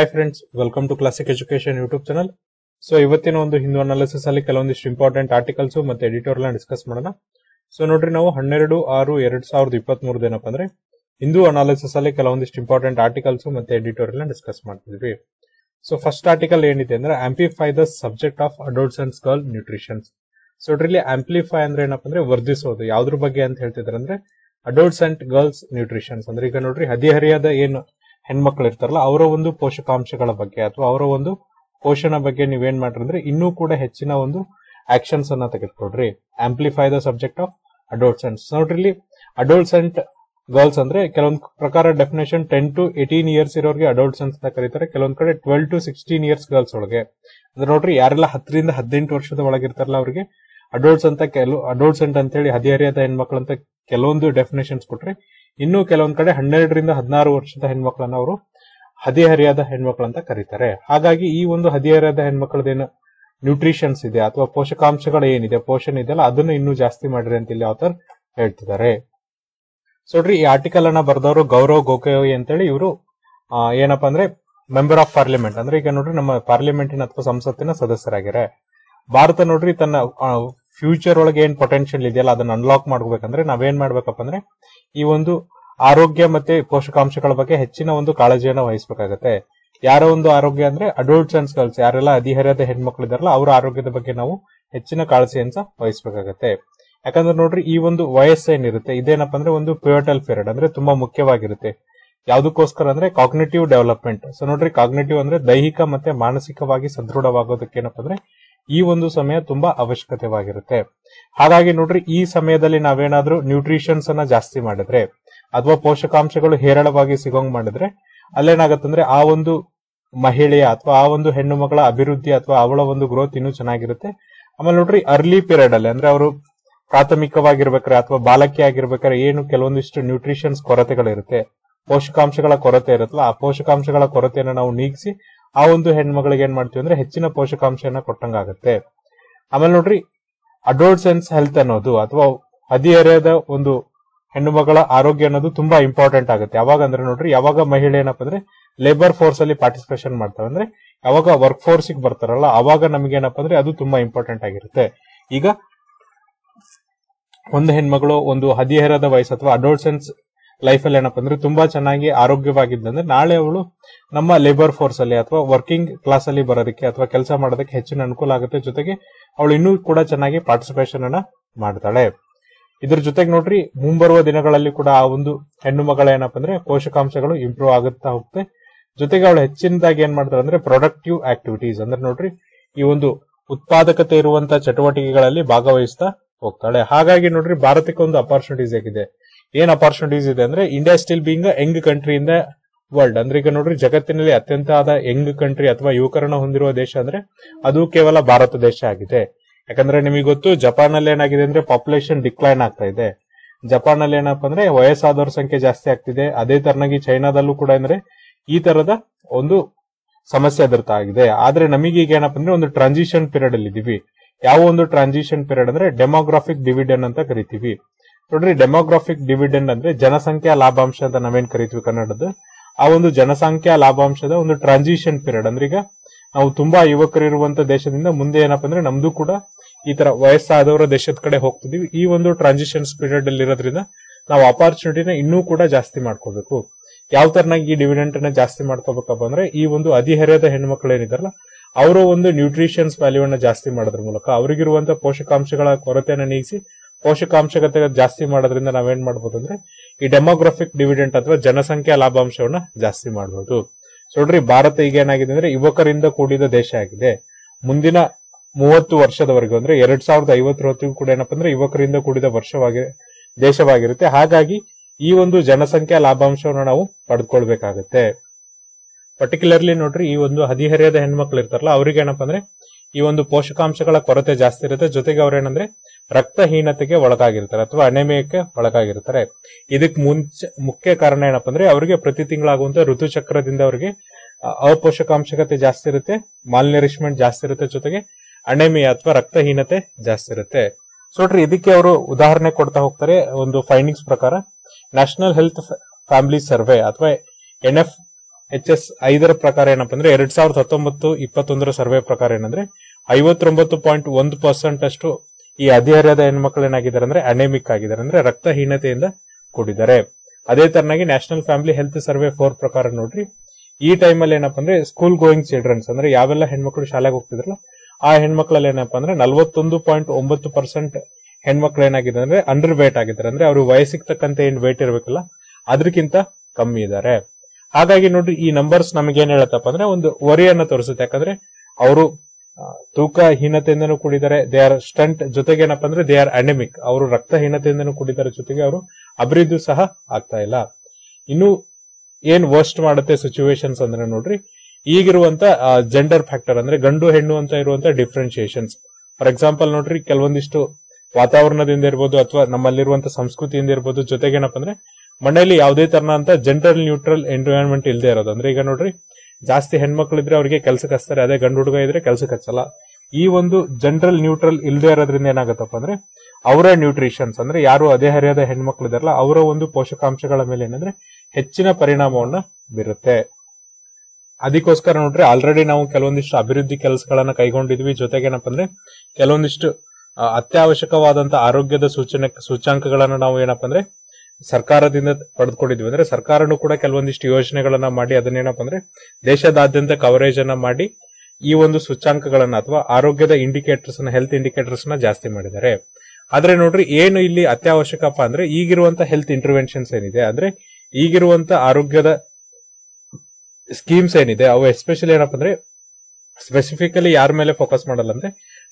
Hi friends welcome to classic education YouTube channel so ಇವತ್ತಿನ ಒಂದು Hindu analysis ಅಲ್ಲಿ ಕೆಲವೊಂದಿಷ್ಟು ಇಂಪಾರ್ಟೆಂಟ್ ಆರ್ಟಿಕಲ್ಸ್ ಮತ್ತೆ ಎಡಿಟೋರಿಯಲ್ ಡಿಸ್ಕಸ್ ಮಾಡೋಣ. ಸೊ ನೋಡ್ರಿ ನಾವು ಹನ್ನೆರಡು, ಆರು, ಎರಡ್ ಸಾವಿರದ ಇಪ್ಪತ್ತ್ ಮೂರು ಏನಪ್ಪ ಅಂದ್ರೆ ಹಿಂದೂ ಅನಾಲಿಸಿಸ್ ಅಲ್ಲಿ ಕೆಲವೊಂದಿಷ್ಟು ಇಂಪಾರ್ಟೆಂಟ್ ಆರ್ಟಿಕಲ್ಸ್ ಮತ್ತೆ ಎಡಿಟೋರಿಯಲ್ ಡಿಸ್ಕಸ್ ಮಾಡ್ತಿದ್ವಿ. ಸೊ ಫಸ್ಟ್ ಆರ್ಟಿಕಲ್ ಏನಿದೆ ಅಂದ್ರೆ amplify the subject of adolescence girl nutritions so ಅದ್ರಲ್ಲಿ ಆಂಪ್ಲಿಫೈ ಅಂದ್ರೆ ಏನಪ್ಪ ಅಂದ್ರೆ ವರ್ಧಿಸೋದು. ಯಾವ್ದ್ರ ಬಗ್ಗೆ ಅಂತ ಹೇಳ್ತಿದ್ರೆ ಅಂದ್ರೆ ಅಡೋಲ್ಸೆಂಟ್ ಗರ್ಲ್ಸ್ ನ್ಯೂಟ್ರಿಷನ್ಸ್ ಅಂದ್ರೆ ಈಗ ನೋಡ್ರಿ ಹದಿಹರಿಯಾದ ಏನು ಹೆಣ್ಮಕ್ಳು ಇರ್ತಾರಲ್ಲ, ಅವರ ಒಂದು ಪೋಷಕಾಂಶಗಳ ಬಗ್ಗೆ ಅಥವಾ ಅವರ ಒಂದು ಪೋಷಣ ಬಗ್ಗೆ ನೀವೇನ್ ಮಾಡ್ರಿ ಅಂದ್ರೆ ಇನ್ನೂ ಕೂಡ ಹೆಚ್ಚಿನ ಒಂದು ಆಕ್ಷನ್ಸ್ ಅನ್ನ ತೆಗೆದುಕೊಡ್ರಿ. Amplify the subject of adolescents ನೋಡ್ರಿ ಇಲ್ಲಿ ಅಡೋಲ್ಸೆಂಟ್ ಗರ್ಲ್ಸ್ ಅಂದ್ರೆ ಕೆಲವೊಂದ್ ಪ್ರಕಾರ definition ten to eighteen years ಇರೋರಿಗೆ ಅಡೋಲ್ಸೆಂಟ್ಸ್ ಅಂತ ಕರೀತಾರೆ, ಕೆಲವೊಂದ್ ಕಡೆ twelve to sixteen years girls ಒಳಗೆ. ಅಂದ್ರೆ ನೋಡ್ರಿ, ಯಾರೆಲ್ಲ ಹತ್ತರಿಂದ ಹದಿನೆಂಟು ವರ್ಷದ ಒಳಗಿರ್ತಾರಲ್ಲ ಅವರಿಗೆ ಅಡೋಲ್ಟ್ಸ್ ಅಂತ ಕೆಲವು ಅಡೋಲ್ಸೆಂಟ್ ಅಂತ ಹೇಳಿ ಹದಿಹರಿಯದ ಹೆಣ್ಮಕ್ಳು ಅಂತ ಕೆಲವೊಂದು ಡೆಫಿನೇಷನ್ಸ್ ಕೊಟ್ರೆ. ಇನ್ನು ಕೆಲವೊಂದ್ ಕಡೆ ಹನ್ನೆರಡರಿಂದ ಹದಿನಾರು ವರ್ಷದ ಹೆಣ್ಮಕ್ಳನ್ನ ಅವರು ಹದಿಹರಿಯದ ಹೆಣ್ಮಕ್ಳು ಅಂತ ಕರೀತಾರೆ. ಹಾಗಾಗಿ ಈ ಒಂದು ಹದಿಹರಿಯದ ಹೆಣ್ಮಕ್ಳದೇನು ನ್ಯೂಟ್ರಿಷನ್ಸ್ ಇದೆ ಅಥವಾ ಪೋಷಕಾಂಶಗಳು ಏನಿದೆ, ಪೋಷಣೆ ಇದೆಯಲ್ಲ, ಅದನ್ನು ಇನ್ನೂ ಜಾಸ್ತಿ ಮಾಡ್ರಿ ಅಂತ ಇಲ್ಲಿ ಆಥರ್ ಹೇಳ್ತಿದ್ದಾರೆ. ಸೊಡ್ರಿ ಈ ಆರ್ಟಿಕಲ್ ಅನ್ನ ಬರೆದವರು ಗೌರವ್ ಗೋಗೊಯ್ ಅಂತೇಳಿ ಇವರು ಏನಪ್ಪಾ ಅಂದ್ರೆ ಮೆಂಬರ್ ಆಫ್ ಪಾರ್ಲಿಮೆಂಟ್ ಅಂದ್ರೆ ಈಗ ನೋಡ್ರಿ, ನಮ್ಮ ಪಾರ್ಲಿಮೆಂಟಿನ ಅಥವಾ ಸಂಸತ್ತಿನ ಸದಸ್ಯರಾಗಿದ್ದಾರೆ ಭಾರತ ನೋಡ್ರಿ, ತನ್ನ ಫ್ಯೂಚರ್ ಒಳಗೆ ಏನ್ ಪೊಟೆನ್ಷಿಯಲ್ ಇದೆಯಲ್ಲ ಅದನ್ನ ಅನ್ಲಾಕ್ ಮಾಡ್ಬೇಕಂದ್ರೆ ನಾವೇನ್ ಮಾಡ್ಬೇಕಪ್ಪ ಅಂದ್ರೆ ಈ ಒಂದು ಆರೋಗ್ಯ ಮತ್ತೆ ಪೋಷಕಾಂಶಗಳ ಬಗ್ಗೆ ಹೆಚ್ಚಿನ ಒಂದು ಕಾಳಜಿಯನ್ನ ವಹಿಸಬೇಕಾಗತ್ತೆ. ಯಾರ ಒಂದು ಆರೋಗ್ಯ ಅಂದ್ರೆ ಅಡಲ್ಟ್ಸ್ ಅಂಡ್ ಗರ್ಲ್ಸ್ ಯಾರೆಲ್ಲ ಹದಿಹರಿಯದ ಹೆಣ್ಮಕ್ಳು ಇದಾರಲ್ಲ ಅವರ ಆರೋಗ್ಯದ ಬಗ್ಗೆ ನಾವು ಹೆಚ್ಚಿನ ಕಾಳಜಿಯನ್ನ ವಹಿಸಬೇಕಾಗತ್ತೆ. ಯಾಕಂದ್ರೆ ನೋಡ್ರಿ ಈ ಒಂದು ವಯಸ್ಸು ಏನಿರುತ್ತೆ, ಇದೇನಪ್ಪ ಅಂದ್ರೆ ಒಂದು ಪ್ಯೂರ್ಟಲ್ ಪೀರಿಯಡ್ ಅಂದ್ರೆ ತುಂಬಾ ಮುಖ್ಯವಾಗಿರುತ್ತೆ. ಯಾವ್ದಕ್ಕೋಸ್ಕರ ಅಂದ್ರೆ ಕಾಗ್ನೇಟಿವ್ ಡೆವಲಪ್ಮೆಂಟ್ ಸೊ ನೋಡ್ರಿ ಕಾಗ್ನೇಟಿವ್ ಅಂದ್ರೆ ದೈಹಿಕ ಮತ್ತೆ ಮಾನಸಿಕವಾಗಿ ಸದೃಢವಾಗೋದಕ್ಕೆ ಏನಪ್ಪ ಅಂದ್ರೆ ಈ ಒಂದು ಸಮಯ ತುಂಬಾ ಅವಶ್ಯಕತೆವಾಗಿರುತ್ತೆ. ಹಾಗಾಗಿ ನೋಡ್ರಿ, ಈ ಸಮಯದಲ್ಲಿ ನಾವೇನಾದ್ರೂ ನ್ಯೂಟ್ರಿಷನ್ಸ್ ಅನ್ನ ಜಾಸ್ತಿ ಮಾಡಿದ್ರೆ, ಅಥವಾ ಪೋಷಕಾಂಶಗಳು ಹೇರಳವಾಗಿ ಸಿಗೋಂಗ್ ಮಾಡಿದ್ರೆ, ಅಲ್ಲೇನಾಗತ್ತಂದ್ರೆ ಆ ಒಂದು ಮಹಿಳೆಯ ಅಥವಾ ಆ ಒಂದು ಹೆಣ್ಣು ಮಗಳ ಅಭಿವೃದ್ಧಿ ಅಥವಾ ಅವಳ ಒಂದು ಗ್ರೋತ್ ಇನ್ನೂ ಚೆನ್ನಾಗಿರುತ್ತೆ. ಆಮೇಲೆ ನೋಡ್ರಿ ಅರ್ಲಿ ಪೀರಿಯಡ್ ಅಲ್ಲಿ ಅಂದ್ರೆ ಅವರು ಪ್ರಾಥಮಿಕವಾಗಿರ್ಬೇಕಾರೆ ಅಥವಾ ಬಾಲಕಿ ಆಗಿರ್ಬೇಕಾದ್ರೆ ಏನು ಕೆಲವೊಂದಿಷ್ಟು ನ್ಯೂಟ್ರಿಷನ್ಸ್ ಕೊರತೆಗಳಿರುತ್ತೆ. ಪೋಷಕಾಂಶಗಳ ಕೊರತೆ ಇರುತ್ತಲ್ಲ, ಆ ಪೋಷಕಾಂಶಗಳ ಕೊರತೆಯನ್ನು ನಾವು ನೀಗಿಸಿ ಆ ಒಂದು ಹೆಣ್ಮಗಳಿಗೆ ಏನ್ ಮಾಡ್ತೀವಿ ಅಂದ್ರೆ ಹೆಚ್ಚಿನ ಪೋಷಕಾಂಶನ ಕೊಟ್ಟಂಗಾಗತ್ತೆ. ಆಮೇಲೆ ನೋಡ್ರಿ ಅಡೋಲ್ಸೆನ್ಸ್ ಹೆಲ್ತ್ ಅನ್ನೋದು ಅಥವಾ ಹದಿಹರೆಯದ ಒಂದು ಹೆಣ್ಣು ಮಗಳ ಆರೋಗ್ಯ ಅನ್ನೋದು ತುಂಬಾ ಇಂಪಾರ್ಟೆಂಟ್ ಆಗುತ್ತೆ. ಯಾವಾಗ ಅಂದ್ರೆ ನೋಡ್ರಿ, ಯಾವಾಗ ಮಹಿಳೆ ಏನಪ್ಪ ಅಂದ್ರೆ ಲೇಬರ್ ಫೋರ್ಸ್ ಅಲ್ಲಿ ಪಾರ್ಟಿಸಿಪೇಷನ್ ಮಾಡ್ತಾರೆ ಅಂದ್ರೆ ಯಾವಾಗ ವರ್ಕ್ ಫೋರ್ಸ್ ಬರ್ತಾರಲ್ಲ, ಅವಾಗ ನಮ್ಗೆ ಏನಪ್ಪ ಅಂದ್ರೆ ಅದು ತುಂಬಾ ಇಂಪಾರ್ಟೆಂಟ್ ಆಗಿರುತ್ತೆ. ಈಗ ಒಂದು ಹೆಣ್ಮಗಳು ಒಂದು ಹದಿಹರದ ವಯಸ್ಸು ಅಥವಾ ಅಡೋಲ್ಸೆನ್ಸ್ ಲೈಫ್ ಅಲ್ಲಿ ಏನಪ್ಪ ಅಂದ್ರೆ ತುಂಬಾ ಚೆನ್ನಾಗಿ ಆರೋಗ್ಯವಾಗಿದ್ದಂದ್ರೆ ನಾಳೆ ಅವಳು ನಮ್ಮ ಲೇಬರ್ ಫೋರ್ಸ್ ಅಲ್ಲಿ ಅಥವಾ ವರ್ಕಿಂಗ್ ಕ್ಲಾಸ್ ಅಲ್ಲಿ ಬರೋದಕ್ಕೆ ಅಥವಾ ಕೆಲಸ ಮಾಡೋದಕ್ಕೆ ಹೆಚ್ಚಿನ ಅನುಕೂಲ ಆಗುತ್ತೆ. ಜೊತೆಗೆ ಅವಳು ಇನ್ನೂ ಕೂಡ ಚೆನ್ನಾಗಿ ಪಾರ್ಟಿಸಿಪೇಷನ್ ಅನ್ನ ಮಾಡ್ತಾಳೆ. ಇದ್ರ ಜೊತೆಗೆ ನೋಡ್ರಿ, ಮುಂಬರುವ ದಿನಗಳಲ್ಲಿ ಕೂಡ ಆ ಒಂದು ಹೆಣ್ಣು ಮಗಳ ಏನಪ್ಪ ಅಂದ್ರೆ ಪೋಷಕಾಂಶಗಳು ಇಂಪ್ರೂವ್ ಆಗುತ್ತಾ ಹೋಗುತ್ತೆ. ಜೊತೆಗೆ ಅವಳು ಹೆಚ್ಚಿನದಾಗಿ ಏನ್ ಮಾಡ್ತಾರೆ ಅಂದ್ರೆ ಪ್ರೊಡಕ್ಟಿವ್ ಆಕ್ಟಿವಿಟೀಸ್ ಅಂದ್ರೆ ನೋಡ್ರಿ, ಈ ಒಂದು ಉತ್ಪಾದಕತೆ ಇರುವಂತಹ ಚಟುವಟಿಕೆಗಳಲ್ಲಿ ಭಾಗವಹಿಸ್ತಾ ಹೋಗ್ತಾಳೆ. ಹಾಗಾಗಿ ನೋಡ್ರಿ, ಭಾರತಕ್ಕೆ ಒಂದು ಅಪರ್ಚುನಿಟೀಸ್ ಹೇಗಿದೆ. ಏನ್ ಅಪಾರ್ಚುನಿಟೀಸ್ ಇದೆ ಅಂದ್ರೆ India still being young country in the world ಅಂದ್ರೆ ಈಗ ನೋಡ್ರಿ, ಜಗತ್ತಿನಲ್ಲಿ ಅತ್ಯಂತ ಆದ ಯಂಗ್ ಕಂಟ್ರಿ ಅಥವಾ ಯುವಕರನ್ನ ಹೊಂದಿರುವ ದೇಶ ಅಂದ್ರೆ ಅದು ಕೇವಲ ಭಾರತ ದೇಶ ಆಗಿದೆ. ಯಾಕಂದ್ರೆ ನಿಮಗೆ ಗೊತ್ತು ಜಪಾನ್ ಅಲ್ಲಿ ಏನಾಗಿದೆ ಅಂದ್ರೆ ಪಾಪ್ಯುಲೇಷನ್ ಡಿಕ್ಲೈನ್ ಆಗ್ತಾ ಇದೆ. ಜಪಾನ್ ಅಲ್ಲಿ ಏನಪ್ಪಾ ಅಂದ್ರೆ ವಯಸ್ಸಾದವ್ರ ಸಂಖ್ಯೆ ಜಾಸ್ತಿ ಆಗ್ತಿದೆ. ಅದೇ ತರನಾಗಿ ಚೈನಾದಲ್ಲೂ ಕೂಡ ಅಂದ್ರೆ ಈ ತರದ ಒಂದು ಸಮಸ್ಯೆ ಎದುರ್ತಾ ಆಗಿದೆ. ಆದ್ರೆ ನಮಗೆ ಈಗ ಏನಪ್ಪಾ ಅಂದ್ರೆ ಒಂದು ಟ್ರಾನ್ಸಿಷನ್ ಪೀರಿಯಡ್ ಅಲ್ಲಿ ಇದೀವಿ ಯಾವ ಒಂದು ಟ್ರಾನ್ಸಿಷನ್ ಪೀರಿಯಡ್ ಅಂದ್ರೆ ಡೆಮೋಗ್ರಾಫಿಕ್ ಡಿವಿಡೆಂಡ್ ಅಂತ ಕರಿತೀವಿ. ನೋಡ್ರಿ ಡೆಮೋಗ್ರಾಫಿಕ್ ಡಿವಿಡೆಂಡ್ ಅಂದ್ರೆ ಜನಸಂಖ್ಯಾ ಲಾಭಾಂಶ ಅಂತ ನಾವೇನ್ ಕರಿತೀವಿ ಕನ್ನಡದ ಆ ಒಂದು ಜನಸಂಖ್ಯಾ ಲಾಭಾಂಶದ ಒಂದು ಟ್ರಾನ್ಸಿಷನ್ ಪೀರಿಯಡ್ ಅಂದ್ರೆ ಈಗ ನಾವು ತುಂಬಾ ಯುವಕರು ಇರುವಂತ ದೇಶದಿಂದ ಮುಂದೆ ಏನಪ್ಪಾ ಅಂದ್ರೆ ನಮ್ದು ಕೂಡ ಈ ತರ ವಯಸ್ಸಾದವರ ದೇಶದ ಕಡೆ ಹೋಗ್ತಿದೀವಿ. ಈ ಒಂದು ಟ್ರಾನ್ಸಿಷನ್ ಪೀರಿಯಡ್ ಅಲ್ಲಿ ಇರೋದ್ರಿಂದ ನಾವು ಅಪಾರ್ಚುನಿಟಿನ ಇನ್ನೂ ಕೂಡ ಜಾಸ್ತಿ ಮಾಡ್ಕೋಬೇಕು ಯಾವ ತರನಾಗಿ ಈ ಡಿವಿಡೆಂಟ್ ಅನ್ನ ಜಾಸ್ತಿ ಮಾಡ್ಕೋಬೇಕಪ್ಪ ಅಂದ್ರೆ ಈ ಒಂದು ಅಧಿಹರ್ಯದ ಹೆಣ್ಮಕ್ಳು ಏನಿದಾರಲ್ಲ ಅವರ ಒಂದು ನ್ಯೂಟ್ರಿಷನ್ಸ್ ವ್ಯಾಲ್ಯೂ ಅನ್ನ ಜಾಸ್ತಿ ಮಾಡೋದ್ರ ಮೂಲಕ ಅವರಿಗಿರುವಂತಹ ಪೋಷಕಾಂಶಗಳ ಕೊರತೆಯನ್ನು ನೀಗಿಸಿ ಪೋಷಕಾಂಶಗತೆ ಜಾಸ್ತಿ ಮಾಡೋದ್ರಿಂದ ನಾವೇನ್ ಮಾಡ್ಬೋದು ಅಂದ್ರೆ ಈ ಡೆಮೋಗ್ರಫಿಕ್ ಡಿವಿಡೆಂಟ್ ಅಥವಾ ಜನಸಂಖ್ಯಾ ಲಾಭಾಂಶವನ್ನ ಜಾಸ್ತಿ ಮಾಡಬಹುದು ನೋಡ್ರಿ ಭಾರತ ಈಗ ಏನಾಗಿದೆ ಅಂದ್ರೆ ಯುವಕರಿಂದ ಕೂಡಿದ ದೇಶ ಆಗಿದೆ. ಮುಂದಿನ ಮೂವತ್ತು ವರ್ಷದವರೆಗೂ ಅಂದ್ರೆ ಎರಡ್ ಸಾವಿರದ ಐವತ್ತರವರೆಗೂ ಕೂಡ ಏನಪ್ಪಾ ಅಂದ್ರೆ ಯುವಕರಿಂದ ಕೂಡಿದ ವರ್ಷವಾಗಿ, ದೇಶವಾಗಿರುತ್ತೆ. ಹಾಗಾಗಿ ಈ ಒಂದು ಜನಸಂಖ್ಯಾ ಲಾಭಾಂಶವನ್ನು ನಾವು ಪಡೆದುಕೊಳ್ಬೇಕಾಗತ್ತೆ ಪರ್ಟಿಕ್ಯುಲರ್ಲಿ ನೋಡ್ರಿ, ಈ ಒಂದು ಹದಿಹರೆಯದ ಹೆಣ್ಮಕ್ಳು ಇರ್ತಾರಲ್ಲ ಅವ್ರಿಗೆ ಏನಪ್ಪಾ ಅಂದ್ರೆ ಈ ಒಂದು ಪೋಷಕಾಂಶಗಳ ಕೊರತೆ ಜಾಸ್ತಿ ಇರುತ್ತೆ. ಜೊತೆಗೆ ಅವ್ರೇನಂದ್ರೆ ರಕ್ತಹೀನತೆಗೆ ಒಳಗಾಗಿರ್ತಾರೆ ಅಥವಾ ಅನೆಮಿಯಕ್ಕೆ ಒಳಗಾಗಿರ್ತಾರೆ. ಇದಕ್ ಮುಂಚೆ, ಮುಖ್ಯ ಕಾರಣ ಏನಪ್ಪ ಅಂದ್ರೆ ಅವರಿಗೆ ಪ್ರತಿ ತಿಂಗಳಾಗುವಂತ ಋತುಚಕ್ರದಿಂದ ಅವರಿಗೆ ಅಪೋಷಕಾಂಶಕತೆ ಜಾಸ್ತಿ ಇರುತ್ತೆ ಮಾಲ್ನರಿಶ್ಮೆಂಟ್ ಜಾಸ್ತಿ ಇರುತ್ತೆ ಜೊತೆಗೆ ಅಣೆಮಿಯ ಅಥವಾ ರಕ್ತಹೀನತೆ ಜಾಸ್ತಿ ಇರುತ್ತೆ. ಸೊ ನೋಡ್ರಿ, ಇದಕ್ಕೆ ಅವರು ಉದಾಹರಣೆ ಕೊಡ್ತಾ ಹೋಗ್ತಾರೆ, ಒಂದು ಫೈಂಡಿಂಗ್ಸ್ ಪ್ರಕಾರ. ನ್ಯಾಷನಲ್ ಹೆಲ್ತ್ ಫ್ಯಾಮಿಲಿ ಸರ್ವೆ ಅಥವಾ ಎನ್ ಎಫ್ ಎಚ್ ಎಸ್ ಐದರ ಪ್ರಕಾರ ಏನಪ್ಪ ಅಂದ್ರೆ ಎರಡ್ ಸಾವಿರದ ಹತ್ತೊಂಬತ್ತು ಇಪ್ಪತ್ತೊಂದರ ಸರ್ವೆ ಪ್ರಕಾರ ಏನಂದ್ರೆ ಐವತ್ತೊಂಬತ್ತು ಪಾಯಿಂಟ್ ಒಂದು ಪರ್ಸೆಂಟ್ ಅಷ್ಟು ಈ ಹದಿಹರೆಯದ ಹೆಣ್ಮಕ್ಳು ಏನಾಗಿದ್ದಾರೆ ಅಂದ್ರೆ ಅನೇಮಿಕ್ ಆಗಿದ್ದಾರೆ. ಅಂದ್ರೆ ರಕ್ತಹೀನತೆಯಿಂದ ಕೂಡಿದ್ದಾರೆ. ಅದೇ ತರನಾಗಿ national family health survey four ಪ್ರಕಾರ ನೋಡ್ರಿ. ಈ ಟೈಮಲ್ಲಿ ಏನಪ್ಪಾ ಅಂದ್ರೆ ಸ್ಕೂಲ್ ಗೋಯಿಂಗ್ ಚಿಲ್ಡ್ರನ್ಸ್ ಅಂದ್ರೆ ಯಾವೆಲ್ಲ ಹೆಣ್ಮಕ್ಳು ಶಾಲೆಗೆ ಹೋಗ್ತಿದ್ರಲ್ಲ, ಆ ಹೆಣ್ಮಕ್ಳಲ್ಲಿ ಏನಪ್ಪಾ ಅಂದ್ರೆ ನಲ್ವತ್ತೊಂದು ಪಾಯಿಂಟ್ ಒಂಬತ್ತು ಪರ್ಸೆಂಟ್ ಹೆಣ್ಮಕ್ಳು ಏನಾಗಿದೆ ಅಂದ್ರೆ ಅಂಡರ್ ವೇಟ್ ಆಗಿದ್ದಾರೆ. ಅಂದ್ರೆ ಅವರು ವಯಸ್ಸಿಗೆ ತಕ್ಕಂತೆ ಏನ್ ವೇಟ್ ಇರಬೇಕಲ್ಲ ಅದಕ್ಕಿಂತ ಕಮ್ಮಿ ಇದ್ದಾರೆ. ಹಾಗಾಗಿ ನೋಡ್ರಿ, ಈ ನಂಬರ್ಸ್ ನಮಗೆ ಏನ್ ಹೇಳತ್ತಪ್ಪ ಅಂದ್ರೆ ಒಂದು ವರಿಯನ್ನ ತೋರಿಸುತ್ತೆ. ಯಾಕಂದ್ರೆ, ಅವರು ತೂಕ ಹೀನತೆಯಿಂದನೂ ಕೂಡಿದ್ದಾರೆ ದೇ ಆರ್ ಸ್ಟಂಟ್ ಜೊತೆಗೆ ಏನಪ್ಪಾ ಅಂದ್ರೆ ದೇ ಆರ್ ಅನೆಮಿಕ್ ಅವರು ರಕ್ತಹೀನತೆಯಿಂದನೂ ಕೂಡಿದ್ದಾರೆ ಜೊತೆಗೆ ಅವರು ಅಭಿವೃದ್ಧಿ ಸಹ ಆಗ್ತಾ ಇಲ್ಲ. ಇನ್ನು ಏನ್ ವರ್ಸ್ಟ್ ಮಾಡುತ್ತೆ ಸಿಚುವೇಶನ್ಸ್ ಅಂದ್ರೆ ನೋಡ್ರಿ, ಈಗಿರುವಂತ ಜೆಂಡರ್ ಫ್ಯಾಕ್ಟರ್ ಅಂದ್ರೆ ಗಂಡು ಹೆಣ್ಣು ಅಂತ ಇರುವಂತ ಡಿಫ್ರೆನ್ಶಿಯೇಷನ್ಸ್ ಫಾರ್ ಎಕ್ಸಾಂಪಲ್ ನೋಡ್ರಿ, ಕೆಲವೊಂದಿಷ್ಟು ವಾತಾವರಣದಿಂದ ಇರ್ಬೋದು ಅಥವಾ ನಮ್ಮಲ್ಲಿರುವಂತ ಸಂಸ್ಕೃತಿಯಿಂದ ಇರ್ಬೋದು ಜೊತೆಗೆ ಏನಪ್ಪಾ ಅಂದ್ರೆ ಮನೆಯಲ್ಲಿ ಯಾವುದೇ ತರನ ಅಂತ ಜೆಂಡರ್ ನ್ಯೂಟ್ರಲ್ ಎನ್ವಿರಾನ್ಮೆಂಟ್ ಇಲ್ಲದೆ ಇರೋದು. ಅಂದ್ರೆ ಈಗ ನೋಡ್ರಿ ಜಾಸ್ತಿ ಹೆಣ್ಮಕ್ಳು ಇದ್ರೆ ಅವರಿಗೆ ಕೆಲ್ಸಕ್ಕೆ ಹಚ್ತಾರೆ ಅದೇ ಗಂಡು ಹುಡುಗ ಇದ್ರೆ ಕೆಲ್ಸಕ್ಕೆ ಹಚ್ಚಲ್ಲ ಈ ಒಂದು ಜನರಲ್ ನ್ಯೂಟ್ರಲ್ ಇಲ್ಲದೆ ಇರೋದ್ರಿಂದ ಏನಾಗತ್ತಪ್ಪ ಅಂದ್ರೆ, ಅವರ ನ್ಯೂಟ್ರಿಷನ್ಸ್ ಅಂದ್ರೆ ಯಾರು ಅದೇ ಹರಿಯಾದ ಹೆಣ್ಮಕ್ಳು ಇದಾರಲ್ಲ ಅವರ ಒಂದು ಪೋಷಕಾಂಶಗಳ ಮೇಲೆ ಏನಂದ್ರೆ ಹೆಚ್ಚಿನ ಪರಿಣಾಮವನ್ನ ಬೀರುತ್ತೆ. ಅದಕ್ಕೋಸ್ಕರ ನೋಡ್ರಿ ಆಲ್ರೆಡಿ ನಾವು ಕೆಲವೊಂದಿಷ್ಟು ಅಭಿವೃದ್ಧಿ ಕೆಲಸಗಳನ್ನ ಕೈಗೊಂಡಿದ್ವಿ. ಜೊತೆಗೆ ಏನಪ್ಪ ಅಂದ್ರೆ, ಕೆಲವೊಂದಿಷ್ಟು ಅತ್ಯವಶ್ಯಕವಾದಂತಹ ಅತ್ಯವಶ್ಯಕವಾದಂತ ಆರೋಗ್ಯದ ಸೂಚನೆ ಸೂಚಾಂಕಗಳನ್ನ ನಾವು ಏನಪ್ಪಾ ಅಂದ್ರೆ ಸರ್ಕಾರದಿಂದ ಪಡೆದುಕೊಂಡಿದ್ವಿ. ಅಂದ್ರೆ ಸರ್ಕಾರನು ಕೂಡ ಕೆಲವೊಂದಿಷ್ಟು ಯೋಜನೆಗಳನ್ನ ಮಾಡಿ ಅದನ್ನೇನಪ್ಪ ಅಂದ್ರೆ ದೇಶದಾದ್ಯಂತ ಕವರೇಜ್ ಅನ್ನ ಮಾಡಿ ಈ ಒಂದು ಸೂಚ್ಯಾಂಕಗಳನ್ನ ಅಥವಾ ಆರೋಗ್ಯದ ಇಂಡಿಕೇಟರ್ಸ್ನ ಹೆಲ್ತ್ ಇಂಡಿಕೇಟರ್ಸ್ನ ಜಾಸ್ತಿ ಮಾಡಿದ್ದಾರೆ. ಆದ್ರೆ ನೋಡ್ರಿ, ಏನು ಇಲ್ಲಿ ಅತ್ಯವಶ್ಯಕಪ್ಪ ಅಂದ್ರೆ ಈಗಿರುವಂತ ಹೆಲ್ತ್ ಇಂಟರ್ವೆನ್ಷನ್ಸ್ ಏನಿದೆ, ಅಂದ್ರೆ ಈಗಿರುವಂತ ಆರೋಗ್ಯದ ಸ್ಕೀಮ್ಸ್ ಏನಿದೆ, ಅವು ಎಸ್ಪೆಷಲಿ ಏನಪ್ಪ ಅಂದ್ರೆ ಸ್ಪೆಸಿಫಿಕಲಿ ಯಾರ ಮೇಲೆ ಫೋಕಸ್ ಮಾಡಲ್ಲ ಅಂದ್ರೆ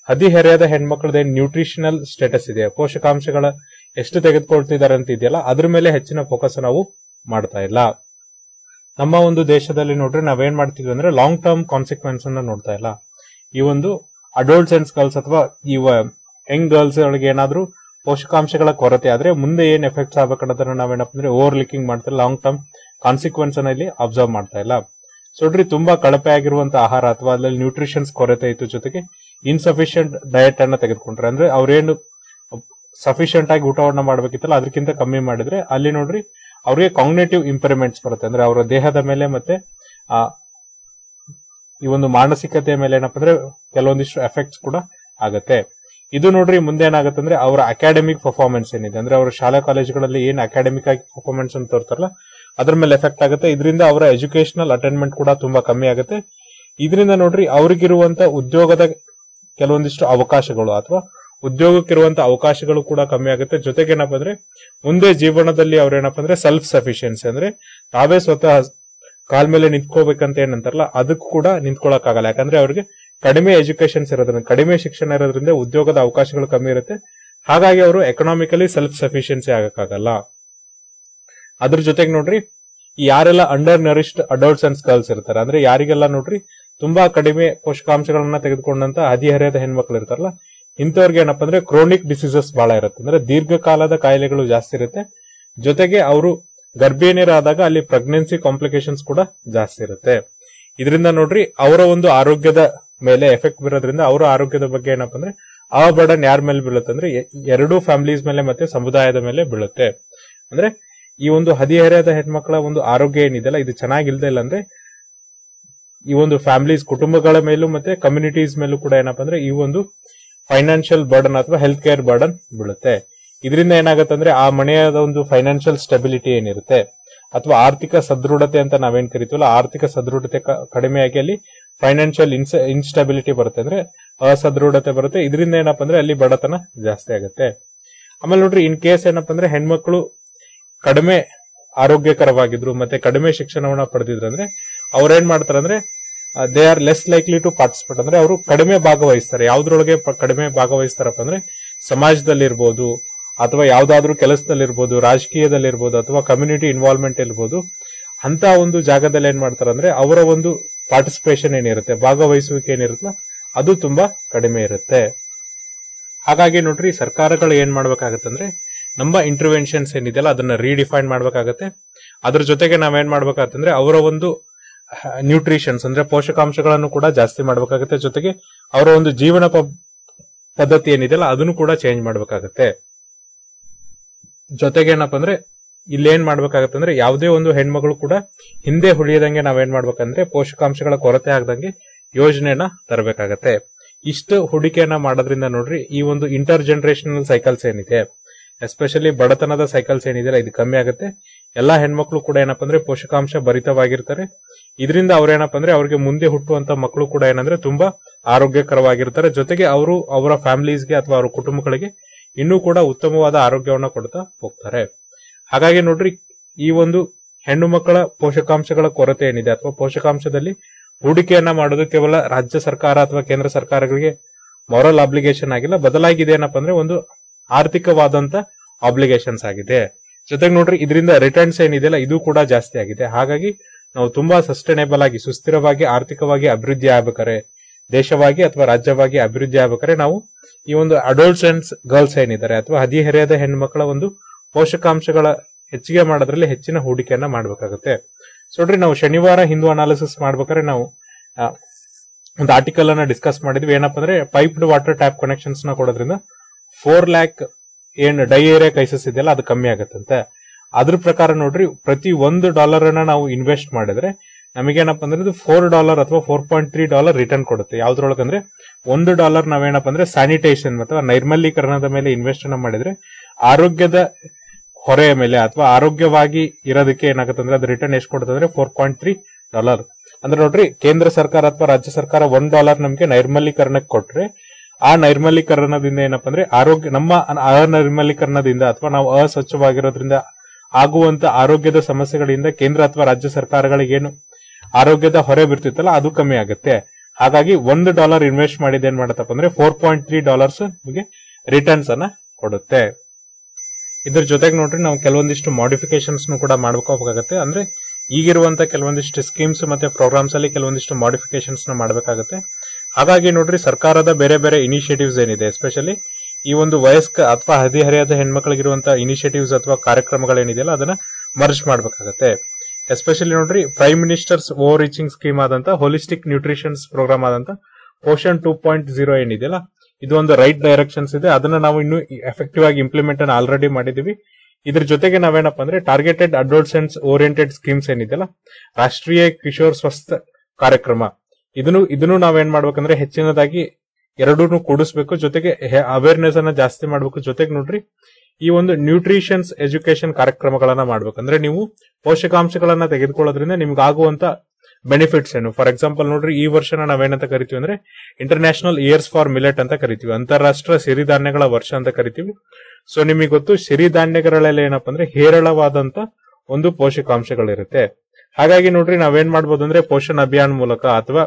ಹದಿಹರೆಯದ ಹೆಣ್ಮಕ್ಳದ ನ್ಯೂಟ್ರಿಷನಲ್ ಸ್ಟೇಟಸ್ ಇದೆ, ಪೋಷಕಾಂಶಗಳ ಎಷ್ಟು ತೆಗೆದುಕೊಳ್ತಿದ್ದಾರೆ ಅಂತ ಇದೆಯಲ್ಲ, ಅದ್ರ ಮೇಲೆ ಹೆಚ್ಚಿನ ಫೋಕಸ್ ನಾವು ಮಾಡ್ತಾ ಇಲ್ಲ. ನಮ್ಮ ಒಂದು ದೇಶದಲ್ಲಿ ನೋಡ್ರಿ ನಾವೇನ್ ಮಾಡ್ತೀವಿ ಅಂದ್ರೆ ಲಾಂಗ್ ಟರ್ಮ್ ಕಾನ್ಸಿಕ್ವೆನ್ಸ್ ಅನ್ನ ನೋಡ್ತಾ ಇಲ್ಲ. ಈ ಒಂದು ಅಡೋಲ್ಟ್ಸ್ ಸೆನ್ಸ್ ಗರ್ಲ್ಸ್ ಅಥವಾ ಈ ಯಂಗ್ ಗರ್ಲ್ಸ್ ಒಳಗೆ ಏನಾದ್ರೂ ಪೋಷಕಾಂಶಗಳ ಕೊರತೆ ಆದ್ರೆ ಮುಂದೆ ಏನ್ ಎಫೆಕ್ಟ್ಸ್ ಆಗ್ಬೇಕನ್ನೋದನ್ನ ನಾವೇನಪ್ಪ ಅಂದ್ರೆ ಓವರ್ ಲಿಕ್ಕಿಂಗ್ ಮಾಡ್ತಾರೆ ಲಾಂಗ್ ಟರ್ಮ್ ಕಾನ್ಸಿಕ್ವೆನ್ಸ್ ಅನ್ನ ಇಲ್ಲಿ ಅಬ್ಸರ್ವ್ ಮಾಡ್ತಾ ಇಲ್ಲ. ಸೊ ನೋಡ್ರಿ, ತುಂಬಾ ಕಳಪೆ ಆಗಿರುವಂತ ಆಹಾರ ಅಥವಾ ಅದ್ರಲ್ಲಿ ನ್ಯೂಟ್ರಿಷನ್ಸ್ ಕೊರತೆ ಇತ್ತು ಜೊತೆಗೆ ಇನ್ಸಫಿಷಿಯಂಟ್ ಡಯಟ್ ಅನ್ನ ತೆಗೆದುಕೊಂಡ್ರೆ ಅಂದ್ರೆ ಅವ್ರೇನು ಸಫಿಶಿಯಂಟ್ ಆಗಿ ಊಟವನ್ನ ಮಾಡ್ಬೇಕಿತ್ತಲ್ಲ, ಅದಕ್ಕಿಂತ ಕಮ್ಮಿ ಮಾಡಿದ್ರೆ ಅಲ್ಲಿ ನೋಡ್ರಿ ಅವ್ರಿಗೆ ಕಾಂಗ್ನೇಟಿವ್ ಇಂಪ್ರೂವ್ಮೆಂಟ್ಸ್ ಬರುತ್ತೆ. ಅಂದ್ರೆ ಅವರ ದೇಹದ ಮೇಲೆ ಮತ್ತೆ, ಆ, ಈ ಒಂದು ಮಾನಸಿಕತೆಯ ಮೇಲೆ ಏನಪ್ಪ ಅಂದ್ರೆ ಕೆಲವೊಂದಿಷ್ಟು ಎಫೆಕ್ಟ್ಸ್ ಕೂಡ ಆಗತ್ತೆ. ಇದು ನೋಡ್ರಿ ಮುಂದೆ ಏನಾಗುತ್ತೆ ಅಂದ್ರೆ ಅವರ ಅಕಾಡೆಮಿಕ್ ಪರ್ಫಾರ್ಮೆನ್ಸ್ ಏನಿದೆ. ಅಂದ್ರೆ ಅವರ ಶಾಲಾ ಕಾಲೇಜುಗಳಲ್ಲಿ ಏನ್ ಅಕಾಡೆಮಿಕ್ ಆಗಿ ಪರ್ಫಾರ್ಮೆನ್ಸ್ ಅಂತ ತೋರ್ತಾರಲ್ಲ, ಅದ್ರ ಮೇಲೆ ಎಫೆಕ್ಟ್ ಆಗುತ್ತೆ. ಇದರಿಂದ ಅವರ ಎಜುಕೇಶನಲ್ ಅಟೆಂಡ್ಮೆಂಟ್ ಕೂಡ ತುಂಬಾ ಕಮ್ಮಿ ಆಗುತ್ತೆ. ಇದರಿಂದ ನೋಡ್ರಿ ಅವ್ರಿಗಿರುವಂತ ಉದ್ಯೋಗದ ಕೆಲವೊಂದಿಷ್ಟು ಅವಕಾಶಗಳು ಅಥವಾ ಉದ್ಯೋಗಕ್ಕಿರುವಂತ ಅವಕಾಶಗಳು ಕೂಡ ಕಮ್ಮಿ ಆಗುತ್ತೆ. ಜೊತೆಗೆ ಏನಪ್ಪ ಅಂದ್ರೆ, ಮುಂದೆ ಜೀವನದಲ್ಲಿ ಅವ್ರೇನಪ್ಪ ಅಂದ್ರೆ ಸೆಲ್ಫ್ ಸಫಿಶಿಯನ್ಸಿ ಅಂದ್ರೆ, ತಾವೇ ಸ್ವತಃ ಕಾಲ್ ಮೇಲೆ ನಿಂತ್ಕೋಬೇಕಂತ ಏನಂತಾರಲ್ಲ, ಅದಕ್ಕೂ ಕೂಡ ನಿಂತ್ಕೊಳಕ್ ಆಗಲ್ಲ ಯಾಕಂದ್ರೆ ಅವ್ರಿಗೆ ಕಡಿಮೆ ಎಜುಕೇಶನ್ಸ್ ಇರೋದ್ರಿಂದ, ಕಡಿಮೆ ಶಿಕ್ಷಣ ಇರೋದ್ರಿಂದ ಉದ್ಯೋಗದ ಅವಕಾಶಗಳು ಕಮ್ಮಿ ಇರುತ್ತೆ. ಹಾಗಾಗಿ ಅವರು ಎಕನಾಮಿಕಲಿ ಸೆಲ್ಫ್ ಸಫಿಶಿಯನ್ಸಿ ಆಗಕ್ಕಾಗಲ್ಲ. ಅದ್ರ ಜೊತೆಗೆ ನೋಡ್ರಿ, ಯಾರೆಲ್ಲ under nourished adults and girls ಇರ್ತಾರೆ, ಅಂದ್ರೆ ಯಾರಿಗೆಲ್ಲ ನೋಡ್ರಿ, ತುಂಬಾ ಕಡಿಮೆ ಪೋಷಕಾಂಶಗಳನ್ನ ತೆಗೆದುಕೊಂಡಂತ ಹದಿಹರೆಯದ ಹೆಣ್ಮಕ್ಳು ಇರ್ತಾರಲ್ಲ ಇಂಥವ್ರಿಗೆ ಏನಪ್ಪ ಅಂದ್ರೆ ಕ್ರೋನಿಕ್ ಡಿಸೀಸಸ್ ಬಹಳ ಇರುತ್ತೆ. ಅಂದ್ರೆ ದೀರ್ಘಕಾಲದ ಕಾಯಿಲೆಗಳು ಜಾಸ್ತಿ ಇರುತ್ತೆ. ಜೊತೆಗೆ ಅವರು ಗರ್ಭಿಣಿಯರಾದಾಗ ಅಲ್ಲಿ ಪ್ರೆಗ್ನೆನ್ಸಿ ಕಾಂಪ್ಲಿಕೇಶನ್ಸ್ ಕೂಡ ಜಾಸ್ತಿ ಇರುತ್ತೆ. ಇದರಿಂದ ನೋಡ್ರಿ, ಅವರ ಒಂದು ಆರೋಗ್ಯದ ಮೇಲೆ ಎಫೆಕ್ಟ್ ಬೀರೋದ್ರಿಂದ ಅವರ ಆರೋಗ್ಯದ ಬಗ್ಗೆ ಏನಪ್ಪ ಅಂದ್ರೆ ಆ ಬರ್ಡನ್ ಯಾರ ಮೇಲೆ ಬೀಳುತ್ತೆ ಅಂದ್ರೆ ಎರಡೂ ಫ್ಯಾಮಿಲೀಸ್ ಮೇಲೆ ಮತ್ತೆ ಸಮುದಾಯದ ಮೇಲೆ ಬೀಳುತ್ತೆ. ಅಂದ್ರೆ ಈ ಒಂದು ಹದಿಹರೆಯದ ಹೆಣ್ಮಕ್ಳ ಒಂದು ಆರೋಗ್ಯ ಏನಿದೆಯಲ್ಲ, ಇದು ಚೆನ್ನಾಗಿಲ್ದೇ ಇಲ್ಲ ಅಂದ್ರೆ ಈ ಒಂದು ಫ್ಯಾಮಿಲೀಸ್ ಕುಟುಂಬಗಳ ಮೇಲೂ ಮತ್ತೆ ಕಮ್ಯುನಿಟೀಸ್ ಮೇಲೂ ಕೂಡ ಏನಪ್ಪಾ ಅಂದ್ರೆ ಈ ಒಂದು ಫೈನಾನ್ಷಿಯಲ್ ಬರ್ಡನ್ ಅಥವಾ ಹೆಲ್ತ್ ಕೇರ್ ಬರ್ಡನ್ ಬೀಳುತ್ತೆ. ಇದರಿಂದ ಏನಾಗುತ್ತೆ ಅಂದ್ರೆ ಆ ಮನೆಯ ಒಂದು ಫೈನಾನ್ಷಿಯಲ್ ಸ್ಟೆಬಿಲಿಟಿ ಏನಿರುತ್ತೆ? ಅಥವಾ ಆರ್ಥಿಕ ಸದೃಢತೆ ಅಂತ ನಾವೇನ್ ಕರಿತೀವಲ್ಲ, ಆರ್ಥಿಕ ಸದೃಢತೆ ಕಡಿಮೆಯಾಗಿ ಅಲ್ಲಿ ಫೈನಾನ್ಷಿಯಲ್ ಇನ್ಸ್ ಇನ್ಸ್ಟೆಬಿಲಿಟಿ ಬರುತ್ತೆ. ಅಂದ್ರೆ ಅಸದೃಢತೆ ಬರುತ್ತೆ. ಇದರಿಂದ ಏನಪ್ಪಾ ಅಂದ್ರೆ ಅಲ್ಲಿ ಬಡತನ ಜಾಸ್ತಿ ಆಗುತ್ತೆ. ಆಮೇಲೆ ನೋಡ್ರಿ ಇನ್ ಕೇಸ್ ಏನಪ್ಪಾ ಅಂದ್ರೆ ಹೆಣ್ಮಕ್ಳು ಕಡಿಮೆ ಆರೋಗ್ಯಕರವಾಗಿದ್ರು, ಮತ್ತೆ ಕಡಿಮೆ ಶಿಕ್ಷಣವನ್ನ ಪಡೆದಿದ್ರು ಅಂದ್ರೆ ಅವ್ರೇನ್ ಮಾಡ್ತಾರೆ ಅಂದ್ರೆ they are less likely to participate ಅಂದ್ರೆ ಅವರು ಕಡಿಮೆ ಭಾಗವಹಿಸ್ತಾರೆ. ಯಾವ್ದ್ರೊಳಗೆ ಕಡಿಮೆ ಭಾಗವಹಿಸ್ತಾರಪ್ಪ ಅಂದ್ರೆ ಸಮಾಜದಲ್ಲಿರ್ಬೋದು ಅಥವಾ ಯಾವ್ದಾದ್ರು ಕೆಲಸದಲ್ಲಿರ್ಬೋದು, ರಾಜಕೀಯದಲ್ಲಿರ್ಬೋದು ಅಥವಾ ಕಮ್ಯುನಿಟಿ ಇನ್ವಾಲ್ವ್ಮೆಂಟ್ ಇರ್ಬೋದು. ಅಂತ ಒಂದು ಜಾಗದಲ್ಲಿ ಏನ್ ಮಾಡ್ತಾರೆ ಅಂದ್ರೆ ಅವರ ಒಂದು ಪಾರ್ಟಿಸಿಪೇಷನ್ ಏನಿರುತ್ತೆ, ಭಾಗವಹಿಸುವಿಕೆ ಏನಿರುತ್ತಲ್ಲ, ಅದು ತುಂಬಾ ಕಡಿಮೆ ಇರುತ್ತೆ. ಹಾಗಾಗಿ ನೋಡ್ರಿ, ಸರ್ಕಾರಗಳು ಏನ್ ಮಾಡ್ಬೇಕಾಗತ್ತೆ ಅಂದ್ರೆ ನಮ್ಮ ಇಂಟರ್ವೆನ್ಷನ್ಸ್ ಏನಿದೆಯಲ್ಲ, ಅದನ್ನ ರೀಡಿಫೈನ್ ಮಾಡ್ಬೇಕಾಗತ್ತೆ. ಅದ್ರ ಜೊತೆಗೆ ನಾವೇನ್ ಮಾಡ್ಬೇಕಾಗತ್ತಂದ್ರೆ ಅವರ ಒಂದು ನ್ಯೂಟ್ರಿಷನ್ಸ್ ಅಂದ್ರೆ ಪೋಷಕಾಂಶಗಳನ್ನು ಕೂಡ ಜಾಸ್ತಿ ಮಾಡಬೇಕಾಗುತ್ತೆ. ಜೊತೆಗೆ ಅವರ ಒಂದು ಜೀವನ ಪದ್ಧತಿ ಏನಿದೆಯಲ್ಲ, ಅದನ್ನು ಕೂಡ ಚೇಂಜ್ ಮಾಡಬೇಕಾಗತ್ತೆ. ಜೊತೆಗೆ ಏನಪ್ಪ ಅಂದ್ರೆ ಇಲ್ಲಿ ಏನ್ ಮಾಡ್ಬೇಕಾಗತ್ತೆ ಅಂದ್ರೆ, ಯಾವುದೇ ಒಂದು ಹೆಣ್ಮಗಳು ಕೂಡ ಹಿಂದೆ ಉಳಿಯದಂಗೆ ನಾವೇನ್ ಮಾಡ್ಬೇಕಂದ್ರೆ, ಪೋಷಕಾಂಶಗಳ ಕೊರತೆ ಆಗದಂಗೆ ಯೋಜನೆಯನ್ನ ತರಬೇಕಾಗತ್ತೆ. ಇಷ್ಟು ಹೂಡಿಕೆಯನ್ನ ಮಾಡೋದ್ರಿಂದ ನೋಡ್ರಿ, ಈ ಒಂದು ಇಂಟರ್ ಜನರೇಷನಲ್ ಸೈಕಲ್ಸ್ ಏನಿದೆ ಎಸ್ಪೆಷಲಿ ಬಡತನದ ಸೈಕಲ್ಸ್ ಏನಿದೆಯಲ್ಲ, ಇದು ಕಮ್ಮಿ ಆಗುತ್ತೆ. ಎಲ್ಲಾ ಹೆಣ್ಮಕ್ಳು ಕೂಡ ಏನಪ್ಪಾ ಅಂದ್ರೆ, ಪೋಷಕಾಂಶ ಭರಿತವಾಗಿರ್ತಾರೆ. ಇದರಿಂದ ಅವ್ರೇನಪ್ಪ ಅಂದ್ರೆ ಅವ್ರಿಗೆ ಮುಂದೆ ಹುಟ್ಟುವಂತ ಮಕ್ಕಳು ಕೂಡ ಏನಂದ್ರೆ ತುಂಬಾ ಆರೋಗ್ಯಕರವಾಗಿರ್ತಾರೆ. ಜೊತೆಗೆ ಅವರು ಅವರ ಫ್ಯಾಮಿಲೀಸ್ಗೆ ಅಥವಾ ಅವರ ಕುಟುಂಬಗಳಿಗೆ ಇನ್ನೂ ಕೂಡ ಉತ್ತಮವಾದ ಆರೋಗ್ಯವನ್ನ ಕೊಡ್ತಾ ಹೋಗ್ತಾರೆ. ಹಾಗಾಗಿ ನೋಡ್ರಿ, ಈ ಒಂದು ಹೆಣ್ಣು ಮಕ್ಕಳ ಪೋಷಕಾಂಶಗಳ ಕೊರತೆ ಏನಿದೆ ಅಥವಾ ಪೋಷಕಾಂಶದಲ್ಲಿ ಹೂಡಿಕೆಯನ್ನ ಮಾಡೋದು ಕೇವಲ ರಾಜ್ಯ ಸರ್ಕಾರ ಅಥವಾ ಕೇಂದ್ರ ಸರ್ಕಾರಗಳಿಗೆ ಮೊರಲ್ ಅಬ್ಲಿಗೇಷನ್ ಆಗಿಲ್ಲ. ಬದಲಾಗಿದೆ ಏನಪ್ಪ ಅಂದ್ರೆ ಒಂದು ಆರ್ಥಿಕವಾದಂತ ಅಬ್ಲಿಗೇಷನ್ಸ್ ಆಗಿದೆ. ಜೊತೆಗೆ ನೋಡ್ರಿ, ಇದರಿಂದ ರಿಟರ್ನ್ಸ್ ಏನಿದೆಯಲ್ಲ, ಇದು ಕೂಡ ಜಾಸ್ತಿ ಆಗಿದೆ. ಹಾಗಾಗಿ ನಾವು ತುಂಬಾ ಸಸ್ಟೈನೇಬಲ್ ಆಗಿ, ಸುಸ್ಥಿರವಾಗಿ, ಆರ್ಥಿಕವಾಗಿ ಅಭಿವೃದ್ಧಿ ಆಗ್ಬೇಕಾರೆ ದೇಶವಾಗಿ ಅಥವಾ ರಾಜ್ಯವಾಗಿ ಅಭಿವೃದ್ಧಿ ಆಗ್ಬೇಕಾರೆ ನಾವು ಈ ಒಂದು ಅಡೋಲ್ಸೆಂಟ್ಸ್ ಗರ್ಲ್ಸ್ ಏನಿದ್ದಾರೆ ಅಥವಾ ಹದಿಹರೆಯದ ಹೆಣ್ಮಕ್ಳ ಒಂದು ಪೋಷಕಾಂಶಗಳ ಹೆಚ್ಚಿಗೆ ಮಾಡೋದ್ರಲ್ಲಿ ಹೆಚ್ಚಿನ ಹೂಡಿಕೆಯನ್ನ ಮಾಡಬೇಕಾಗುತ್ತೆ. ಸೊ ನೋಡ್ರಿ ನಾವು ಶನಿವಾರ ಹಿಂದೂ ಅನಾಲಿಸಿಸ್ ಮಾಡ್ಬೇಕಾದ್ರೆ ನಾವು ಒಂದು ಆರ್ಟಿಕಲ್ ಅನ್ನ ಡಿಸ್ಕಸ್ ಮಾಡಿದ್ವಿ. ಏನಪ್ಪ ಅಂದ್ರೆ ಪೈಪ್ಡ್ ವಾಟರ್ ಟ್ಯಾಪ್ ಕನೆಕ್ಷನ್ಸ್ನ ಕೊಡೋದ್ರಿಂದ ಫೋರ್ ಲ್ಯಾಕ್ ಏನ್ ಡೈಏರಿಯಾ ಕೈಸಸ್ ಇದೆಯಲ್ಲ, ಅದು ಕಮ್ಮಿ ಆಗತ್ತಂತೆ. ಅದ್ರ ಪ್ರಕಾರ ನೋಡ್ರಿ, ಪ್ರತಿ ಒಂದು ಡಾಲರ್ ಅನ್ನ ನಾವು ಇನ್ವೆಸ್ಟ್ ಮಾಡಿದ್ರೆ, ನಮಗೇನಪ್ಪ ಅಂದ್ರೆ ಇದು ಫೋರ್ ಡಾಲರ್ ಅಥವಾ four point three dollar return ಕೊಡುತ್ತೆ. ಯಾವ್ದ್ರೊಳಗಂದ್ರೆ ಒಂದು ಡಾಲರ್ ನಾವೇನಪ್ಪ ಅಂದ್ರೆ ಸ್ಯಾನಿಟೇಷನ್ ಅಥವಾ ನೈರ್ಮಲೀಕರಣದ ಮೇಲೆ ಇನ್ವೆಸ್ಟ್ ಅನ್ನ ಮಾಡಿದ್ರೆ, ಆರೋಗ್ಯದ ಹೊರೆಯ ಮೇಲೆ ಅಥವಾ ಆರೋಗ್ಯವಾಗಿ ಇರೋದಕ್ಕೆ ಏನಾಗುತ್ತೆ ಅಂದ್ರೆ ಅದು ರಿಟರ್ನ್ ಎಷ್ಟು ಕೊಡುತ್ತೆ ಅಂದ್ರೆ ಫೋರ್ ಪಾಯಿಂಟ್ ತ್ರೀ ಡಾಲರ್ ಅಂದ್ರೆ ನೋಡ್ರಿ, ಕೇಂದ್ರ ಸರ್ಕಾರ ಅಥವಾ ರಾಜ್ಯ ಸರ್ಕಾರ ಒನ್ ಡಾಲರ್ ನಮಗೆ ನೈರ್ಮಲೀಕರಣಕ್ಕೆ ಕೊಟ್ರೆ, ಆ ನೈರ್ಮಲೀಕರಣದಿಂದ ಏನಪ್ಪ ಅಂದ್ರೆ ಆರೋಗ್ಯ, ನಮ್ಮ ಅನೈರ್ಮಲೀಕರಣದಿಂದ ಅಥವಾ ನಾವು ಅಸ್ವಚ್ಛವಾಗಿರೋದ್ರಿಂದ ಆಗುವಂತ ಆರೋಗ್ಯದ ಸಮಸ್ಯೆಗಳಿಂದ ಕೇಂದ್ರ ಅಥವಾ ರಾಜ್ಯ ಸರ್ಕಾರಗಳಿಗೆ ಏನು ಆರೋಗ್ಯದ ಹೊರೆ ಬಿರ್ತಿತ್ತಲ್ಲ ಅದು ಕಮ್ಮಿ ಆಗುತ್ತೆ. ಹಾಗಾಗಿ ಒಂದು ಡಾಲರ್ ಇನ್ವೆಸ್ಟ್ ಮಾಡಿದ ಏನ್ ಮಾಡತ್ತಪ್ಪ ಅಂದ್ರೆ ಫೋರ್ ಪಾಯಿಂಟ್ ತ್ರೀ ಡಾಲರ್ಸ್ ನಿಮಗೆ ರಿಟರ್ನ್ಸ್ ಅನ್ನ ಕೊಡುತ್ತೆ. ಇದ್ರ ಜೊತೆಗೆ ನೋಡ್ರಿ, ನಾವು ಕೆಲವೊಂದಿಷ್ಟು ಮಾಡಿಫಿಕೇಶನ್ಸ್ ಕೂಡ ಮಾಡ್ಬೇಕಾಗುತ್ತೆ ಅಂದ್ರೆ ಈಗಿರುವಂತ ಕೆಲವೊಂದಿಷ್ಟು ಸ್ಕೀಮ್ಸ್ ಮತ್ತೆ ಪ್ರೋಗ್ರಾಮ್ಸ್ ಅಲ್ಲಿ ಕೆಲವೊಂದಿಷ್ಟು ಮಾಡಿಫಿಕೇಶನ್ಸ್ನ ಮಾಡಬೇಕಾಗುತ್ತೆ. ಹಾಗಾಗಿ ನೋಡ್ರಿ, ಸರ್ಕಾರದ ಬೇರೆ ಬೇರೆ ಇನಿಷಿಯೇಟಿವ್ಸ್ ಏನಿದೆ ಎಸ್ಪೆಷಲಿ ಈ ಒಂದು ವಯಸ್ಕ ಅಥವಾ ಹದಿಹರೆಯದ ಹೆಣ್ಮಕ್ಳಿಗಿರುವಂತಹ ಇನಿಷಿಯೇಟಿವ್ಸ್ ಅಥವಾ ಕಾರ್ಯಕ್ರಮಗಳೇನಿದೆಯಲ್ಲ, ಅದನ್ನ ಮರ್ಜ್ ಮಾಡಬೇಕಾಗತ್ತೆ. ಎಸ್ಪೆಷಲಿ ನೋಡ್ರಿ prime ministers over reaching scheme ಆದಂತ ಹೋಲಿಸ್ಟಿಕ್ ನ್ಯೂಟ್ರಿಷನ್ಸ್ ಪ್ರೋಗ್ರಾಮ್ ಆದಂತ ಪೋಷನ್ ಟೂ ಪಾಯಿಂಟ್ ಜೀರೋ ಏನಿದೆಯಲ್ಲ, ಇದು ಒಂದು ರೈಟ್ ಡೈರೆಕ್ಷನ್ಸ್ ಇದೆ. ಅದನ್ನ ನಾವು ಇನ್ನು ಎಫೆಕ್ಟಿವ್ ಆಗಿ ಇಂಪ್ಲಿಮೆಂಟ್ ಅನ್ನ ಆಲ್ರೆಡಿ ಮಾಡಿದೀವಿ. ಇದ್ರ ಜೊತೆಗೆ ನಾವೇನಪ್ಪ ಅಂದ್ರೆ ಟಾರ್ಗೆಟೆಡ್ ಅಡೋಲ್ಸೆನ್ಸ್ ಓರಿಯೆಂಟೆಡ್ ಸ್ಕೀಮ್ಸ್ ಏನಿದೆಯಲ್ಲ, ರಾಷ್ಟ್ರೀಯ ಕಿಶೋರ್ ಸ್ವಸ್ಥ ಕಾರ್ಯಕ್ರಮ. ಇದನ್ನು ಇದನ್ನು ನಾವೇನ್ ಮಾಡ್ಬೇಕಂದ್ರೆ, ಹೆಚ್ಚಿನದಾಗಿ ಎರಡೂ ಕೂಡಿಸ್ಬೇಕು. ಜೊತೆಗೆ ಅವೇರ್ನೆಸ್ ಅನ್ನ ಜಾಸ್ತಿ ಮಾಡ್ಬೇಕು. ಜೊತೆಗೆ ನೋಡ್ರಿ, ಈ ಒಂದು ನ್ಯೂಟ್ರಿಷನ್ಸ್ ಎಜುಕೇಶನ್ ಕಾರ್ಯಕ್ರಮಗಳನ್ನ ಮಾಡ್ಬೇಕಂದ್ರೆ ನೀವು ಪೋಷಕಾಂಶಗಳನ್ನ ತೆಗೆದುಕೊಳ್ಳೋದ್ರಿಂದ ನಿಮ್ಗೆ ಆಗುವಂತ ಬೆನಿಫಿಟ್ಸ್ ಏನು? ಫಾರ್ ಎಕ್ಸಾಂಪಲ್ ನೋಡ್ರಿ, ಈ ವರ್ಷನ ನಾವೇನಂತ ಕರಿತೀವಿ ಅಂದ್ರೆ ಇಂಟರ್ನ್ಯಾಷನಲ್ ಇಯರ್ಸ್ ಫಾರ್ ಮಿಲೆಟ್ ಅಂತ ಕರಿತೀವಿ. ಅಂತಾರಾಷ್ಟ್ರೀಯ ಸಿರಿಧಾನ್ಯಗಳ ವರ್ಷ ಅಂತ ಕರಿತೀವಿ. ಸೊ ನಿಮಗೆ ಗೊತ್ತು ಸಿರಿಧಾನ್ಯಗಳಲ್ಲಿ ಏನಪ್ಪಾ ಅಂದ್ರೆ ಹೇರಳವಾದಂತ ಒಂದು ಪೋಷಕಾಂಶಗಳಿರುತ್ತೆ. ಹಾಗಾಗಿ ನೋಡ್ರಿ, ನಾವೇನ್ ಮಾಡ್ಬೋದು ಅಂದ್ರೆ ಪೋಷಣ ಅಭಿಯಾನ್ ಮೂಲಕ ಅಥವಾ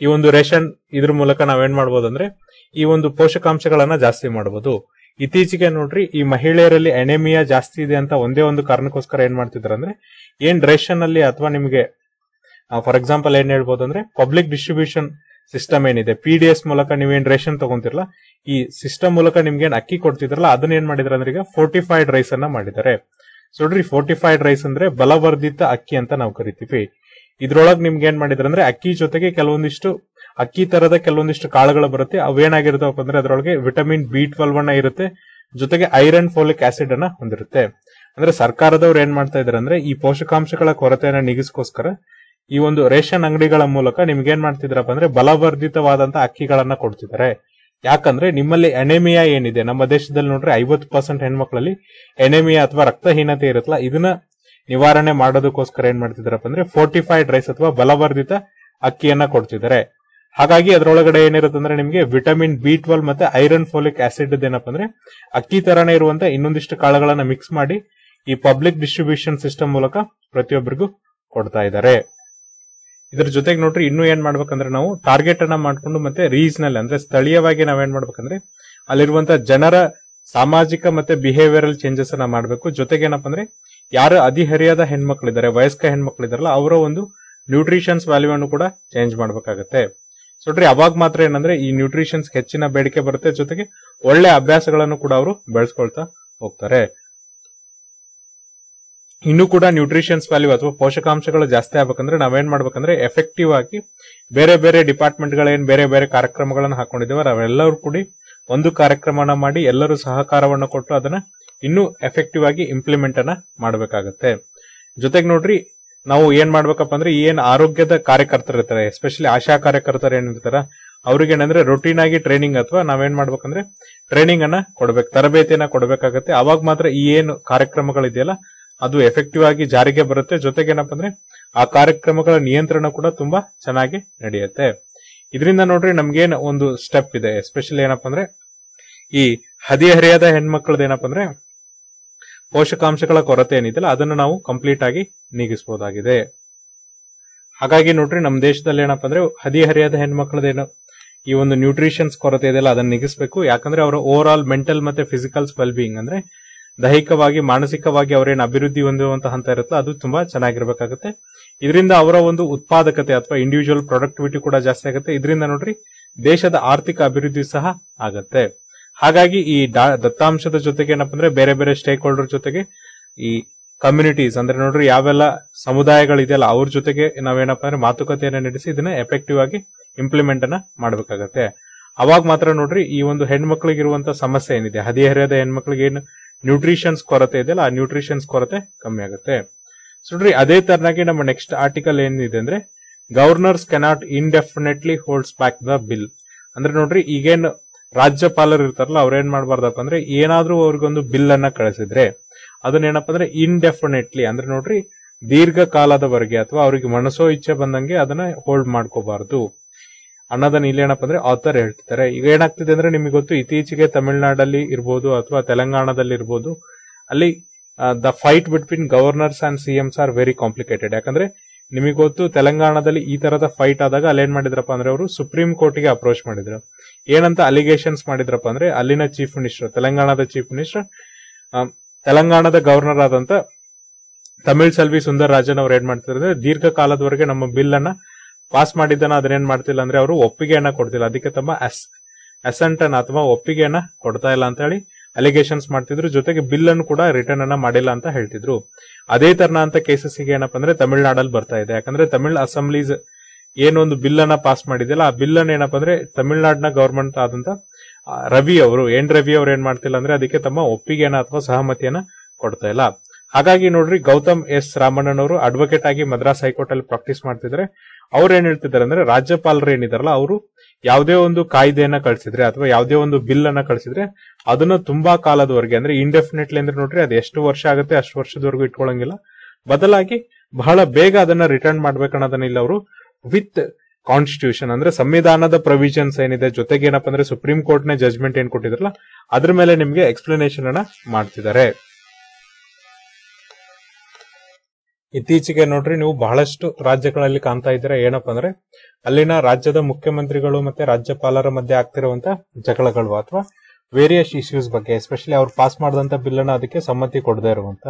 ಈ ಒಂದು ರೇಷನ್ ಇದ್ರ ಮೂಲಕ ನಾವೇನ್ ಮಾಡ್ಬೋದು ಅಂದ್ರೆ ಈ ಒಂದು ಪೋಷಕಾಂಶಗಳನ್ನ ಜಾಸ್ತಿ ಮಾಡಬಹುದು ಇತ್ತೀಚೆಗೆ ನೋಡ್ರಿ, ಈ ಮಹಿಳೆಯರಲ್ಲಿ ಎನೆಮಿಯಾ ಜಾಸ್ತಿ ಇದೆ ಅಂತ ಒಂದೇ ಒಂದು ಕಾರಣಕ್ಕೋಸ್ಕರ ಏನ್ ಮಾಡ್ತಿದ್ರು ಅಂದ್ರೆ ಏನ್ ರೇಷನ್ ಅಲ್ಲಿ ಅಥವಾ ನಿಮಗೆ ಫಾರ್ ಎಕ್ಸಾಂಪಲ್ ಏನ್ ಹೇಳ್ಬೋದು ಅಂದ್ರೆ ಪಬ್ಲಿಕ್ ಡಿಸ್ಟ್ರಿಬ್ಯೂಷನ್ ಸಿಸ್ಟಮ್ ಏನಿದೆ ಪಿ ಡಿ ಎಸ್ ಮೂಲಕ ನೀವೇನ್ ರೇಷನ್ ತಗೊಂತಿರಲ್ಲ ಈ ಸಿಸ್ಟಮ್ ಮೂಲಕ ನಿಮ್ಗೆ ಏನ್ ಅಕ್ಕಿ ಕೊಡ್ತಿದ್ರಲ್ಲ, ಅದನ್ನ ಏನ್ ಮಾಡಿದ್ರೆ ಅಂದ್ರೆ ಈಗ ಫೋರ್ಟಿಫೈಡ್ ರೈಸ್ ಅನ್ನ ಮಾಡಿದ್ದಾರೆ. ಸೊ ನೋಡ್ರಿ ಫೋರ್ಟಿಫೈಡ್ ರೈಸ್ ಅಂದ್ರೆ ಬಲವರ್ಧಿತ ಅಕ್ಕಿ ಅಂತ ನಾವು ಕರಿತೀವಿ. ಇದ್ರೊಳಗೆ ನಿಮ್ಗೆ ಏನ್ ಮಾಡಿದ್ರೆ ಅಂದ್ರೆ ಅಕ್ಕಿ ಜೊತೆಗೆ ಕೆಲವೊಂದಿಷ್ಟು, ಅಕ್ಕಿ ತರದ ಕೆಲವೊಂದಿಷ್ಟು ಕಾಳುಗಳು ಬರುತ್ತೆ. ಅವೇನಾಗಿರ್ತಾವಪ್ಪ ಅಂದ್ರೆ ಅದರೊಳಗೆ ವಿಟಮಿನ್ ಬಿ ಟ್ವೆಲ್ವ್ ಅನ್ನ ಇರುತ್ತೆ. ಜೊತೆಗೆ ಐರನ್ ಫೋಲಿಕ್ ಆಸಿಡ್ ಅನ್ನ ಹೊಂದಿರುತ್ತೆ. ಅಂದ್ರೆ ಸರ್ಕಾರದವ್ರು ಏನ್ ಮಾಡ್ತಾ ಇದಾರೆ ಅಂದ್ರೆ ಈ ಪೋಷಕಾಂಶಗಳ ಕೊರತೆಯನ್ನ ನೀಗಿಸ್ಕೋಸ್ಕರ ಈ ಒಂದು ರೇಷನ್ ಅಂಗಡಿಗಳ ಮೂಲಕ ನಿಮ್ಗೆ ಏನ್ ಮಾಡ್ತಿದ್ರಪ್ಪ ಅಂದ್ರೆ ಬಲವರ್ಧಿತವಾದಂತ ಅಕ್ಕಿಗಳನ್ನ ಕೊಡ್ತಿದ್ದಾರೆ. ಯಾಕಂದ್ರೆ ನಿಮ್ಮಲ್ಲಿ ಎನೆಮಿಯಾ ಏನಿದೆ? ನಮ್ಮ ದೇಶದಲ್ಲಿ ನೋಡ್ರಿ ಐವತ್ತು ಪರ್ಸೆಂಟ್ ಹೆಣ್ಮಕ್ಳಲ್ಲಿ ಎನೆಮಿಯಾ ಅಥವಾ ರಕ್ತಹೀನತೆ ಇರುತ್ತಲ್ಲ, ಇದನ್ನ ನಿವಾರಣೆ ಮಾಡೋದಕ್ಕೋಸ್ಕರ ಏನ್ ಮಾಡ್ತಿದಾರಪ್ಪ ಅಂದ್ರೆ ಫೋರ್ಟಿಫೈಡ್ ರೈಸ್ ಅಥವಾ ಬಲವರ್ಧಿತ ಅಕ್ಕಿಯನ್ನ ಕೊಡ್ತಿದ್ದಾರೆ ಹಾಗಾಗಿ ಅದರೊಳಗಡೆ ಏನಿರುತ್ತೆ ಅಂದ್ರೆ ನಿಮಗೆ ವಿಟಮಿನ್ ಬಿ ಟ್ವೆಲ್ ಮತ್ತೆ ಐರನ್ ಫೋಲಿಕ್ ಆಸಿಡ್ ಏನಪ್ಪ ಅಂದ್ರೆ ಅಕ್ಕಿ ತರಾನೇ ಇರುವಂತ ಇನ್ನೊಂದಿಷ್ಟು ಕಾಳುಗಳನ್ನ ಮಿಕ್ಸ್ ಮಾಡಿ ಈ ಪಬ್ಲಿಕ್ ಡಿಸ್ಟ್ರಿಬ್ಯೂಷನ್ ಸಿಸ್ಟಮ್ ಮೂಲಕ ಪ್ರತಿಯೊಬ್ಬರಿಗೂ ಕೊಡ್ತಾ ಇದ್ದಾರೆ. ಇದ್ರ ಜೊತೆಗೆ ನೋಡ್ರಿ ಇನ್ನೂ ಏನ್ ಮಾಡ್ಬೇಕಂದ್ರೆ ನಾವು ಟಾರ್ಗೆಟ್ ಅನ್ನ ಮಾಡ್ಕೊಂಡು ಮತ್ತೆ ರೀಜನಲ್ ಅಂದ್ರೆ ಸ್ಥಳೀಯವಾಗಿ ನಾವೇನ್ ಮಾಡ್ಬೇಕಂದ್ರೆ ಅಲ್ಲಿರುವಂತ ಜನರ ಸಾಮಾಜಿಕ ಮತ್ತೆ ಬಿಹೇವಿಯರಲ್ ಚೇಂಜಸ್ ಅನ್ನ ಮಾಡಬೇಕು. ಜೊತೆಗೆ ಏನಪ್ಪ ಅಂದ್ರೆ ಯಾರು ಅಧಿಹರಿಯಾದ ಹೆಣ್ಮಕ್ಳಿದ್ದಾರೆ, ವಯಸ್ಕ ಹೆಣ್ಮಕ್ಳಿದಾರಲ್ಲ ಅವರ ಒಂದು ನ್ಯೂಟ್ರಿಷನ್ಸ್ ವ್ಯಾಲ್ಯೂ ಅನ್ನು ಕೂಡ ಚೇಂಜ್ ಮಾಡ್ಬೇಕಾಗತ್ತೆ. ಸೊ ಅವಾಗ ಮಾತ್ರ ಏನಂದ್ರೆ ಈ ನ್ಯೂಟ್ರಿಷನ್ಸ್ ಹೆಚ್ಚಿನ ಬೇಡಿಕೆ ಬರುತ್ತೆ, ಜೊತೆಗೆ ಒಳ್ಳೆ ಅಭ್ಯಾಸಗಳನ್ನು ಕೂಡ ಅವರು ಬೆಳೆಸ್ಕೊಳ್ತಾ ಹೋಗ್ತಾರೆ. ಇನ್ನು ಕೂಡ ನ್ಯೂಟ್ರಿಷನ್ಸ್ ವ್ಯಾಲ್ಯೂ ಅಥವಾ ಪೋಷಕಾಂಶಗಳು ಜಾಸ್ತಿ ಆಗ್ಬೇಕಂದ್ರೆ ನಾವೇನ್ ಮಾಡ್ಬೇಕಂದ್ರೆ ಎಫೆಕ್ಟಿವ್ ಆಗಿ ಬೇರೆ ಬೇರೆ ಡಿಪಾರ್ಟ್ಮೆಂಟ್ ಗಳೇನ್ ಬೇರೆ ಬೇರೆ ಕಾರ್ಯಕ್ರಮಗಳನ್ನು ಹಾಕೊಂಡಿದ್ದೇವೆ ಅವೆಲ್ಲರೂ ಕೂಡಿ ಒಂದು ಕಾರ್ಯಕ್ರಮನ ಮಾಡಿ ಎಲ್ಲರೂ ಸಹಕಾರವನ್ನು ಕೊಟ್ಟು ಅದನ್ನ ಇನ್ನೂ ಎಫೆಕ್ಟಿವ್ ಆಗಿ ಇಂಪ್ಲಿಮೆಂಟ್ ಅನ್ನ ಮಾಡಬೇಕಾಗತ್ತೆ. ಜೊತೆಗೆ ನೋಡ್ರಿ, ನಾವು ಏನ್ ಮಾಡ್ಬೇಕಪ್ಪ ಅಂದ್ರೆ ಏನ್ ಆರೋಗ್ಯದ ಕಾರ್ಯಕರ್ತರು ಇರ್ತಾರೆ ಎಸ್ಪೆಷಲಿ ಆಶಾ ಕಾರ್ಯಕರ್ತರು ಏನಿರ್ತಾರ ಅವ್ರಿಗೆ ಏನಂದ್ರೆ ರೊಟೀನ್ ಆಗಿ ಟ್ರೈನಿಂಗ್ ಅಥವಾ ನಾವೇನ್ ಮಾಡ್ಬೇಕಂದ್ರೆ ಟ್ರೈನಿಂಗ್ ಅನ್ನ ಕೊಡ್ಬೇಕು, ತರಬೇತಿಯನ್ನ ಕೊಡಬೇಕಾಗತ್ತೆ. ಅವಾಗ ಮಾತ್ರ ಈ ಏನು ಕಾರ್ಯಕ್ರಮಗಳಿದೆಯಲ್ಲ, ಅದು ಎಫೆಕ್ಟಿವ್ ಆಗಿ ಜಾರಿಗೆ ಬರುತ್ತೆ. ಜೊತೆಗೆ ಏನಪ್ಪ ಅಂದ್ರೆ ಆ ಕಾರ್ಯಕ್ರಮಗಳ ನಿಯಂತ್ರಣ ಕೂಡ ತುಂಬಾ ಚೆನ್ನಾಗಿ ನಡೆಯುತ್ತೆ. ಇದರಿಂದ ನೋಡ್ರಿ ನಮ್ಗೇನ್ ಒಂದು ಸ್ಟೆಪ್ ಇದೆ. ಎಸ್ಪೆಷಲಿ ಏನಪ್ಪ ಅಂದ್ರೆ ಈ ಹದಿಹರೆಯದ ಹೆಣ್ಮಕ್ಳದ್ದು ಏನಪ್ಪ ಅಂದ್ರೆ ಪೋಷಕಾಂಶಗಳ ಕೊರತೆ ಏನಿದೆಯಲ್ಲ, ಅದನ್ನು ನಾವು ಕಂಪ್ಲೀಟ್ ಆಗಿ ನೀಗಿಸಬಹುದಾಗಿದೆ ಹಾಗಾಗಿ ನೋಡ್ರಿ ನಮ್ಮ ದೇಶದಲ್ಲಿ ಏನಪ್ಪ ಅಂದ್ರೆ ಹದಿಹರಿಯಾದ ಹೆಣ್ಮಕ್ಳದೇನು ಈ ಒಂದು ನ್ಯೂಟ್ರಿಷನ್ಸ್ ಕೊರತೆ ಇದೆಯಲ್ಲ, ಅದನ್ನ ನಿಗಿಸಬೇಕು. ಯಾಕಂದ್ರೆ ಅವರ ಓವರ್ ಆಲ್ ಮೆಂಟಲ್ ಮತ್ತೆ ಫಿಸಿಕಲ್ಸ್ ವೆಲ್ ಬೀಯಿಂಗ್ ಅಂದ್ರೆ ದೈಹಿಕವಾಗಿ, ಮಾನಸಿಕವಾಗಿ ಅವರೇನು ಅಭಿವೃದ್ಧಿ ಹೊಂದುವಂತ ಹಂತ ಇರುತ್ತೋ ಅದು ತುಂಬಾ ಚೆನ್ನಾಗಿರ್ಬೇಕಾಗುತ್ತೆ. ಇದರಿಂದ ಅವರ ಒಂದು ಉತ್ಪಾದಕತೆ ಅಥವಾ ಇಂಡಿವಿಜುವಲ್ ಪ್ರೊಡಕ್ಟಿವಿಟಿ ಕೂಡ ಜಾಸ್ತಿ ಆಗುತ್ತೆ. ಇದರಿಂದ ನೋಡ್ರಿ, ದೇಶದ ಆರ್ಥಿಕ ಅಭಿವೃದ್ಧಿ ಸಹ ಆಗತ್ತೆ. ಹಾಗಾಗಿ ಈ ದತ್ತಾಂಶದ ಜೊತೆಗೆ ಏನಪ್ಪ ಅಂದ್ರೆ ಬೇರೆ ಬೇರೆ ಸ್ಟೇಕ್ ಹೋಲ್ಡರ್ ಜೊತೆಗೆ ಈ ಕಮ್ಯುನಿಟೀಸ್ ಅಂದ್ರೆ ನೋಡ್ರಿ ಯಾವೆಲ್ಲ ಸಮುದಾಯಗಳಿದೆಯಲ್ಲ ಅವ್ರ ಜೊತೆಗೆ ನಾವೇನಪ್ಪ ಅಂದ್ರೆ ಮಾತುಕತೆಯನ್ನು ನಡೆಸಿ ಇದನ್ನ ಎಫೆಕ್ಟಿವ್ ಆಗಿ ಇಂಪ್ಲಿಮೆಂಟ್ ಅನ್ನ ಮಾಡಬೇಕಾಗತ್ತೆ. ಅವಾಗ ಮಾತ್ರ ನೋಡ್ರಿ ಈ ಒಂದು ಹೆಣ್ಮಕ್ಳಿಗೆ ಇರುವಂತ ಸಮಸ್ಯೆ ಏನಿದೆ. ಹದಿಹರೆಯದ ಹೆಣ್ಮಕ್ಳಿಗೆ ಏನು ನ್ಯೂಟ್ರಿಷನ್ಸ್ ಕೊರತೆ ಇದೆಯಲ್ಲ, ಆ ನ್ಯೂಟ್ರಿಷನ್ಸ್ ಕೊರತೆ ಕಮ್ಮಿ ಆಗುತ್ತೆ. ಸೊ ನೋಡ್ರಿ ಅದೇ ತರನಾಗಿ ನಮ್ಮ ನೆಕ್ಸ್ಟ್ ಆರ್ಟಿಕಲ್ ಏನಿದೆ ಅಂದ್ರೆ governors cannot indefinitely holds back the bill ಅಂದ್ರೆ ನೋಡ್ರಿ ಈಗೇನು ರಾಜ್ಯಪಾಲರು ಇರ್ತಾರಲ್ಲ, ಅವ್ರ ಏನ್ ಮಾಡಬಾರ್ದಪ್ಪ ಅಂದ್ರೆ ಏನಾದ್ರೂ ಅವ್ರಿಗೊಂದು ಬಿಲ್ ಅನ್ನ ಕಳಿಸಿದ್ರೆ ಅದನ್ನ ಏನಪ್ಪ ಅಂದ್ರೆ ಇಂಡೆಫಿನೆಟ್ಲಿ ಅಂದ್ರೆ ನೋಡ್ರಿ ದೀರ್ಘಕಾಲದವರೆಗೆ ಅಥವಾ ಅವ್ರಿಗೆ ಮನಸೋ ಇಚ್ಛೆ ಬಂದಂಗೆ ಅದನ್ನ ಹೋಲ್ಡ್ ಮಾಡ್ಕೋಬಾರ್ದು. ಅನ್ನೋದನ್ನ ಇಲ್ಲಿ ಏನಪ್ಪ ಅಂದ್ರೆ ಆಥರ್ ಹೇಳ್ತಿದ್ದಾರೆ. ಈಗ ಏನಾಗ್ತಿದೆ ಅಂದ್ರೆ ನಿಮಗೆ ಗೊತ್ತು, ಇತ್ತೀಚೆಗೆ ತಮಿಳುನಾಡಲ್ಲಿ ಇರ್ಬೋದು ಅಥವಾ ತೆಲಂಗಾಣದಲ್ಲಿ ಇರ್ಬೋದು, ಅಲ್ಲಿ the fight between governors and CMs are very complicated ಯಾಕಂದ್ರೆ ನಿಮಗೆ ಗೊತ್ತು, ತೆಲಂಗಾಣದಲ್ಲಿ ಈ ತರದ ಫೈಟ್ ಆದಾಗ ಅಲ್ಲಿ ಏನ್ ಮಾಡಿದ್ರಪ್ಪ ಅಂದ್ರೆ ಅವರು ಸುಪ್ರೀಂ ಕೋರ್ಟ್ಗೆ ಅಪ್ರೋಚ್ ಮಾಡಿದ್ರು. ಏನಂತ ಅಲಿಗೇಷನ್ಸ್ ಮಾಡಿದ್ರಪ್ಪ ಅಂದ್ರೆ ಅಲ್ಲಿನ ಚೀಫ್ ಮಿನಿಸ್ಟರ್ ತೆಲಂಗಾಣದ ಚೀಫ್ ಮಿನಿಸ್ಟರ್ ತೆಲಂಗಾಣದ ಗವರ್ನರ್ ಆದಂತ ತಮಿಳ್ ಸಲ್ವಿ ಸುಂದರ್ ರಾಜನ್ ಅವ್ರು ಏನ್ ಮಾಡ್ತಾರೆ ಅಂದ್ರೆ ದೀರ್ಘಕಾಲದವರೆಗೆ ನಮ್ಮ ಬಿಲ್ ಅನ್ನ ಪಾಸ್ ಮಾಡಿದ್ದನ್ನ ಅದನ್ನೇನ್ ಮಾಡ್ತಿಲ್ಲ ಅಂದ್ರೆ ಅವರು ಒಪ್ಪಿಗೆಯನ್ನ ಕೊಡ್ತಿಲ್ಲ. ಅದಕ್ಕೆ ತಮ್ಮ ಅಸ್ ಅಸೆಂಟ್ ಅನ್ನ ಅಥವಾ ಒಪ್ಪಿಗೆಯನ್ನ ಕೊಡ್ತಾ ಇಲ್ಲ ಅಂತ ಹೇಳಿ ಅಲಿಗೇಷನ್ಸ್ ಮಾಡ್ತಿದ್ರು. ಜೊತೆಗೆ ಬಿಲ್ ಅನ್ನು ಕೂಡ ರಿಟರ್ನ್ ಅನ್ನ ಮಾಡಿಲ್ಲ ಅಂತ ಹೇಳ್ತಿದ್ರು. ಅದೇ ತರನ ಅಂತ ಕೇಸಸ್ ಏನಪ್ಪ ಅಂದ್ರೆ ತಮಿಳ್ನಾಡಲ್ಲಿ ಬರ್ತಾ ಇದೆ. ಯಾಕಂದ್ರೆ ತಮಿಳ್ ಅಸೆಂಬ್ಲೀಸ್ ಏನೊಂದು ಬಿಲ್ ಅನ್ನ ಪಾಸ್ ಮಾಡಿದೆಯಲ್ಲ, ಆ ಬಿಲ್ ಅನ್ನ ಏನಪ್ಪಾ ಅಂದ್ರೆ ತಮಿಳ್ನಾಡಿನ ಗವರ್ಮೆಂಟ್ ಆದಂತ ರವಿ ಅವರು, ಎನ್ ರವಿ ಅವ್ರು ಏನ್ ಮಾಡ್ತಿಲ್ಲ ಅಂದ್ರೆ ಅದಕ್ಕೆ ತಮ್ಮ ಒಪ್ಪಿಗೆನ ಅಥವಾ ಸಹಮತಿಯನ್ನ ಕೊಡ್ತಾ ಇಲ್ಲ. ಹಾಗಾಗಿ ನೋಡ್ರಿ, ಗೌತಮ್ ಎಸ್ ರಾಮಣ್ಣನ್ ಅವರು ಅಡ್ವೊಕೇಟ್ ಆಗಿ ಮದ್ರಾಸ್ ಹೈಕೋರ್ಟ್ ಅಲ್ಲಿ ಪ್ರಾಕ್ಟೀಸ್ ಮಾಡ್ತಿದ್ರೆ, ಅವ್ರು ಏನ್ ಹೇಳ್ತಿದ್ದಾರೆ ಅಂದ್ರೆ ರಾಜ್ಯಪಾಲರು ಏನಿದಾರಲ್ಲ, ಅವರು ಯಾವುದೇ ಒಂದು ಕಾಯ್ದೆಯನ್ನ ಕಳಿಸಿದ್ರೆ ಅಥವಾ ಯಾವುದೇ ಒಂದು ಬಿಲ್ ಅನ್ನ ಕಳಿಸಿದ್ರೆ ಅದನ್ನ ತುಂಬಾ ಕಾಲದವರೆಗೆ, ಅಂದ್ರೆ ಇಂಡೆಫಿನೆಟ್ಲಿ ಅಂದ್ರೆ ನೋಡ್ರಿ ಅದು ಎಷ್ಟು ವರ್ಷ ಆಗುತ್ತೆ, ಅಷ್ಟು ವರ್ಷದವರೆಗೂ ಇಟ್ಕೊಳಂಗಿಲ್ಲ. ಬದಲಾಗಿ ಬಹಳ ಬೇಗ ಅದನ್ನ ರಿಟರ್ನ್ ಮಾಡ್ಬೇಕನ್ನೋದನ್ನ ಇಲ್ಲಿ ಅವರು. ವಿತ್ ಕಾನ್ಸ್ಟಿಟ್ಯೂಷನ್, ಅಂದ್ರೆ ಸಂವಿಧಾನದ ಪ್ರೊವಿಷನ್ಸ್ ಏನಿದೆ, ಜೊತೆಗೆ ಏನಪ್ಪ ಅಂದ್ರೆ ಸುಪ್ರೀಂ ಕೋರ್ಟ್ನ ಜಜ್ಮೆಂಟ್ ಏನ್ ಕೊಟ್ಟಿದ್ರಲ್ಲ, ಅದ್ರ ಮೇಲೆ ನಿಮ್ಗೆ ಎಕ್ಸ್ಪ್ಲನೇಷನ್ ಅನ್ನ ಮಾಡ್ತಿದ್ದಾರೆ. ಇತ್ತೀಚೆಗೆ ನೋಡ್ರಿ, ನೀವು ಬಹಳಷ್ಟು ರಾಜ್ಯಗಳಲ್ಲಿ ಕಾಣ್ತಾ ಇದ್ದೀರಾ, ಏನಪ್ಪಾ ಅಂದ್ರೆ ಅಲ್ಲಿನ ರಾಜ್ಯದ ಮುಖ್ಯಮಂತ್ರಿಗಳು ಮತ್ತೆ ರಾಜ್ಯಪಾಲರ ಮಧ್ಯೆ ಆಗ್ತಿರುವಂತ ಜಗಳಗಳು ಅಥವಾ ವೇರಿಯಸ್ ಇಶ್ಯೂಸ್ ಬಗ್ಗೆ ಎಸ್ಪೆಷಲಿ ಅವ್ರು ಪಾಸ್ ಮಾಡಿದಂತ ಬಿಲ್ ಅನ್ನ ಅದಕ್ಕೆ ಸಮ್ಮತಿ ಕೊಡದೇ ಇರುವಂತ.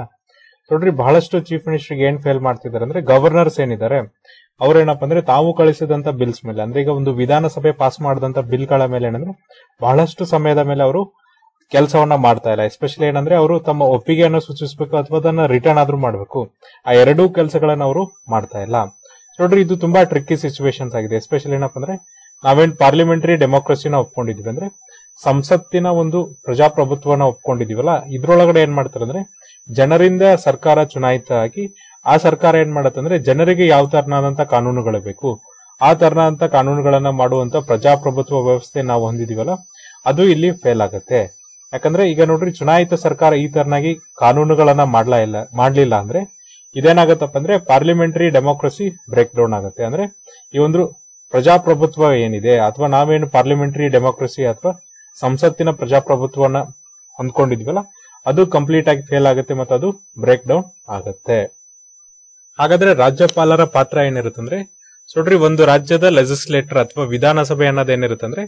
ನೋಡ್ರಿ, ಬಹಳಷ್ಟು ಚೀಫ್ ಮಿನಿಸ್ಟರ್ಗೆ ಏನ್ ಫೇಲ್ ಮಾಡ್ತಿದ್ದಾರೆ ಅಂದ್ರೆ ಗವರ್ನರ್ಸ್ ಏನಿದ್ದಾರೆ ಅವ್ರೇನಪ್ಪ ಅಂದ್ರೆ ತಾವು ಕಳಿಸಿದಂತ ಬಿಲ್ಸ್ ಮೇಲೆ, ಅಂದ್ರೆ ಈಗ ಒಂದು ವಿಧಾನಸಭೆ ಪಾಸ್ ಮಾಡಿದಂತ ಬಿಲ್ಗಳ ಮೇಲೆ ಏನಂದ್ರೆ ಬಹಳಷ್ಟು ಸಮಯದ ಮೇಲೆ ಅವರು ಕೆಲಸವನ್ನ ಮಾಡ್ತಾ ಇಲ್ಲ. ಎಸ್ಪೆಷಲಿ ಏನಂದ್ರೆ ಅವರು ತಮ್ಮ ಒಪ್ಪಿಗೆಯನ್ನು ಸೂಚಿಸಬೇಕು ಅಥವಾ ಅದನ್ನ ರಿಟರ್ನ್ ಆದ್ರೂ ಮಾಡಬೇಕು. ಆ ಎರಡೂ ಕೆಲಸಗಳನ್ನ ಅವರು ಮಾಡ್ತಾ ಇಲ್ಲ. ನೋಡ್ರಿ, ಇದು ತುಂಬಾ ಟ್ರಿಕ್ಕಿ ಸಿಚುವೇಶನ್ಸ್ ಆಗಿದೆ. ಎಸ್ಪೆಷಲಿ ಏನಪ್ಪ ಅಂದ್ರೆ ನಾವೇನ್ ಪಾರ್ಲಿಮೆಂಟರಿ ಡೆಮೋಕ್ರಸಿನ ಒಪ್ಕೊಂಡಿದ್ವಿ ಅಂದ್ರೆ ಸಂಸತ್ತಿನ ಒಂದು ಪ್ರಜಾಪ್ರಭುತ್ವನ ಒಪ್ಕೊಂಡಿದೀವಲ್ಲ, ಇದ್ರೊಳಗಡೆ ಏನ್ ಮಾಡ್ತಾರೆ ಅಂದ್ರೆ ಜನರಿಂದ ಸರ್ಕಾರ ಚುನಾಯಿತ ಆಗಿ ಆ ಸರ್ಕಾರ ಏನ್ ಮಾಡತ್ತಂದ್ರೆ ಜನರಿಗೆ ಯಾವ ತರನಾದಂತ ಕಾನೂನುಗಳು ಬೇಕು, ಆ ತರನಾದಂತ ಕಾನೂನುಗಳನ್ನ ಮಾಡುವಂತ ಪ್ರಜಾಪ್ರಭುತ್ವ ವ್ಯವಸ್ಥೆ ನಾವು ಹೊಂದಿದೀವಲ್ಲ, ಅದು ಇಲ್ಲಿ ಫೇಲ್ ಆಗತ್ತೆ. ಯಾಕಂದ್ರೆ ಈಗ ನೋಡ್ರಿ, ಚುನಾಯಿತ ಸರ್ಕಾರ ಈ ತರನಾಗಿ ಕಾನೂನುಗಳನ್ನ ಮಾಡ್ಲಾ ಇಲ್ಲ, ಮಾಡ್ಲಿಲ್ಲ ಅಂದ್ರೆ ಇದೇನಾಗತ್ತಪ್ಪ ಅಂದ್ರೆ ಪಾರ್ಲಿಮೆಂಟರಿ ಡೆಮೋಕ್ರಸಿ ಬ್ರೇಕ್ ಡೌನ್ ಆಗುತ್ತೆ. ಅಂದ್ರೆ ಈ ಒಂದು ಪ್ರಜಾಪ್ರಭುತ್ವ ಏನಿದೆ, ಅಥವಾ ನಾವೇನು ಪಾರ್ಲಿಮೆಂಟರಿ ಡೆಮೋಕ್ರಸಿ ಅಥವಾ ಸಂಸತ್ತಿನ ಪ್ರಜಾಪ್ರಭುತ್ವನ ಹೊಂದ್ಕೊಂಡಿದ್ವಲ್ಲ, ಅದು ಕಂಪ್ಲೀಟ್ ಆಗಿ ಫೇಲ್ ಆಗುತ್ತೆ ಮತ್ತೆ ಅದು ಬ್ರೇಕ್ ಡೌನ್ ಆಗುತ್ತೆ. ಹಾಗಾದ್ರೆ ರಾಜ್ಯಪಾಲರ ಪಾತ್ರ ಏನಿರುತ್ತೆ ಅಂದ್ರೆ ಸೊಡ್ರಿ ಒಂದು ರಾಜ್ಯದ ಲೆಜಿಸ್ಲೇಟರ್ ಅಥವಾ ವಿಧಾನಸಭೆ ಅನ್ನೋದು ಏನಿರುತ್ತಂದ್ರೆ,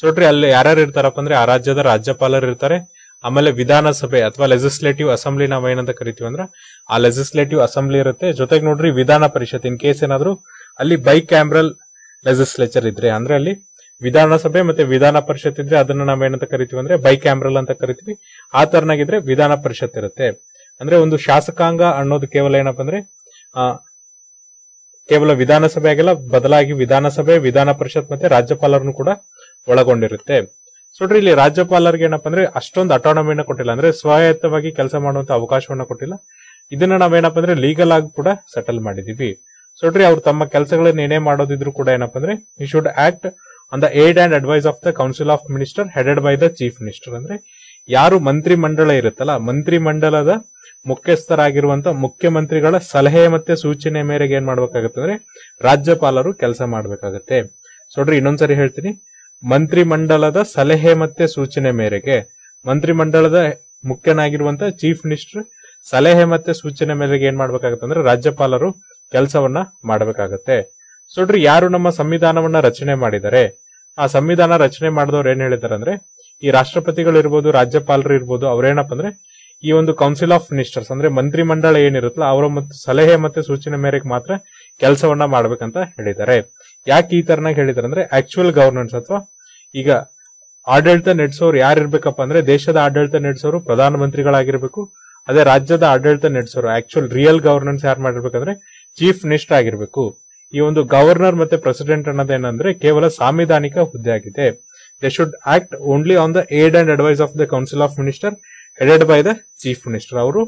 ಸೊಡ್ರಿ ಅಲ್ಲಿ ಯಾರ್ಯಾರು ಇರ್ತಾರಪ್ಪ ಅಂದ್ರೆ ಆ ರಾಜ್ಯದ ರಾಜ್ಯಪಾಲರು ಇರ್ತಾರೆ. ಆಮೇಲೆ ವಿಧಾನಸಭೆ ಅಥವಾ ಲೆಜಿಸ್ಲೇಟಿವ್ ಅಸೆಂಬ್ಲಿ ನಾವು ಏನಂತ ಕರಿತೀವಿ ಅಂದ್ರೆ, ಆ ಲೆಜಿಸ್ಲೇಟಿವ್ ಅಸೆಂಬ್ಲಿ ಇರುತ್ತೆ. ಜೊತೆಗೆ ನೋಡ್ರಿ ವಿಧಾನ ಪರಿಷತ್ ಇನ್ ಕೇಸ್ ಏನಾದ್ರು, ಅಲ್ಲಿ ಬೈ ಕ್ಯಾಮ್ರಲ್ ಲೆಜಿಸ್ಲೇಚರ್ ಇದ್ರೆ, ಅಂದ್ರೆ ಅಲ್ಲಿ ವಿಧಾನಸಭೆ ಮತ್ತೆ ವಿಧಾನ ಪರಿಷತ್ ಇದ್ರೆ ಅದನ್ನ ನಾವ್ ಏನಂತ ಕರಿತೀವಿ ಅಂದ್ರೆ ಬೈ ಕ್ಯಾಮ್ರಲ್ ಅಂತ ಕರಿತೀವಿ. ಆ ತರನಾಗಿದ್ರೆ ವಿಧಾನ ಪರಿಷತ್ ಇರುತ್ತೆ. ಅಂದ್ರೆ ಒಂದು ಶಾಸಕಾಂಗ ಅನ್ನೋದು ಕೇವಲ ಏನಪ್ಪ ಅಂದ್ರೆ ಕೇವಲ ವಿಧಾನಸಭೆ ಆಗಿಲ್ಲ ಬದಲಾಗಿ ವಿಧಾನಸಭೆ, ವಿಧಾನ ಪರಿಷತ್ ಮತ್ತೆ ರಾಜ್ಯಪಾಲರನ್ನು ಕೂಡ ಒಳಗೊಂಡಿರುತ್ತೆ. ಸೊ ಇಲ್ಲಿ ರಾಜ್ಯಪಾಲರಿಗೆ ಏನಪ್ಪಾ ಅಂದ್ರೆ ಅಷ್ಟೊಂದು ಅಟಾನಮಿನ ಕೊಟ್ಟಿಲ್ಲ. ಅಂದ್ರೆ ಸ್ವಾಯತ್ತವಾಗಿ ಕೆಲಸ ಮಾಡುವಂತ ಅವಕಾಶವನ್ನ ಕೊಟ್ಟಿಲ್ಲ. ಇದನ್ನ ನಾವೇನಪ್ಪ ಅಂದ್ರೆ ಲೀಗಲ್ ಆಗಿ ಕೂಡ ಸೆಟಲ್ ಮಾಡಿದೀವಿ. ಸೊ ನೋಡ್ರಿ ಅವ್ರು ತಮ್ಮ ಕೆಲಸಗಳನ್ನ ಏನೇ ಮಾಡೋದಿದ್ರು ಕೂಡ ಏನಪ್ಪಾ ಅಂದ್ರೆ ಈ should act on the aid and advice of the council of minister headed by the chief minister ಅಂದ್ರೆ ಯಾರು ಮಂತ್ರಿ ಮಂಡಳ ಇರುತ್ತಲ್ಲ ಮಂತ್ರಿ ಮಂಡಲದ ಮುಖ್ಯಸ್ಥರಾಗಿರುವಂತ ಮುಖ್ಯಮಂತ್ರಿಗಳ ಸಲಹೆ ಮತ್ತೆ ಸೂಚನೆ ಮೇರೆಗೆ ಏನ್ ಮಾಡ್ಬೇಕಾಗತ್ತೆ ಅಂದ್ರೆ ರಾಜ್ಯಪಾಲರು ಕೆಲಸ ಮಾಡ್ಬೇಕಾಗತ್ತೆ. ನೋಡ್ರಿ ಇನ್ನೊಂದ್ಸರಿ ಹೇಳ್ತೀನಿ. ಮಂತ್ರಿ ಮಂಡಲದ ಸಲಹೆ ಮತ್ತೆ ಸೂಚನೆ ಮೇರೆಗೆ ಮಂತ್ರಿ ಮಂಡಲದ ಮುಖ್ಯನಾಗಿರುವಂತ ಚೀಫ್ ಮಿನಿಸ್ಟರ್ ಸಲಹೆ ಮತ್ತೆ ಸೂಚನೆ ಮೇರೆಗೆ ಏನ್ ಮಾಡ್ಬೇಕಾಗತ್ತೆ ಅಂದ್ರೆ ರಾಜ್ಯಪಾಲರು ಕೆಲಸವನ್ನ ಮಾಡಬೇಕಾಗತ್ತೆ. ನೋಡ್ರಿ ಯಾರು ನಮ್ಮ ಸಂವಿಧಾನವನ್ನ ರಚನೆ ಮಾಡಿದ್ದಾರೆ? ಆ ಸಂವಿಧಾನ ರಚನೆ ಮಾಡಿದವ್ರು ಏನ್ ಹೇಳಿದಾರೆ ಅಂದ್ರೆ ಈ ರಾಷ್ಟ್ರಪತಿಗಳು ಇರ್ಬೋದು ರಾಜ್ಯಪಾಲರು ಇರ್ಬೋದು, ಅವ್ರೇನಪ್ಪ ಅಂದ್ರೆ ಈ ಒಂದು ಕೌನ್ಸಿಲ್ ಆಫ್ ಮಿನಿಸ್ಟರ್ಸ್ ಅಂದ್ರೆ ಮಂತ್ರಿ ಮಂಡಳ ಏನಿರುತ್ತಲ್ಲ, ಅವರ ಮತ್ತು ಸಲಹೆ ಮತ್ತೆ ಸೂಚನೆ ಮೇರೆಗೆ ಮಾತ್ರ ಕೆಲಸವನ್ನ ಮಾಡ್ಬೇಕಂತ ಹೇಳಿದ್ದಾರೆ. ಯಾಕೆ ಈ ತರನಾಗಿ ಹೇಳಿದಾರೆ ಅಂದ್ರೆ ಆಕ್ಚುಯಲ್ ಗವರ್ನೆನ್ಸ್ ಅಥವಾ ಈಗ ಆಡಳಿತ ನಡೆಸೋರು ಯಾರು ಇರ್ಬೇಕಪ್ಪ ಅಂದ್ರೆ, ದೇಶದ ಆಡಳಿತ ನಡೆಸೋರು ಪ್ರಧಾನಮಂತ್ರಿಗಳಾಗಿರ್ಬೇಕು, ಅದೇ ರಾಜ್ಯದ ಆಡಳಿತ ನಡೆಸೋರು ಆಕ್ಚುಯಲ್ ರಿಯಲ್ ಗವರ್ನೆನ್ಸ್ ಯಾರು ಮಾಡಿರ್ಬೇಕಂದ್ರೆ ಚೀಫ್ ಮಿನಿಸ್ಟರ್ ಆಗಿರ್ಬೇಕು. ಈ ಒಂದು ಗವರ್ನರ್ ಮತ್ತೆ ಪ್ರೆಸಿಡೆಂಟ್ ಅನ್ನೋದೇನಂದ್ರೆ ಕೇವಲ ಸಾಂವಿಧಾನಿಕ ಹುದ್ದೆ ಆಗಿದೆ they should act only on the aid and advice of the council of minister headed by the chief minister ಅವರು.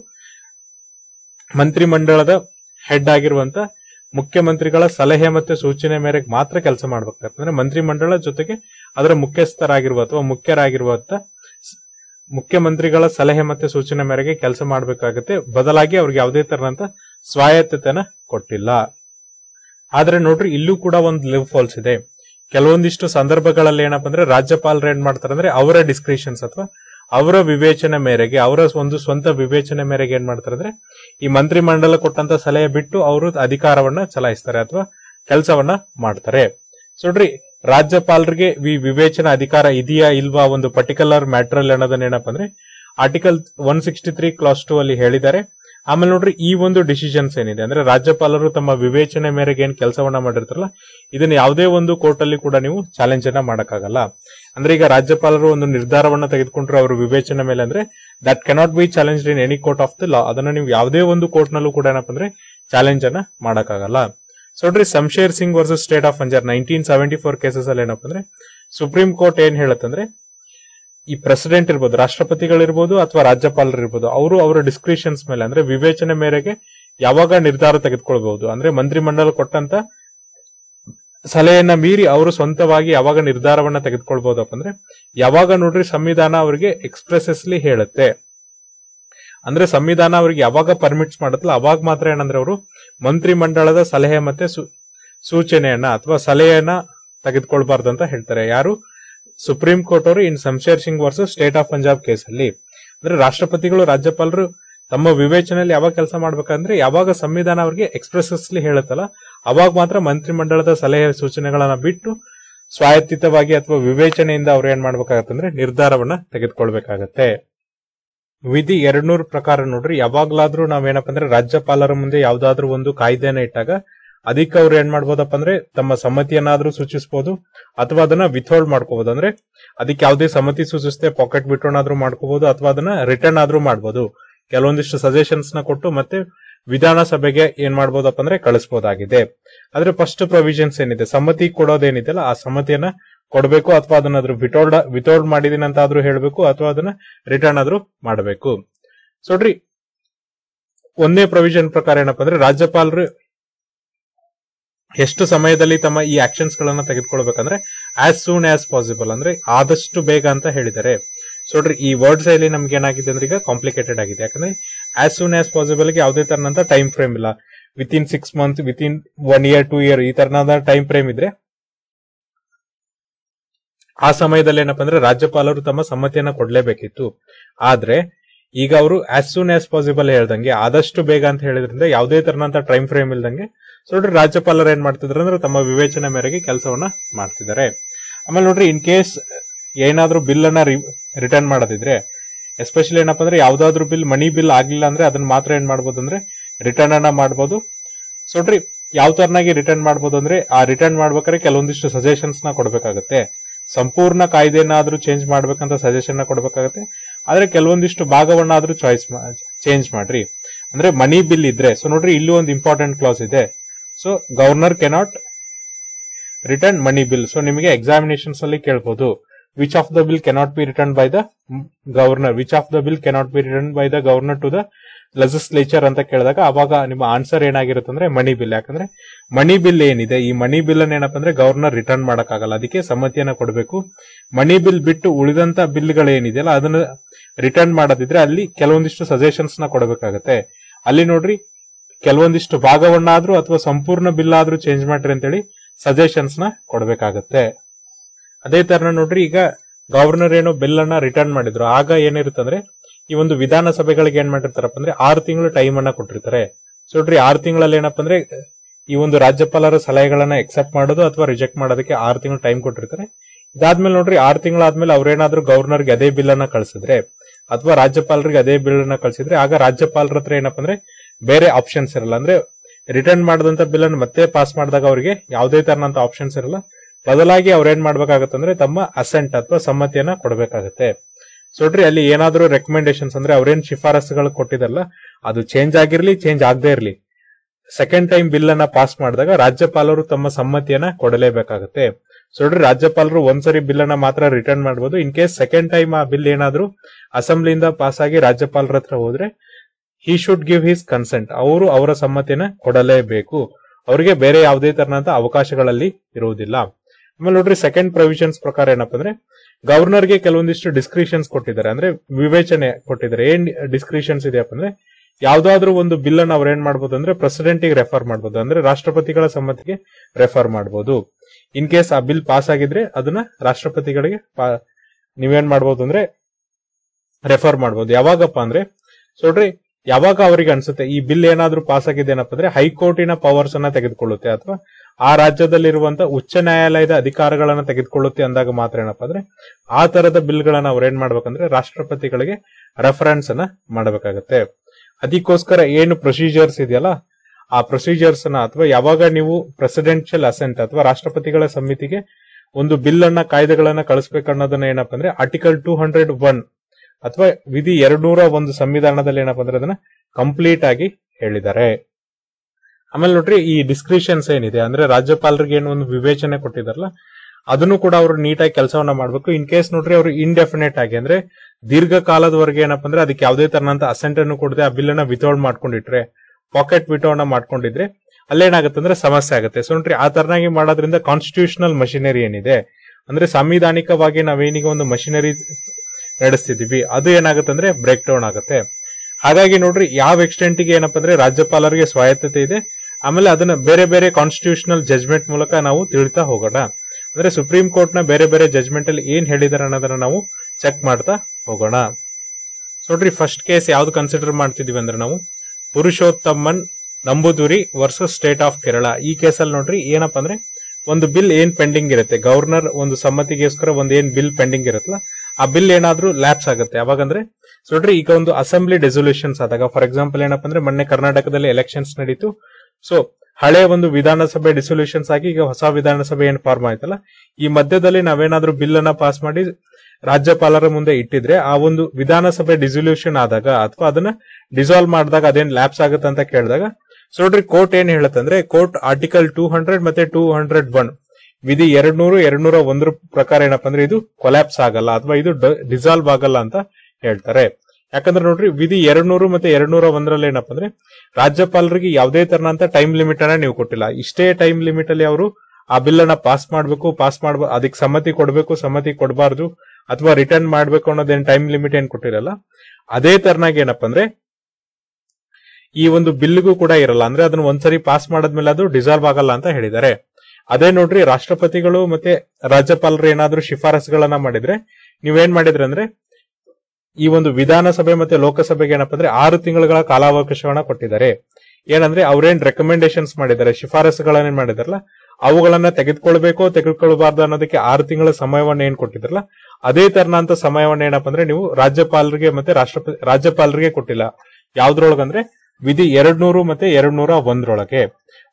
ಮಂತ್ರಿಮಂಡಲದ ಹೆಡ್ ಆಗಿರುವಂತ ಮುಖ್ಯಮಂತ್ರಿಗಳ ಸಲಹೆ ಮತ್ತೆ ಸೂಚನೆ ಮೇರೆಗೆ ಮಾತ್ರ ಕೆಲಸ ಮಾಡ್ಬೇಕಾಗ್ತದೆ. ಅಂದ್ರೆ ಮಂತ್ರಿ ಮಂಡಳ ಜೊತೆಗೆ ಅದರ ಮುಖ್ಯಸ್ಥರಾಗಿರುವ ಅಥವಾ ಮುಖ್ಯರಾಗಿರುವಂತ ಮುಖ್ಯಮಂತ್ರಿಗಳ ಸಲಹೆ ಮತ್ತೆ ಸೂಚನೆ ಮೇರೆಗೆ ಕೆಲಸ ಮಾಡಬೇಕಾಗುತ್ತೆ. ಬದಲಾಗಿ ಅವ್ರಿಗೆ ಯಾವುದೇ ತರನಂತ ಸ್ವಾಯತ್ತತೆನ ಕೊಟ್ಟಿಲ್ಲ. ಆದ್ರೆ ನೋಡ್ರಿ, ಇಲ್ಲೂ ಕೂಡ ಒಂದು ಲಿವ್ ಫಾಲ್ಸ್ ಇದೆ. ಕೆಲವೊಂದಿಷ್ಟು ಸಂದರ್ಭಗಳಲ್ಲಿ ಏನಪ್ಪಾ ಅಂದ್ರೆ ರಾಜ್ಯಪಾಲರು ಏನ್ ಮಾಡ್ತಾರೆ ಅಂದ್ರೆ ಅವರ ಡಿಸ್ಕ್ರಿಷನ್ಸ್ ಅಥವಾ ಅವರ ವಿವೇಚನೆ ಮೇರೆಗೆ, ಅವರ ಒಂದು ಸ್ವಂತ ವಿವೇಚನೆ ಮೇರೆಗೆ ಏನ್ ಮಾಡ್ತಾರೆ ಅಂದ್ರೆ, ಈ ಮಂತ್ರಿ ಮಂಡಲ ಕೊಟ್ಟಂತ ಸಲಹೆ ಬಿಟ್ಟು ಅವರು ಅಧಿಕಾರವನ್ನ ಚಲಾಯಿಸ್ತಾರೆ ಅಥವಾ ಕೆಲಸವನ್ನ ಮಾಡ್ತಾರೆ. ಸೊಡ್ರಿ ರಾಜ್ಯಪಾಲರಿಗೆ ಈ ವಿವೇಚನಾ ಅಧಿಕಾರ ಇದೆಯಾ ಇಲ್ವಾ ಒಂದು ಪರ್ಟಿಕ್ಯುಲರ್ ಮ್ಯಾಟರ್ ಅಲ್ಲಿ ಅನ್ನೋದನ್ನ ಏನಪ್ಪಾ ಅಂದ್ರೆ article one sixty three clause two ಅಲ್ಲಿ ಹೇಳಿದ್ದಾರೆ. ಆಮೇಲೆ ನೋಡ್ರಿ, ಈ ಒಂದು ಡಿಸಿಷನ್ಸ್ ಏನಿದೆ ಅಂದ್ರೆ, ರಾಜ್ಯಪಾಲರು ತಮ್ಮ ವಿವೇಚನೆ ಮೇರೆಗೆ ಏನ್ ಕೆಲಸವನ್ನ ಮಾಡಿರ್ತಾರಲ್ಲ, ಇದನ್ನ ಯಾವುದೇ ಒಂದು ಕೋರ್ಟ್ ಅಲ್ಲಿ ಕೂಡ ನೀವು ಚಾಲೆಂಜ್ ಅನ್ನ ಮಾಡಕ್ಕಾಗಲ್ಲ. ಅಂದ್ರೆ ಈಗ ರಾಜ್ಯಪಾಲರು ಒಂದು ನಿರ್ಧಾರವನ್ನ ತೆಗೆದುಕೊಂಡ್ರೆ ಅವರ ವಿವೇಚನೆ ಮೇಲೆ ಅಂದ್ರೆ that cannot be challenge in any court of the law ಅದನ್ನ ನೀವು ಯಾವುದೇ ಒಂದು ಕೋರ್ಟ್ ನಲ್ಲೂ ಕೂಡ ಏನಪ್ಪ ಅಂದ್ರೆ ಚಾಲೆಂಜ್ ಅನ್ನ ಮಾಡಕ್ಕಾಗಲ್ಲ. ಸೊ ನೋಡ್ರಿ Shamsher Singh versus state of Punjab nineteen seventy four cases ಅಲ್ಲಿ ಏನಪ್ಪ ಅಂದ್ರೆ ಸುಪ್ರೀಂ ಕೋರ್ಟ್ ಏನ್ ಹೇಳತ್ತಂದ್ರೆ ಈ ಪ್ರೆಸಿಡೆಂಟ್ ಇರ್ಬೋದು ರಾಷ್ಟ್ರಪತಿಗಳಿರ್ಬೋದು ಅಥವಾ ರಾಜ್ಯಪಾಲರು ಇರ್ಬೋದು, ಅವರು ಅವರ ಡಿಸ್ಕ್ರಿಷನ್ಸ್ ಮೇಲೆ ಅಂದ್ರೆ ವಿವೇಚನೆ ಮೇರೆಗೆ ಯಾವಾಗ ನಿರ್ಧಾರ ತೆಗೆದುಕೊಳ್ಬಹುದು. ಅಂದ್ರೆ ಮಂತ್ರಿಮಂಡಲ ಕೊಟ್ಟಂತ ಸಲಹೆಯನ್ನ ಮೀರಿ ಅವರು ಸ್ವಂತವಾಗಿ ಯಾವಾಗ ನಿರ್ಧಾರವನ್ನ ತೆಗೆದುಕೊಳ್ಬಹುದಪ್ಪ ಅಂದ್ರೆ ಯಾವಾಗ ನೋಡ್ರಿ ಸಂವಿಧಾನ ಅವರಿಗೆ ಎಕ್ಸ್ಪ್ರೆಸಸ್ಲಿ ಹೇಳುತ್ತೆ. ಅಂದ್ರೆ ಸಂವಿಧಾನ ಅವರಿಗೆ ಯಾವಾಗ ಪರ್ಮಿಟ್ಸ್ ಮಾಡುತ್ತಲ್ಲ, ಅವಾಗ ಮಾತ್ರ ಏನಂದ್ರೆ ಅವರು ಮಂತ್ರಿಮಂಡಲದ ಸಲಹೆ ಮತ್ತೆ ಸೂಚನೆಯನ್ನ ಅಥವಾ ಸಲಹೆಯನ್ನ ತೆಗೆದುಕೊಳ್ಬಾರ್ದು ಅಂತ ಹೇಳ್ತಾರೆ. ಯಾರು? ಸುಪ್ರೀಂ ಕೋರ್ಟ್ ಅವರು in Shamsher Singh versus state of Punjab ಕೇಸಲ್ಲಿ. ಅಂದ್ರೆ ರಾಷ್ಟ್ರಪತಿಗಳು, ರಾಜ್ಯಪಾಲರು ತಮ್ಮ ವಿವೇಚನೆಯಲ್ಲಿ ಯಾವಾಗ ಕೆಲಸ ಮಾಡ್ಬೇಕಂದ್ರೆ, ಯಾವಾಗ ಸಂವಿಧಾನ ಅವರಿಗೆ ಎಕ್ಸ್ಪ್ರೆಸಸ್ಲಿ ಹೇಳುತ್ತಲ್ಲ ಅವಾಗ ಮಾತ್ರ ಮಂತ್ರಿಮಂಡಲದ ಸಲಹೆ ಸೂಚನೆಗಳನ್ನ ಬಿಟ್ಟು ಸ್ವಾಯತ್ತಿತವಾಗಿ ಅಥವಾ ವಿವೇಚನೆಯಿಂದ ಅವ್ರು ಏನ್ ಮಾಡ್ಬೇಕಾಗತ್ತೆ ಅಂದ್ರೆ ನಿರ್ಧಾರವನ್ನ ತೆಗೆದುಕೊಳ್ಬೇಕಾಗತ್ತೆ. ವಿಧಿ ಎರಡ್ನೂರ ಪ್ರಕಾರ ನೋಡ್ರಿ, ಯಾವಾಗ್ಲಾದ್ರೂ ನಾವೇನಪ್ಪ ಅಂದ್ರೆ ರಾಜ್ಯಪಾಲರ ಮುಂದೆ ಯಾವ್ದಾದ್ರು ಒಂದು ಕಾಯ್ದೆನ ಇಟ್ಟಾಗ ಅದಕ್ಕೆ ಅವ್ರು ಏನ್ ಮಾಡ್ಬೋದಪ್ಪ ಅಂದ್ರೆ ತಮ್ಮ ಸಮ್ಮತಿಯನ್ನಾದ್ರೂ ಸೂಚಿಸಬಹುದು ಅಥವಾ ಅದನ್ನ ವಿಥೋಲ್ಡ್ ಮಾಡ್ಕೋಬಹುದು ಅಂದ್ರೆ ಅದಕ್ಕೆ ಯಾವುದೇ ಸಮ್ಮತಿ ಸೂಚಿಸದೆ ಪಾಕೆಟ್ ಬಿಟ್ಟೋಣಾದ್ರೂ ಆದ್ರೂ ಮಾಡ್ಕೋಬಹುದು ಅಥವಾ ಅದನ್ನ ರಿಟರ್ನ್ ಆದ್ರೂ ಮಾಡ್ಬೋದು. ಕೆಲವೊಂದಿಷ್ಟು ಸಜೆಷನ್ಸ್ನ ಕೊಟ್ಟು ಮತ್ತೆ ವಿಧಾನಸಭೆಗೆ ಏನ್ ಮಾಡ್ಬೋದಪ್ಪ ಅಂದ್ರೆ ಕಳಿಸಬಹುದಾಗಿದೆ ಆದ್ರೆ ಫಸ್ಟ್ ಪ್ರೊವಿಷನ್ಸ್ ಏನಿದೆ? ಸಮ್ಮತಿ ಕೊಡೋದೇನಿದೆಯಲ್ಲ, ಆ ಸಮ್ಮತಿಯನ್ನ ಕೊಡಬೇಕು ಅಥವಾ ಅದನ್ನ ಅದ್ರ ವಿಥೋಲ್ಡ್ ಮಾಡಿದೀನಿ ಅಂತ ಆದ್ರೂ ಹೇಳಬೇಕು ಅಥವಾ ಅದನ್ನ ರಿಟರ್ನ್ ಆದ್ರೂ ಮಾಡಬೇಕು. ಸೊಡ್ರಿ, ಒಂದೇ ಪ್ರೊವಿಷನ್ ಪ್ರಕಾರ ಏನಪ್ಪಾ ಅಂದ್ರೆ ರಾಜ್ಯಪಾಲರು ಎಷ್ಟು ಸಮಯದಲ್ಲಿ ತಮ್ಮ ಈ ಆಕ್ಷನ್ಸ್ ಗಳನ್ನ ತೆಗೆದುಕೊಳ್ಬೇಕಂದ್ರೆ ಆಸ್ ಸೂನ್ ಆಸ್ ಪಾಸಿಬಲ್ ಅಂದ್ರೆ ಆದಷ್ಟು ಬೇಗ ಅಂತ ಹೇಳಿದ್ದಾರೆ. ಸೊಡ್ರಿ, ಈ ವರ್ಡ್ಸ್ ಅಲ್ಲಿ ನಮ್ಗೆ ಏನಾಗಿದೆ ಅಂದ್ರೆ ಈಗ ಕಾಂಪ್ಲಿಕೇಟೆಡ್ ಆಗಿದೆ. ಯಾಕಂದ್ರೆ ಆಸ್ ಸೂನ್ ಆಸ್ ಪಾಸಿಬಲ್ಗೆ ಯಾವುದೇ ತರನಂತ ಟೈಮ್ ಫ್ರೇಮ್ ಇಲ್ಲ. Within six month within one year two year ಈ ತರನಾದ ಟೈಮ್ ಫ್ರೇಮ್ ಇದ್ರೆ, ಆ ಸಮಯದಲ್ಲಿ ಏನಪ್ಪಾ ಅಂದ್ರೆ ರಾಜ್ಯಪಾಲರು ತಮ್ಮ ಸಮ್ಮತಿಯನ್ನ ಕೊಡ್ಲೇಬೇಕಿತ್ತು. ಆದ್ರೆ, ಈಗ ಅವರು ಆಸ್ ಸೂನ್ ಆಸ್ ಪಾಸಿಬಲ್ ಹೇಳ್ದಂಗೆ, ಆದಷ್ಟು ಬೇಗ ಅಂತ ಹೇಳಿದ್ರಿಂದ ಯಾವುದೇ ತರನಂತ ಟೈಮ್ ಫ್ರೇಮ್ ಇಲ್ದಂಗೆ ಸೊ ನೋಡ್ರಿ ರಾಜ್ಯಪಾಲರು ಏನ್ ಮಾಡ್ತಿದ್ರು ಅಂದ್ರೆ ತಮ್ಮ ವಿವೇಚನೆ ಮೇರೆಗೆ ಕೆಲಸವನ್ನ ಮಾಡ್ತಿದ್ದಾರೆ. ಆಮೇಲೆ ನೋಡ್ರಿ ಇನ್ ಕೇಸ್ ಏನಾದ್ರೂ ಬಿಲ್ ಅನ್ನ ರಿಟರ್ನ್ ಮಾಡೋದಿದ್ರೆ ಎಸ್ಪೆಷಲಿ ಏನಪ್ಪಾ ಅಂದ್ರೆ ಯಾವ್ದಾದ್ರು ಬಿಲ್ ಮನಿ ಬಿಲ್ ಆಗ್ಲಿಲ್ಲ ಅಂದ್ರೆ ಅದನ್ನ ಮಾತ್ರ ಏನ್ ಮಾಡ್ಬೋದು ಅಂದ್ರೆ ರಿಟರ್ನ್ ಅನ್ನ ಮಾಡ್ಬೋದು. ಸೊ ನೋಡ್ರಿ, ಯಾವ ತರನಾಗಿ ರಿಟರ್ನ್ ಮಾಡ್ಬೋದು ಅಂದ್ರೆ ಆ ರಿಟರ್ನ್ ಮಾಡ್ಬೇಕಾದ್ರೆ ಕೆಲವೊಂದಿಷ್ಟು ಸಜೆಷನ್ಸ್ನ ಕೊಡ್ಬೇಕಾಗತ್ತೆ. ಸಂಪೂರ್ಣ ಕಾಯ್ದೆನಾದ್ರೂ ಚೇಂಜ್ ಮಾಡ್ಬೇಕಂತ ಸಜೆಷನ್ನ ಕೊಡ್ಬೇಕಾಗತ್ತೆ. ಆದ್ರೆ ಕೆಲವೊಂದಿಷ್ಟು ಭಾಗವನ್ನಾದ್ರೂ ಚಾಯ್ಸ್ ಚೇಂಜ್ ಮಾಡ್ರಿ. ಅಂದ್ರೆ ಮನಿ ಬಿಲ್ ಇದ್ರೆ ಸೊ ನೋಡ್ರಿ, ಇಲ್ಲೂ ಒಂದು ಇಂಪಾರ್ಟೆಂಟ್ ಕ್ಲಾಸ್ ಇದೆ. So governor cannot return money bill so ನಿಮಗೆ ಎಕ್ಸಾಮಿನೇಷನ್ಸ್ ಅಲ್ಲಿ ಕೇಳ್ಬೋದು. Which of the bill cannot be returned by the governor? Which of the bill cannot be returned by the governor to the legislature ಅಂತ ಕೇಳಿದಾಗ ಅವಾಗ ನಿಮ್ಮ answer ಏನಾಗಿರುತ್ತೆ ಅಂದ್ರೆ ಮನಿ bill ಯಾಕಂದ್ರೆ ಮನಿ ಬಿಲ್ ಏನಿದೆ? ಈ ಮನಿ ಬಿಲ್ ಅನ್ನ ಏನಪ್ಪ ಅಂದ್ರೆ ಗವರ್ನರ್ ರಿಟರ್ನ್ ಮಾಡಕ್ಕಾಗಲ್ಲ. ಅದಕ್ಕೆ ಸಮ್ಮತಿಯನ್ನ ಕೊಡಬೇಕು. ಮನಿ ಬಿಲ್ ಬಿಟ್ಟು ಉಳಿದಂತ ಬಿಲ್ಗಳು ಏನಿದೆಯಲ್ಲ, ಅದನ್ನ ರಿಟರ್ನ್ ಮಾಡೋದಿದ್ರೆ ಅಲ್ಲಿ ಕೆಲವೊಂದಿಷ್ಟು ಸಜೆಷನ್ಸ್ನ ಕೊಡಬೇಕಾಗತ್ತೆ. ಅಲ್ಲಿ ನೋಡ್ರಿ, ಕೆಲವೊಂದಿಷ್ಟು ಭಾಗವನ್ನಾದ್ರೂ ಅಥವಾ ಸಂಪೂರ್ಣ ಬಿಲ್ ಆದ್ರೂ ಚೇಂಜ್ ಮಾಡ್ರಿ ಅಂತೇಳಿ ಸಜೆಷನ್ಸ್ನ ಕೊಡಬೇಕಾಗತ್ತೆ. ಅದೇ ತರ ನೋಡ್ರಿ, ಈಗ ಗವರ್ನರ್ ಏನೋ ಬಿಲ್ ಅನ್ನ ರಿಟರ್ನ್ ಮಾಡಿದ್ರು. ಆಗ ಏನಿರುತ್ತಂದ್ರೆ, ಈ ಒಂದು ವಿಧಾನಸಭೆಗಳಿಗೆ ಏನ್ ಮಾಡಿರ್ತಾರಪ್ಪ ಅಂದ್ರೆ, ಆರು ತಿಂಗಳು ಟೈಮ್ ಅನ್ನ ಕೊಟ್ಟಿರ್ತಾರೆ. ಸೊ ನೋಡ್ರಿ, ಆರು ತಿಂಗಳಲ್ಲಿ ಏನಪ್ಪ ಅಂದ್ರೆ, ಈ ಒಂದು ರಾಜ್ಯಪಾಲರ ಸಲಹೆಗಳನ್ನ ಎಕ್ಸೆಪ್ಟ್ ಮಾಡೋದು ಅಥವಾ ರಿಜೆಕ್ಟ್ ಮಾಡೋದಕ್ಕೆ ಆರು ತಿಂಗಳು ಟೈಮ್ ಕೊಟ್ಟಿರ್ತಾರೆ. ಇದಾದ್ಮೇಲೆ ನೋಡ್ರಿ, ಆರು ತಿಂಗಳಾದ್ಮೇಲೆ ಅವ್ರೇನಾದ್ರೂ ಗವರ್ನರ್ಗೆ ಅದೇ ಬಿಲ್ ಅನ್ನ ಕಳ್ಸಿದ್ರೆ, ಅಥವಾ ರಾಜ್ಯಪಾಲರಿಗೆ ಅದೇ ಬಿಲ್ ಅನ್ನ ಕಳ್ಸಿದ್ರೆ, ಆಗ ರಾಜ್ಯಪಾಲರ ಹತ್ರ ಏನಪ್ಪ ಅಂದ್ರೆ, ಬೇರೆ ಆಪ್ಷನ್ಸ್ ಇರಲ್ಲ. ಅಂದ್ರೆ ರಿಟರ್ನ್ ಮಾಡಿದಂತ ಬಿಲ್ ಅನ್ನು ಮತ್ತೆ ಪಾಸ್ ಮಾಡಿದಾಗ ಅವರಿಗೆ ಯಾವುದೇ ತರನಂತ ಆಪ್ಷನ್ಸ್ ಇರಲ್ಲ. ಬದಲಾಗಿ ಅವ್ರೇನ್ ಏನ್ ಮಾಡ್ಬೇಕಾಗತ್ತೆ ಅಂದ್ರೆ ತಮ್ಮ ಅಸೆಂಟ್ ಅಥವಾ ಸಮ್ಮತಿಯನ್ನ ಕೊಡಬೇಕಾಗತ್ತೆ. ಸೊಡ್ರಿ ಅಲ್ಲಿ ಏನಾದ್ರೂ ರೆಕಮೆಂಡೇಶನ್ಸ್ ಅಂದ್ರೆ ಅವ್ರೇನ್ ಶಿಫಾರಸುಗಳು ಕೊಟ್ಟಿದಲ್ಲ, ಅದು ಚೇಂಜ್ ಆಗಿರ್ಲಿ ಚೇಂಜ್ ಆಗದೆ ಇರ್ಲಿ. ಸೆಕೆಂಡ್ ಟೈಮ್ ಬಿಲ್ ಅನ್ನ ಪಾಸ್ ಮಾಡಿದಾಗ ರಾಜ್ಯಪಾಲರು ತಮ್ಮ ಸಮ್ಮತಿಯನ್ನ ಕೊಡಲೇಬೇಕಾಗತ್ತೆ. ಸೊಡ್ರಿ ರಾಜ್ಯಪಾಲರು ಒಂದ್ಸರಿ ಬಿಲ್ ಅನ್ನ ಮಾತ್ರ ರಿಟರ್ನ್ ಮಾಡಬಹುದು ಇನ್ ಕೇಸ್ ಸೆಕೆಂಡ್ ಟೈಮ್ ಆ ಬಿಲ್ ಏನಾದ್ರೂ ಅಸೆಂಬ್ಲಿಯಿಂದ ಪಾಸ್ ಆಗಿ ರಾಜ್ಯಪಾಲರ ಹತ್ರ ಹೋದ್ರೆ he should give his consent ಅವರು ಅವರ ಸಮ್ಮತಿಯನ್ನ ಕೊಡಲೇಬೇಕು. ಅವರಿಗೆ ಬೇರೆ ಯಾವುದೇ ತರನಾದ ಅವಕಾಶಗಳಲ್ಲಿ ಇರುವುದಿಲ್ಲ. ಆಮೇಲೆ ನೋಡ್ರಿ ಸೆಕೆಂಡ್ ಪ್ರೊವಿಷನ್ಸ್ ಪ್ರಕಾರ ಏನಪ್ಪ ಅಂದ್ರೆ ಗವರ್ನರ್ಗೆ ಕೆಲವೊಂದಿಷ್ಟು ಡಿಸ್ಕ್ರಿಷನ್ಸ್ ಕೊಟ್ಟಿದ್ದಾರೆ. ಅಂದ್ರೆ ವಿವೇಚನೆ ಕೊಟ್ಟಿದ್ದಾರೆ. ಏನ್ ಡಿಸ್ಕ್ರಿಷನ್ಸ್ ಇದೆಯಪ್ಪ ಅಂದ್ರೆ ಯಾವ್ದಾದ್ರು ಒಂದು ಬಿಲ್ ಅನ್ನು ಅವ್ರು ಏನ್ ಮಾಡ್ಬೋದು ಅಂದ್ರೆ ಪ್ರೆಸಿಡೆಂಟ್ಗೆ ರೆಫರ್ ಮಾಡಬಹುದು ಅಂದ್ರೆ ರಾಷ್ಟ್ರಪತಿಗಳ ಸಮ್ಮತಿಗೆ ರೆಫರ್ ಮಾಡಬಹುದು ಇನ್ ಕೇಸ್ ಆ ಬಿಲ್ ಪಾಸ್ ಆಗಿದ್ರೆ ಅದನ್ನ ರಾಷ್ಟ್ರಪತಿಗಳಿಗೆ ನೀವೇನ್ ಮಾಡ್ಬೋದು ಅಂದ್ರೆ ರೆಫರ್ ಮಾಡ್ಬೋದು. ಯಾವಾಗಪ್ಪ ಅಂದ್ರೆ ನೋಡ್ರಿ ಯಾವಾಗ ಅವರಿಗೆ ಅನ್ಸುತ್ತೆ ಈ ಬಿಲ್ ಏನಾದ್ರೂ ಪಾಸ್ ಆಗಿದೆ ಏನಪ್ಪ ಅಂದ್ರೆ ಹೈಕೋರ್ಟಿನ ಪವರ್ಸ್ ಅನ್ನ ತೆಗೆದುಕೊಳ್ಳುತ್ತೆ. ಅಥವಾ ಆ ರಾಜ್ಯದಲ್ಲಿರುವಂತ ಉಚ್ಚ ನ್ಯಾಯಾಲಯದ ಅಧಿಕಾರಗಳನ್ನ ತೆಗೆದುಕೊಳ್ಳುತ್ತೆ ಅಂದಾಗ ಮಾತ್ರ ಏನಪ್ಪ ಅಂದ್ರೆ ಆ ತರದ ಬಿಲ್ಗಳನ್ನ ಅವ್ರು ಏನ್ ಮಾಡ್ಬೇಕಂದ್ರೆ ರಾಷ್ಟ್ರಪತಿಗಳಿಗೆ ರೆಫರೆನ್ಸ್ ಅನ್ನ ಮಾಡಬೇಕಾಗತ್ತೆ. ಅದಕ್ಕೋಸ್ಕರ ಏನು ಪ್ರೊಸೀಜರ್ಸ್ ಇದೆಯಲ್ಲ, ಆ ಪ್ರೊಸೀಜರ್ಸ್ ಅನ್ನ ಅಥವಾ ಯಾವಾಗ ನೀವು ಪ್ರೆಸಿಡೆನ್ಷಿಯಲ್ ಅಸೆಂಟ್ ಅಥವಾ ರಾಷ್ಟ್ರಪತಿಗಳ ಸಮಿತಿಗೆ ಒಂದು ಬಿಲ್ ಅನ್ನ ಕಾಯ್ದೆಗಳನ್ನ ಕಳಿಸ್ಬೇಕನ್ನೋದನ್ನ ಏನಪ್ಪ ಅಂದ್ರೆ ಆರ್ಟಿಕಲ್ ಟೂ ಹಂಡ್ರೆಡ್ ಒನ್ ಅಥವಾ ವಿಧಿ ಎರಡ್ನೂರ ಒಂದು ಸಂವಿಧಾನದಲ್ಲಿ ಏನಪ್ಪ ಅಂದ್ರೆ ಅದನ್ನ ಕಂಪ್ಲೀಟ್ ಆಗಿ ಹೇಳಿದ್ದಾರೆ. ಆಮೇಲೆ ನೋಡ್ರಿ ಈ ಡಿಸ್ಕ್ರಿಷನ್ಸ್ ಏನಿದೆ, ಅಂದ್ರೆ ರಾಜ್ಯಪಾಲರಿಗೆ ಏನು ಒಂದು ವಿವೇಚನೆ ಕೊಟ್ಟಿದಾರಲ್ಲ ಅದನ್ನು ಕೂಡ ಅವರು ನೀಟಾಗಿ ಕೆಲಸವನ್ನ ಮಾಡಬೇಕು. ಇನ್ ಕೇಸ್ ನೋಡ್ರಿ ಅವರು ಇನ್ಡೆಫಿನೆಟ್ ಆಗಿ, ಅಂದ್ರೆ ದೀರ್ಘಕಾಲದವರೆಗೆ ಏನಪ್ಪ ಅಂದ್ರೆ ಅದಕ್ಕೆ ಯಾವುದೇ ತರನಂತ ಅಸೆಂಟ್ ಅನ್ನು ಕೊಡದೆ ಆ ಬಿಲ್ ಅನ್ನ ವಿತೌಟ್ ಮಾಡ್ಕೊಂಡಿಟ್ರೆ ಪಾಕೆಟ್ ವಿಟೋನ ಮಾಡ್ಕೊಂಡಿದ್ರೆ ಅಲ್ಲೇನಾಗುತ್ತೆ ಅಂದ್ರೆ ಸಮಸ್ಯೆ ಆಗುತ್ತೆ. ಸೊ ನೋಡ್ರಿ, ಆ ತರನಾಗಿ ಮಾಡೋದ್ರಿಂದ ಕಾನ್ಸ್ಟಿಟ್ಯೂಷನಲ್ ಮಷಿನರಿ ಏನಿದೆ, ಅಂದ್ರೆ ಸಾಂವಿಧಾನಿಕವಾಗಿ ನಾವೇನಿಗೆ ಒಂದು ಮಷಿನರಿ ನಡೆಸ್ತಿದೀವಿ ಅದು ಏನಾಗುತ್ತೆ ಅಂದ್ರೆ ಬ್ರೇಕ್ ಡೌನ್ ಆಗುತ್ತೆ. ಹಾಗಾಗಿ ನೋಡ್ರಿ, ಯಾವ ಎಕ್ಸ್ಟೆಂಟ್ಗೆ ಏನಪ್ಪ ಅಂದ್ರೆ ರಾಜ್ಯಪಾಲರಿಗೆ ಸ್ವಾಯತ್ತತೆ ಇದೆ ಆಮೇಲೆ ಅದನ್ನ ಬೇರೆ ಬೇರೆ ಕಾನ್ಸ್ಟಿಟ್ಯೂಷನಲ್ ಜಜ್ಮೆಂಟ್ ಮೂಲಕ ನಾವು ತಿಳಿತಾ ಹೋಗೋಣ. ಅಂದ್ರೆ ಸುಪ್ರೀಂ ಕೋರ್ಟ್ನ ಬೇರೆ ಬೇರೆ ಜಜ್ಮೆಂಟ್ ಅಲ್ಲಿ ಏನ್ ಹೇಳಿದಾರೆ ಅನ್ನೋದನ್ನ ನಾವು ಚೆಕ್ ಮಾಡ್ತಾ ಹೋಗೋಣ. ನೋಡ್ರಿ ಫಸ್ಟ್ ಕೇಸ್ ಯಾವ್ದು ಕನ್ಸಿಡರ್ ಮಾಡ್ತಿದೀವಿ ಅಂದ್ರೆ ನಾವು Purushothaman Namboodiri versus state of Kerala ಈ ಕೇಸಲ್ಲಿ ನೋಡ್ರಿ ಏನಪ್ಪಾ ಅಂದ್ರೆ ಒಂದು ಬಿಲ್ ಏನ್ ಪೆಂಡಿಂಗ್ ಇರುತ್ತೆ? ಗವರ್ನರ್ ಒಂದು ಸಮ್ಮತಿಗೋಸ್ಕರ ಒಂದ್ ಏನ್ ಬಿಲ್ ಪೆಂಡಿಂಗ್ ಇರುತ್ತಲ್ಲ, ಆ ಬಿಲ್ ಏನಾದ್ರೂ ಲ್ಯಾಪ್ಸ್ ಆಗುತ್ತೆ. ಯಾವಾಗಂದ್ರೆ ನೋಡ್ರಿ, ಈಗ ಒಂದು ಅಸೆಂಬ್ಲಿ ಡೆಸೊಲ್ಯೂಷನ್ಸ್ ಆದಾಗ ಫಾರ್ ಎಕ್ಸಾಂಪಲ್ ಏನಪ್ಪಾ ಅಂದ್ರೆ ಮೊನ್ನೆ ಕರ್ನಾಟಕದಲ್ಲಿ ಎಲೆಕ್ಷನ್ಸ್ ನಡೀತು. ಸೊ ಹಳೆ ಒಂದು ವಿಧಾನಸಭೆ ಡಿಸೊಲ್ಯೂಷನ್ಸ್ ಆಗಿ ಈಗ ಹೊಸ ವಿಧಾನಸಭೆ ಏನ್ ಫಾರ್ಮ್ ಆಯ್ತಲ್ಲ? ಈ ಮಧ್ಯದಲ್ಲಿ ನಾವೇನಾದ್ರೂ ಬಿಲ್ ಅನ್ನ ಪಾಸ್ ಮಾಡಿ ರಾಜ್ಯಪಾಲರ ಮುಂದೆ ಇಟ್ಟಿದ್ರೆ ಆ ಒಂದು ವಿಧಾನಸಭೆ ಡಿಸೊಲ್ಯೂಷನ್ ಆದಾಗ ಅಥವಾ ಅದನ್ನ ಡಿಸಾಲ್ವ್ ಮಾಡಿದಾಗ ಅದೇನ್ ಲ್ಯಾಪ್ಸ್ ಆಗುತ್ತೆ ಅಂತ ಕೇಳಿದಾಗ ಸೊ ನೋಡ್ರಿ ಕೋರ್ಟ್ ಏನ್ ಹೇಳುತ್ತಂದ್ರೆ ಕೋರ್ಟ್ ಆರ್ಟಿಕಲ್ ಟೂ ಹಂಡ್ರೆಡ್ ಮತ್ತೆ ಟೂ ಹಂಡ್ರೆಡ್ ಒನ್ ವಿಧಿ ಎರಡ್ ನೂರು ಎರಡ್ ನೂರ ಒಂದ್ರ ಪ್ರಕಾರ ಏನಪ್ಪಾ ಅಂದ್ರೆ ಇದು ಕೊಲ್ಯಾಪ್ಸ್ ಆಗಲ್ಲ ಅಥವಾ ಇದು ಡಿಸಾಲ್ವ್ ಆಗಲ್ಲ ಅಂತ ಹೇಳ್ತಾರೆ. ಯಾಕಂದ್ರೆ ನೋಡ್ರಿ, ವಿಧಿ ಎರಡ್ ನೂರು ಮತ್ತೆ ಎರಡ್ ನೂರ ಒಂದರಲ್ಲಿ ಏನಪ್ಪಾ ಅಂದ್ರೆ, ರಾಜ್ಯಪಾಲರಿಗೆ ಯಾವುದೇ ತರನಂತ ಟೈಮ್ ಲಿಮಿಟ್ ಅನ್ನ ನೀವು ಕೊಟ್ಟಿಲ್ಲ. ಇಷ್ಟೇ ಟೈಮ್ ಲಿಮಿಟ್ ಅಲ್ಲಿ ಅವರು ಆ ಬಿಲ್ ಅನ್ನ ಪಾಸ್ ಮಾಡಬೇಕು ಪಾಸ್ ಮಾಡ್ಬೇಕು ಅದಕ್ಕೆ ಸಮ್ಮತಿ ಕೊಡಬೇಕು, ಸಮ್ಮತಿ ಕೊಡಬಾರ್ದು, ಅಥವಾ ರಿಟರ್ನ್ ಮಾಡ್ಬೇಕು ಅನ್ನೋದೇನ್ ಟೈಮ್ ಲಿಮಿಟ್ ಏನ್ ಕೊಟ್ಟಿರಲ್ಲ, ಅದೇ ತರನಾಗಿ ಏನಪ್ಪಾ ಅಂದ್ರೆ, ಈ ಒಂದು ಬಿಲ್ಗೂ ಕೂಡ ಇರಲ್ಲ. ಅಂದ್ರೆ ಅದನ್ನ ಒಂದ್ಸರಿ ಪಾಸ್ ಮಾಡದ್ಮೇಲೆ ಅದು ಡಿಸಾಲ್ವ್ ಆಗಲ್ಲ ಅಂತ ಹೇಳಿದ್ದಾರೆ. ಅದೇ ನೋಡ್ರಿ, ರಾಷ್ಟ್ರಪತಿಗಳು ಮತ್ತೆ ರಾಜ್ಯಪಾಲರು ಏನಾದ್ರೂ ಶಿಫಾರಸುಗಳನ್ನ ಮಾಡಿದ್ರೆ, ನೀವೇನ್ ಮಾಡಿದ್ರೆ ಅಂದ್ರೆ ಈ ಒಂದು ವಿಧಾನಸಭೆ ಮತ್ತೆ ಲೋಕಸಭೆಗೆ ಏನಪ್ಪ ಅಂದ್ರೆ ಆರು ತಿಂಗಳ ಕಾಲಾವಕಾಶವನ್ನ ಕೊಟ್ಟಿದ್ದಾರೆ. ಏನಂದ್ರೆ ಅವ್ರೇನ್ ರೆಕಮೆಂಡೇಶನ್ಸ್ ಮಾಡಿದ್ದಾರೆ, ಶಿಫಾರಸುಗಳನ್ನ ಏನ್ ಮಾಡಿದಾರಲ್ಲ ಅವುಗಳನ್ನ ತೆಗೆದುಕೊಳ್ಬೇಕು ತೆಗೆದುಕೊಳ್ಬಾರ್ದು ಅನ್ನೋದಕ್ಕೆ ಆರು ತಿಂಗಳ ಸಮಯವನ್ನ ಏನ್ ಕೊಟ್ಟಿದ್ರಲ್ಲ ಅದೇ ತರನಂತ ಸಮಯವನ್ನ ಏನಪ್ಪ ಅಂದ್ರೆ ನೀವು ರಾಜ್ಯಪಾಲರಿಗೆ ಮತ್ತೆ ರಾಷ್ಟ್ರಪತಿ ರಾಜ್ಯಪಾಲರಿಗೆ ಕೊಟ್ಟಿಲ್ಲ. ಯಾವ್ದ್ರೊಳಗಂದ್ರೆ ವಿಧಿ ಎರಡ್ ನೂರು ಮತ್ತೆ ಎರಡ್ ನೂರ ಒಂದ್ರೊಳಗೆ.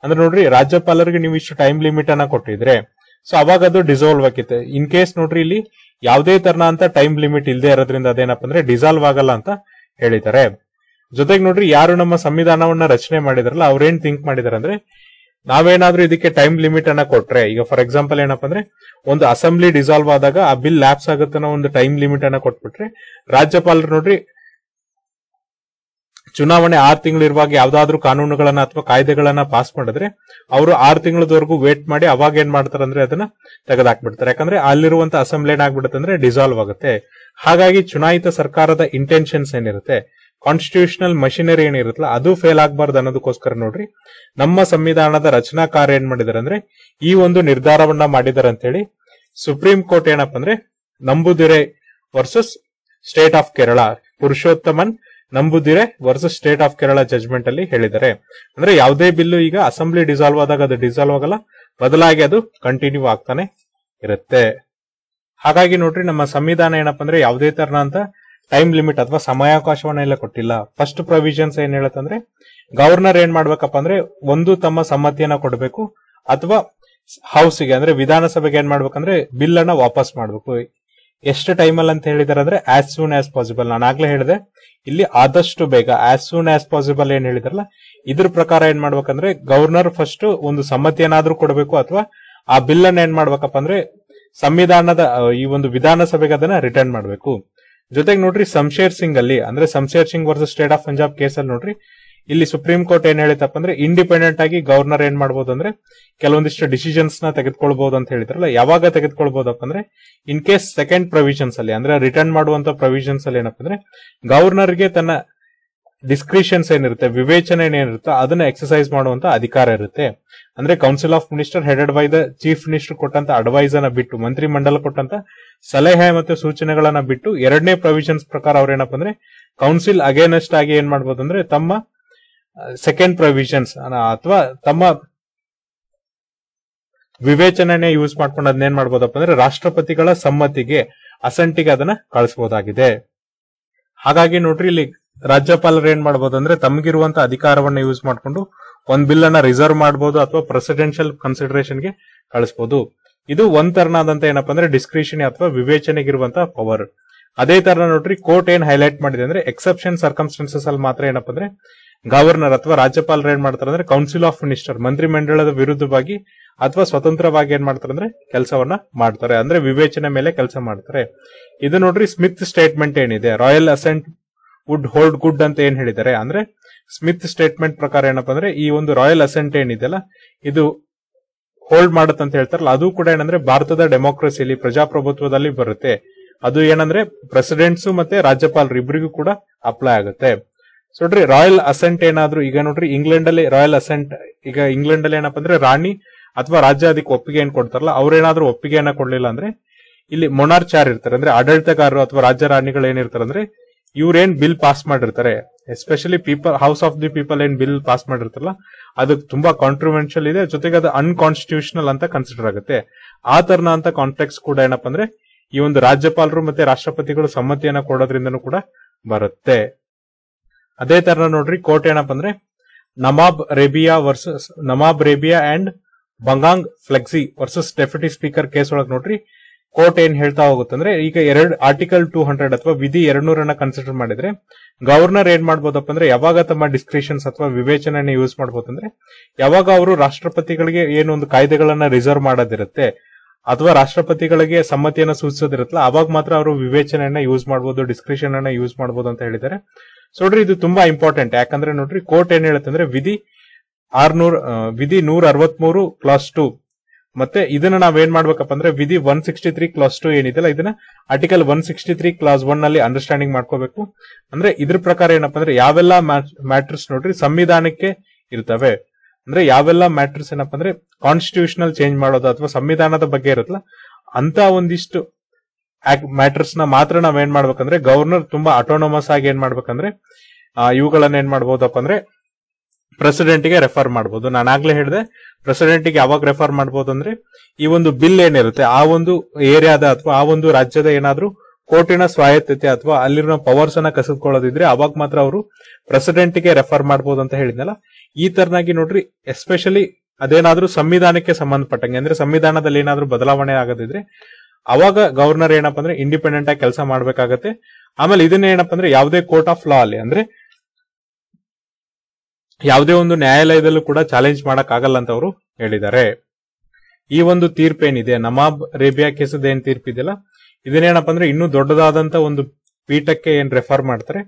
ಅಂದ್ರೆ ನೋಡ್ರಿ, ರಾಜ್ಯಪಾಲರಿಗೆ ನೀವು ಇಷ್ಟು ಟೈಮ್ ಲಿಮಿಟ್ ಅನ್ನ ಕೊಟ್ಟಿದ್ರೆ, ಸೊ ಅವಾಗ ಅದು ಡಿಸಾಲ್ವ್ ಆಗಿತ್ತು ಇನ್ ಕೇಸ್ ನೋಡ್ರಿ ಇಲ್ಲಿ ಯಾವುದೇ ತರನ ಅಂತ ಟೈಮ್ ಲಿಮಿಟ್ ಇಲ್ಲದೆ ಇರೋದ್ರಿಂದ ಅದೇನಪ್ಪ ಅಂದ್ರೆ ಡಿಸಾಲ್ವ್ ಆಗಲ್ಲ ಅಂತ ಹೇಳಿದ್ದಾರೆ. ಜೊತೆಗೆ ನೋಡ್ರಿ, ಯಾರು ನಮ್ಮ ಸಂವಿಧಾನವನ್ನ ರಚನೆ ಮಾಡಿದಾರಲ್ಲ, ಅವ್ರೇನ್ ಥಿಂಕ್ ಮಾಡಿದಾರೆ ಅಂದ್ರೆ, ನಾವೇನಾದ್ರೂ ಇದಕ್ಕೆ ಟೈಮ್ ಲಿಮಿಟ್ ಅನ್ನ ಕೊಟ್ರೆ, ಈಗ ಫಾರ್ ಎಕ್ಸಾಂಪಲ್ ಏನಪ್ಪಾ ಅಂದ್ರೆ, ಒಂದು ಅಸೆಂಬ್ಲಿ ಡಿಸಾಲ್ವ್ ಆದಾಗ ಆ ಬಿಲ್ ಲ್ಯಾಪ್ಸ್ ಆಗುತ್ತೆ ಒಂದು ಟೈಮ್ ಲಿಮಿಟ್ ಅನ್ನ ಕೊಟ್ಬಿಟ್ರೆ, ರಾಜ್ಯಪಾಲರು ನೋಡ್ರಿ ಚುನಾವಣೆ ಆರು ತಿಂಗಳಿರುವಾಗ ಯಾವ್ದಾದ್ರು ಕಾನೂನುಗಳನ್ನ ಅಥವಾ ಕಾಯ್ದೆಗಳನ್ನ ಪಾಸ್ ಮಾಡಿದ್ರೆ ಅವರು ಆರು ತಿಂಗಳವರೆಗೂ ವೇಟ್ ಮಾಡಿ ಅವಾಗ ಏನ್ ಮಾಡ್ತಾರೆ ಅಂದ್ರೆ ಅದನ್ನ ತೆಗೆದಾಕ್ಬಿಡ್ತಾರೆ. ಯಾಕಂದ್ರೆ ಅಲ್ಲಿರುವಂತ ಅಸೆಂಬ್ಲಿ ಏನಾಗ್ಬಿಡುತ್ತೆ ಅಂದ್ರೆ ಡಿಸಾಲ್ವ್ ಆಗುತ್ತೆ. ಹಾಗಾಗಿ ಚುನಾಯಿತ ಸರ್ಕಾರದ ಇಂಟೆನ್ಷನ್ಸ್ ಏನಿರುತ್ತೆ? ಕಾನ್ಸ್ಟಿಟ್ಯೂಷನಲ್ ಮಷಿನರಿ ಏನಿರುತ್ತಲ್ಲ, ಅದು ಫೇಲ್ ಆಗಬಾರ್ದು ಅನ್ನೋದಕ್ಕೋಸ್ಕರ ನೋಡ್ರಿ. ನಮ್ಮ ಸಂವಿಧಾನದ ರಚನಾಕಾರ ಏನ್ ಮಾಡಿದಾರೆ ಅಂದ್ರೆ, ಈ ಒಂದು ನಿರ್ಧಾರವನ್ನ ಮಾಡಿದಾರೆ ಅಂತ ಹೇಳಿ ಸುಪ್ರೀಂ ಕೋರ್ಟ್ ಏನಪ್ಪ ಅಂದ್ರೆ Namboodiri versus state of Kerala Purushothaman Namboodiri versus state of Kerala judgement ಅಲ್ಲಿ ಹೇಳಿದ್ದಾರೆ ಅಂದ್ರೆ ಯಾವುದೇ ಬಿಲ್ಲು ಈಗ ಅಸೆಂಬ್ಲಿ ಡಿಸಾಲ್ವ್ ಆದಾಗ ಅದು ಡಿಸಾಲ್ವ್ ಆಗಲ್ಲ, ಬದಲಾಗಿ ಅದು ಕಂಟಿನ್ಯೂ ಆಗ್ತಾನೆ ಇರುತ್ತೆ. ಹಾಗಾಗಿ ನೋಡ್ರಿ, ನಮ್ಮ ಸಂವಿಧಾನ ಏನಪ್ಪ ಅಂದ್ರೆ ಯಾವುದೇ ತರನ ಅಂತ ಟೈಮ್ ಲಿಮಿಟ್ ಅಥವಾ ಸಮಯಾವಕಾಶವನ್ನ ಎಲ್ಲ ಕೊಟ್ಟಿಲ್ಲ. ಫಸ್ಟ್ ಪ್ರೊವಿಷನ್ಸ್ ಏನ್ ಹೇಳತ್ತಂದ್ರೆ ಗವರ್ನರ್ ಏನ್ ಮಾಡ್ಬೇಕಪ್ಪ ಅಂದ್ರೆ ಒಂದು ತಮ್ಮ ಸಮ್ಮತಿಯನ್ನ ಕೊಡಬೇಕು, ಅಥವಾ ಹೌಸ್ಗೆ ಅಂದ್ರೆ ವಿಧಾನಸಭೆಗೆ ಏನ್ ಮಾಡ್ಬೇಕಂದ್ರೆ ಬಿಲ್ ಅನ್ನ ವಾಪಸ್ ಮಾಡ್ಬೇಕು. ಎಷ್ಟು ಟೈಮಲ್ಲಿ ಅಂತ ಹೇಳಿದಾರೆ ಅಂದ್ರೆ ಆಸ್ ಸೂನ್ ಆಸ್ ಪಾಸಿಬಲ್ ನಾನು ಆಗ್ಲೇ ಹೇಳಿದೆ, ಇಲ್ಲಿ ಆದಷ್ಟು ಬೇಗ ಆಸ್ ಸೂನ್ ಆಸ್ ಪಾಸಿಬಲ್ ಏನ್ ಹೇಳಿದಾರಲ್ಲ, ಇದ್ರ ಪ್ರಕಾರ ಏನ್ ಮಾಡ್ಬೇಕಂದ್ರೆ ಗವರ್ನರ್ ಫಸ್ಟ್ ಒಂದು ಸಮ್ಮತಿ ಏನಾದ್ರೂ ಕೊಡಬೇಕು ಅಥವಾ ಆ ಬಿಲ್ ಅನ್ನ ಏನ್ ಮಾಡ್ಬೇಕಪ್ಪ ಅಂದ್ರೆ ಸಂವಿಧಾನದ ಈ ಒಂದು ವಿಧಾನಸಭೆಗೆ ಅದನ್ನ ರಿಟರ್ನ್ ಮಾಡಬೇಕು. ಜೊತೆಗೆ ನೋಡ್ರಿ ಸಂಶೇರ್ ಸಿಂಗ್ ಅಲ್ಲಿ, ಅಂದ್ರೆ Shamsher Singh versus state of Punjab ಕೇಸಲ್ಲಿ ನೋಡ್ರಿ ಇಲ್ಲಿ ಸುಪ್ರೀಂ ಕೋರ್ಟ್ ಏನ್ ಹೇಳಿತಪ್ಪ ಅಂದ್ರೆ ಇಂಡಿಪೆಂಡೆಂಟ್ ಆಗಿ ಗವರ್ನರ್ ಏನ್ ಮಾಡಬಹುದು ಅಂದ್ರೆ ಕೆಲವೊಂದಿಷ್ಟು ಡಿಸಿಷನ್ಸ್ನ ತೆಗೆದುಕೊಳ್ಬಹುದು ಅಂತ ಹೇಳಿದ್ರಲ್ಲ, ಯಾವಾಗ ತೆಗೆದುಕೊಳ್ಬಹುದಪ್ಪ ಅಂದ್ರೆ ಇನ್ ಕೇಸ್ ಸೆಕೆಂಡ್ ಪ್ರೊವಿಷನ್ಸ್ ಅಲ್ಲಿ, ಅಂದ್ರೆ ರಿಟರ್ನ್ ಮಾಡುವಂತ ಪ್ರೊವಿಷನ್ಸ್ ಅಲ್ಲಿ ಏನಪ್ಪ ಅಂದ್ರೆ ಗವರ್ನರ್ಗೆ ತನ್ನ ಡಿಸ್ಕ್ರಿಷನ್ಸ್ ಏನಿರುತ್ತೆ, ವಿವೇಚನೆ ಏನಿರುತ್ತೆ ಅದನ್ನ ಎಕ್ಸಸೈಸ್ ಮಾಡುವಂತ ಅಧಿಕಾರ ಇರುತ್ತೆ. ಅಂದ್ರೆ council of minister headed by the chief minister ಕೊಟ್ಟಂತ ಅಡ್ವೈಸ್ ಅನ್ನ ಬಿಟ್ಟು, ಮಂತ್ರಿ ಮಂಡಲ ಕೊಟ್ಟಂತ ಸಲಹೆ ಮತ್ತು ಸೂಚನೆಗಳನ್ನ ಬಿಟ್ಟು ಎರಡನೇ ಪ್ರೊವಿಷನ್ಸ್ ಪ್ರಕಾರ ಅವ್ರ ಏನಪ್ಪ ಅಂದ್ರೆ ಕೌನ್ಸಿಲ್ ಅಗೇನೆಸ್ಟ್ ಆಗಿ ಏನ್ ಮಾಡಬಹುದು ಅಂದ್ರೆ ತಮ್ಮ ಸೆಕೆಂಡ್ ಪ್ರೊವಿಷನ್ಸ್ ಅಥವಾ ತಮ್ಮ ವಿವೇಚನೆ ಯೂಸ್ ಮಾಡ್ಕೊಂಡು ಅದನ್ನೇನ್ ಮಾಡ್ಬೋದಪ್ಪ ಅಂದ್ರೆ ರಾಷ್ಟ್ರಪತಿಗಳ ಸಮ್ಮತಿಗೆ ಅಸಂಟಿಗೆ ಅದನ್ನ ಕಳಿಸಬಹುದಾಗಿದೆ ಹಾಗಾಗಿ ನೋಡ್ರಿ, ಇಲ್ಲಿ ರಾಜ್ಯಪಾಲರು ಏನ್ ಮಾಡ್ಬೋದು ಅಂದ್ರೆ ತಮಗಿರುವಂತ ಅಧಿಕಾರವನ್ನ ಯೂಸ್ ಮಾಡ್ಕೊಂಡು ಒಂದ್ ಬಿಲ್ ಅನ್ನ ರಿಸರ್ವ್ ಮಾಡಬಹುದು ಅಥವಾ ಪ್ರೆಸಿಡೆನ್ಷಿಯಲ್ ಕನ್ಸಿಡರೇಷನ್ಗೆ ಕಳಿಸಬಹುದು ಇದು ಒಂದ್ ತರನಾದಂತ ಏನಪ್ಪಾ ಅಂದ್ರೆ ಡಿಸ್ಕ್ರಿಷನ್ ಅಥವಾ ವಿವೇಚನೆಗಿರುವಂತಹ ಪವರ್ ಅದೇ ತರ ನೋಡ್ರಿ, ಕೋರ್ಟ್ ಏನ್ ಹೈಲೈಟ್ ಮಾಡಿದೆ ಅಂದ್ರೆ ಎಕ್ಸೆಪ್ಷನ್ ಸರ್ಕಮ್ಸ್ಟೆನ್ಸಸ್ ಅಲ್ಲಿ ಮಾತ್ರ ಏನಪ್ಪ ಅಂದ್ರೆ ಗವರ್ನರ್ ಅಥವಾ ರಾಜ್ಯಪಾಲರು ಏನ್ ಮಾಡ್ತಾರೆ ಅಂದ್ರೆ ಕೌನ್ಸಿಲ್ ಆಫ್ ಮಿನಿಸ್ಟರ್ ಮಂತ್ರಿ ಮಂಡಳದ ವಿರುದ್ಧವಾಗಿ ಅಥವಾ ಸ್ವತಂತ್ರವಾಗಿ ಏನ್ ಮಾಡ್ತಾರೆ ಅಂದ್ರೆ, ಕೆಲಸವನ್ನ ಮಾಡ್ತಾರೆ. ಅಂದ್ರೆ ವಿವೇಚನೆ ಮೇಲೆ ಕೆಲಸ ಮಾಡ್ತಾರೆ. ಇದು ನೋಡ್ರಿ ಸ್ಮಿತ್ ಸ್ಟೇಟ್ಮೆಂಟ್ ಏನಿದೆ. Royal assent would hold good ಅಂತ ಏನ್ ಹೇಳಿದ್ದಾರೆ? ಅಂದ್ರೆ ಸ್ಮಿತ್ ಸ್ಟೇಟ್ಮೆಂಟ್ ಪ್ರಕಾರ ಏನಪ್ಪ ಅಂದ್ರೆ, ಈ ಒಂದು ರಾಯಲ್ ಅಸೆಂಟ್ ಏನಿದೆಯಲ್ಲ, ಇದು ಹೋಲ್ಡ್ ಮಾಡುತ್ತೆ ಅಂತ ಹೇಳ್ತಾರಲ್ಲ, ಅದು ಕೂಡ ಏನಂದ್ರೆ, ಭಾರತದ ಡೆಮೋಕ್ರಸಿಯಲ್ಲಿ ಪ್ರಜಾಪ್ರಭುತ್ವದಲ್ಲಿ ಬರುತ್ತೆ. ಅದು ಏನಂದ್ರೆ ಪ್ರೆಸಿಡೆಂಟ್ಸ್ ಮತ್ತೆ ರಾಜ್ಯಪಾಲರು ಇಬ್ಬರಿಗೂ ಕೂಡ ಅಪ್ಲೈ ಆಗುತ್ತೆ. ಸೊ ನೋಡ್ರಿ ರಾಯಲ್ ಅಸೆಂಟ್ ಏನಾದ್ರು, ಈಗ ನೋಡ್ರಿ ಇಂಗ್ಲೆಂಡ್ ಅಲ್ಲಿ ರಾಯಲ್ ಅಸೆಂಟ್ ಈಗ ಇಂಗ್ಲೆಂಡ್ ಅಲ್ಲಿ ಏನಪ್ಪಾ ಅಂದ್ರೆ ರಾಣಿ ಅಥವಾ ರಾಜ್ಯ ಅದಕ್ಕೆ ಒಪ್ಪಿಗೆ ಏನ್ ಕೊಡ್ತಾರಲ್ಲ, ಅವ್ರೇನಾದ್ರೂ ಒಪ್ಪಿಗೆಯನ್ನ ಕೊಡ್ಲಿಲ್ಲ ಅಂದ್ರೆ ಇಲ್ಲಿ ಮೊನಾರ್ಚಾರ್ ಇರ್ತಾರೆ? ಅಂದ್ರೆ ಆಡಳಿತಗಾರರು ಅಥವಾ ರಾಜ್ಯ ರಾಣಿಗಳು ಏನಿರ್ತಾರೆ ಅಂದ್ರೆ ಇವ್ರೇನ್ ಬಿಲ್ ಪಾಸ್ ಮಾಡಿರ್ತಾರೆ. Especially people house of the people ಏನ್ ಬಿಲ್ ಪಾಸ್ ಮಾಡಿರ್ತಾರಲ್ಲ ಅದಕ್ಕೆ ತುಂಬಾ ಕಾಂಟ್ರಿವೆನ್ಷಿಯಲ್ ಇದೆ. ಜೊತೆಗೆ ಅದು ಅನ್ಕಾನ್ಸ್ಟಿಟ್ಯೂಷನಲ್ ಅಂತ ಕನ್ಸಿಡರ್ ಆಗುತ್ತೆ. ಆ ತರನ ಅಂತ ಕಾಂಟ್ಯಾಕ್ಸ್ ಕೂಡ ಏನಪ್ಪಾ ಅಂದ್ರೆ ಈ ಒಂದು ರಾಜ್ಯಪಾಲರು ಮತ್ತೆ ರಾಷ್ಟ್ರಪತಿಗಳು ಸಮ್ಮತಿಯನ್ನ ಕೊಡೋದ್ರಿಂದನೂ ಕೂಡ ಬರುತ್ತೆ. ಅದೇ ತರ ನೋಡ್ರಿ, ಕೋರ್ಟ್ ಏನಪ್ಪ ಅಂದ್ರೆ Nabam Rebia versus, Nabam Rebia and Bamang Felix versus deputy speaker case ಒಳಗ್ ನೋಡ್ರಿ, ಕೋರ್ಟ್ ಏನ್ ಹೇಳ್ತಾ ಹೋಗುತ್ತಂದ್ರೆ ಈಗ ಎರಡು, ಆರ್ಟಿಕಲ್ ಟೂ ಹಂಡ್ರೆಡ್ ಅಥವಾ ವಿಧಿ ಎರಡ್ನೂರನ್ನ ಕನ್ಸಿಡರ್ ಮಾಡಿದ್ರೆ, ಗವರ್ನರ್ ಏನ್ ಮಾಡ್ಬೋದಪ್ಪ ಅಂದ್ರೆ, ಯಾವಾಗ ತಮ್ಮ ಡಿಸ್ಕ್ರಿಷನ್ಸ್ ಅಥವಾ ವಿವೇಚನೆಯನ್ನ ಯೂಸ್ ಮಾಡ್ಬೋದಂದ್ರೆ, ಯಾವಾಗ ಅವರು ರಾಷ್ಟ್ರಪತಿಗಳಿಗೆ ಏನೊಂದು ಕಾಯ್ದೆಗಳನ್ನ ರಿಸರ್ವ್ ಮಾಡೋದಿರುತ್ತೆ ಅಥವಾ ರಾಷ್ಟ್ರಪತಿಗಳಿಗೆ ಸಮ್ಮತಿಯನ್ನು ಸೂಚಿಸೋದಿರತ್ತಲ್ಲ, ಅವಾಗ ಮಾತ್ರ ಅವರು ವಿವೇಚನೆಯನ್ನ ಯೂಸ್ ಮಾಡಬಹುದು ಡಿಸ್ಕ್ರಿಷನ್ ಅನ್ನ ಯೂಸ್ ಮಾಡಬಹುದು ಅಂತ ಹೇಳಿದ್ದಾರೆ. ಸೊ ನೋಡ್ರಿ ಇದು ತುಂಬಾ ಇಂಪಾರ್ಟೆಂಟ್ ಯಾಕಂದ್ರೆ ನೋಡ್ರಿ, ಕೋರ್ಟ್ ಏನ್ ಹೇಳುತ್ತೆ ಅಂದ್ರೆ ವಿಧಿ ಆರ್ನೂರ್ ವಿಧಿ ನೂರ ಅರವತ್ಮೂರು ಕ್ಲಾಸ್ ಟು ಮತ್ತೆ ಇದನ್ನ ನಾವೇನ್ ಮಾಡ್ಬೇಕಪ್ಪ ಅಂದ್ರೆ ವಿಧಿ one sixty three clause two ಏನಿದೆಲ್ಲ ಇದನ್ನ article one sixty three clause ಒನ್ನಲ್ಲಿ ಅಂಡರ್ಸ್ಟ್ಯಾಂಡಿಂಗ್ ಮಾಡ್ಕೋಬೇಕು. ಅಂದ್ರೆ ಇದ್ರ ಪ್ರಕಾರ ಏನಪ್ಪಾ ಅಂದ್ರೆ ಯಾವೆಲ್ಲ ಮ್ಯಾಟರ್ಸ್ ನೋಡ್ರಿ, ಸಂವಿಧಾನಕ್ಕೆ ಇರ್ತವೆ. ಅಂದ್ರೆ ಯಾವೆಲ್ಲ ಮ್ಯಾಟರ್ಸ್ ಏನಪ್ಪಾ ಅಂದ್ರೆ ಕಾನ್ಸ್ಟಿಟ್ಯೂಷನಲ್ ಚೇಂಜ್ ಮಾಡೋದು ಅಥವಾ ಸಂವಿಧಾನದ ಬಗ್ಗೆ ಇರುತ್ತಲ್ಲ ಅಂತ ಒಂದಿಷ್ಟು ಮ್ಯಾಟರ್ಸ್ನ ಮಾತ್ರ ನಾವ್ ಏನ್ ಮಾಡ್ಬೇಕಂದ್ರೆ ಗವರ್ನರ್ ತುಂಬಾ ಅಟೋನಮಸ್ ಆಗಿ ಏನ್ ಮಾಡ್ಬೇಕಂದ್ರೆ ಇವುಗಳನ್ನ ಏನ್ ಮಾಡ್ಬೋದಪ್ಪ ಅಂದ್ರೆ ಪ್ರೆಸಿಡೆಂಟ್ಗೆ ರೆಫರ್ ಮಾಡಬಹುದು ನಾನು ಆಗ್ಲೇ ಹೇಳಿದೆ ಪ್ರೆಸಿಡೆಂಟ್ಗೆ ಯಾವಾಗ ರೆಫರ್ ಮಾಡಬಹುದು ಅಂದ್ರೆ ಈ ಒಂದು ಬಿಲ್ ಏನಿರುತ್ತೆ, ಆ ಒಂದು ಏರಿಯಾದ ಅಥವಾ ಆ ಒಂದು ರಾಜ್ಯದ ಏನಾದ್ರೂ ಕೋರ್ಟಿನ ಸ್ವಾಯತ್ತತೆ ಅಥವಾ ಅಲ್ಲಿರೋ ಪವರ್ಸ್ ಅನ್ನ ಕಸಿದುಕೊಳ್ಳೋದಿದ್ರೆ ಅವಾಗ ಮಾತ್ರ ಅವರು ಪ್ರೆಸಿಡೆಂಟ್ಗೆ ರೆಫರ್ ಮಾಡಬಹುದು ಅಂತ ಹೇಳಿದ್ನಲ್ಲ? ಈ ತರನಾಗಿ ನೋಡ್ರಿ ಎಸ್ಪೆಷಲಿ ಅದೇನಾದ್ರೂ ಸಂವಿಧಾನಕ್ಕೆ ಸಂಬಂಧಪಟ್ಟಂಗೆ, ಅಂದ್ರೆ ಸಂವಿಧಾನದಲ್ಲಿ ಏನಾದ್ರೂ ಬದಲಾವಣೆ ಆಗದಿದ್ರೆ ಅವಾಗ ಗವರ್ನರ್ ಏನಪ್ಪ ಅಂದ್ರೆ ಇಂಡಿಪೆಂಡೆಂಟ್ ಆಗಿ ಕೆಲಸ ಮಾಡ್ಬೇಕಾಗತ್ತೆ. ಆಮೇಲೆ ಇದನ್ನ ಏನಪ್ಪಾ ಅಂದ್ರೆ ಯಾವುದೇ ಕೋರ್ಟ್ ಆಫ್ ಲಾ ಅಲ್ಲಿ, ಅಂದ್ರೆ ಯಾವುದೇ ಒಂದು ನ್ಯಾಯಾಲಯದಲ್ಲೂ ಕೂಡ ಚಾಲೆಂಜ್ ಮಾಡಕ್ ಆಗಲ್ಲ ಅಂತ ಅವರು ಹೇಳಿದ್ದಾರೆ. ಈ ಒಂದು ತೀರ್ಪು ಏನಿದೆ ನವಾಬ್ ರೇಬಿಯಾ ಕೇಸದ ಏನ್ ತೀರ್ಪು ಇದೆಯಲ್ಲ ಇದನ್ನೇನಪ್ಪ ಅಂದ್ರೆ ಇನ್ನೂ ದೊಡ್ಡದಾದಂತ ಒಂದು ಪೀಠಕ್ಕೆ ಏನ್ ರೆಫರ್ ಮಾಡ್ತಾರೆ?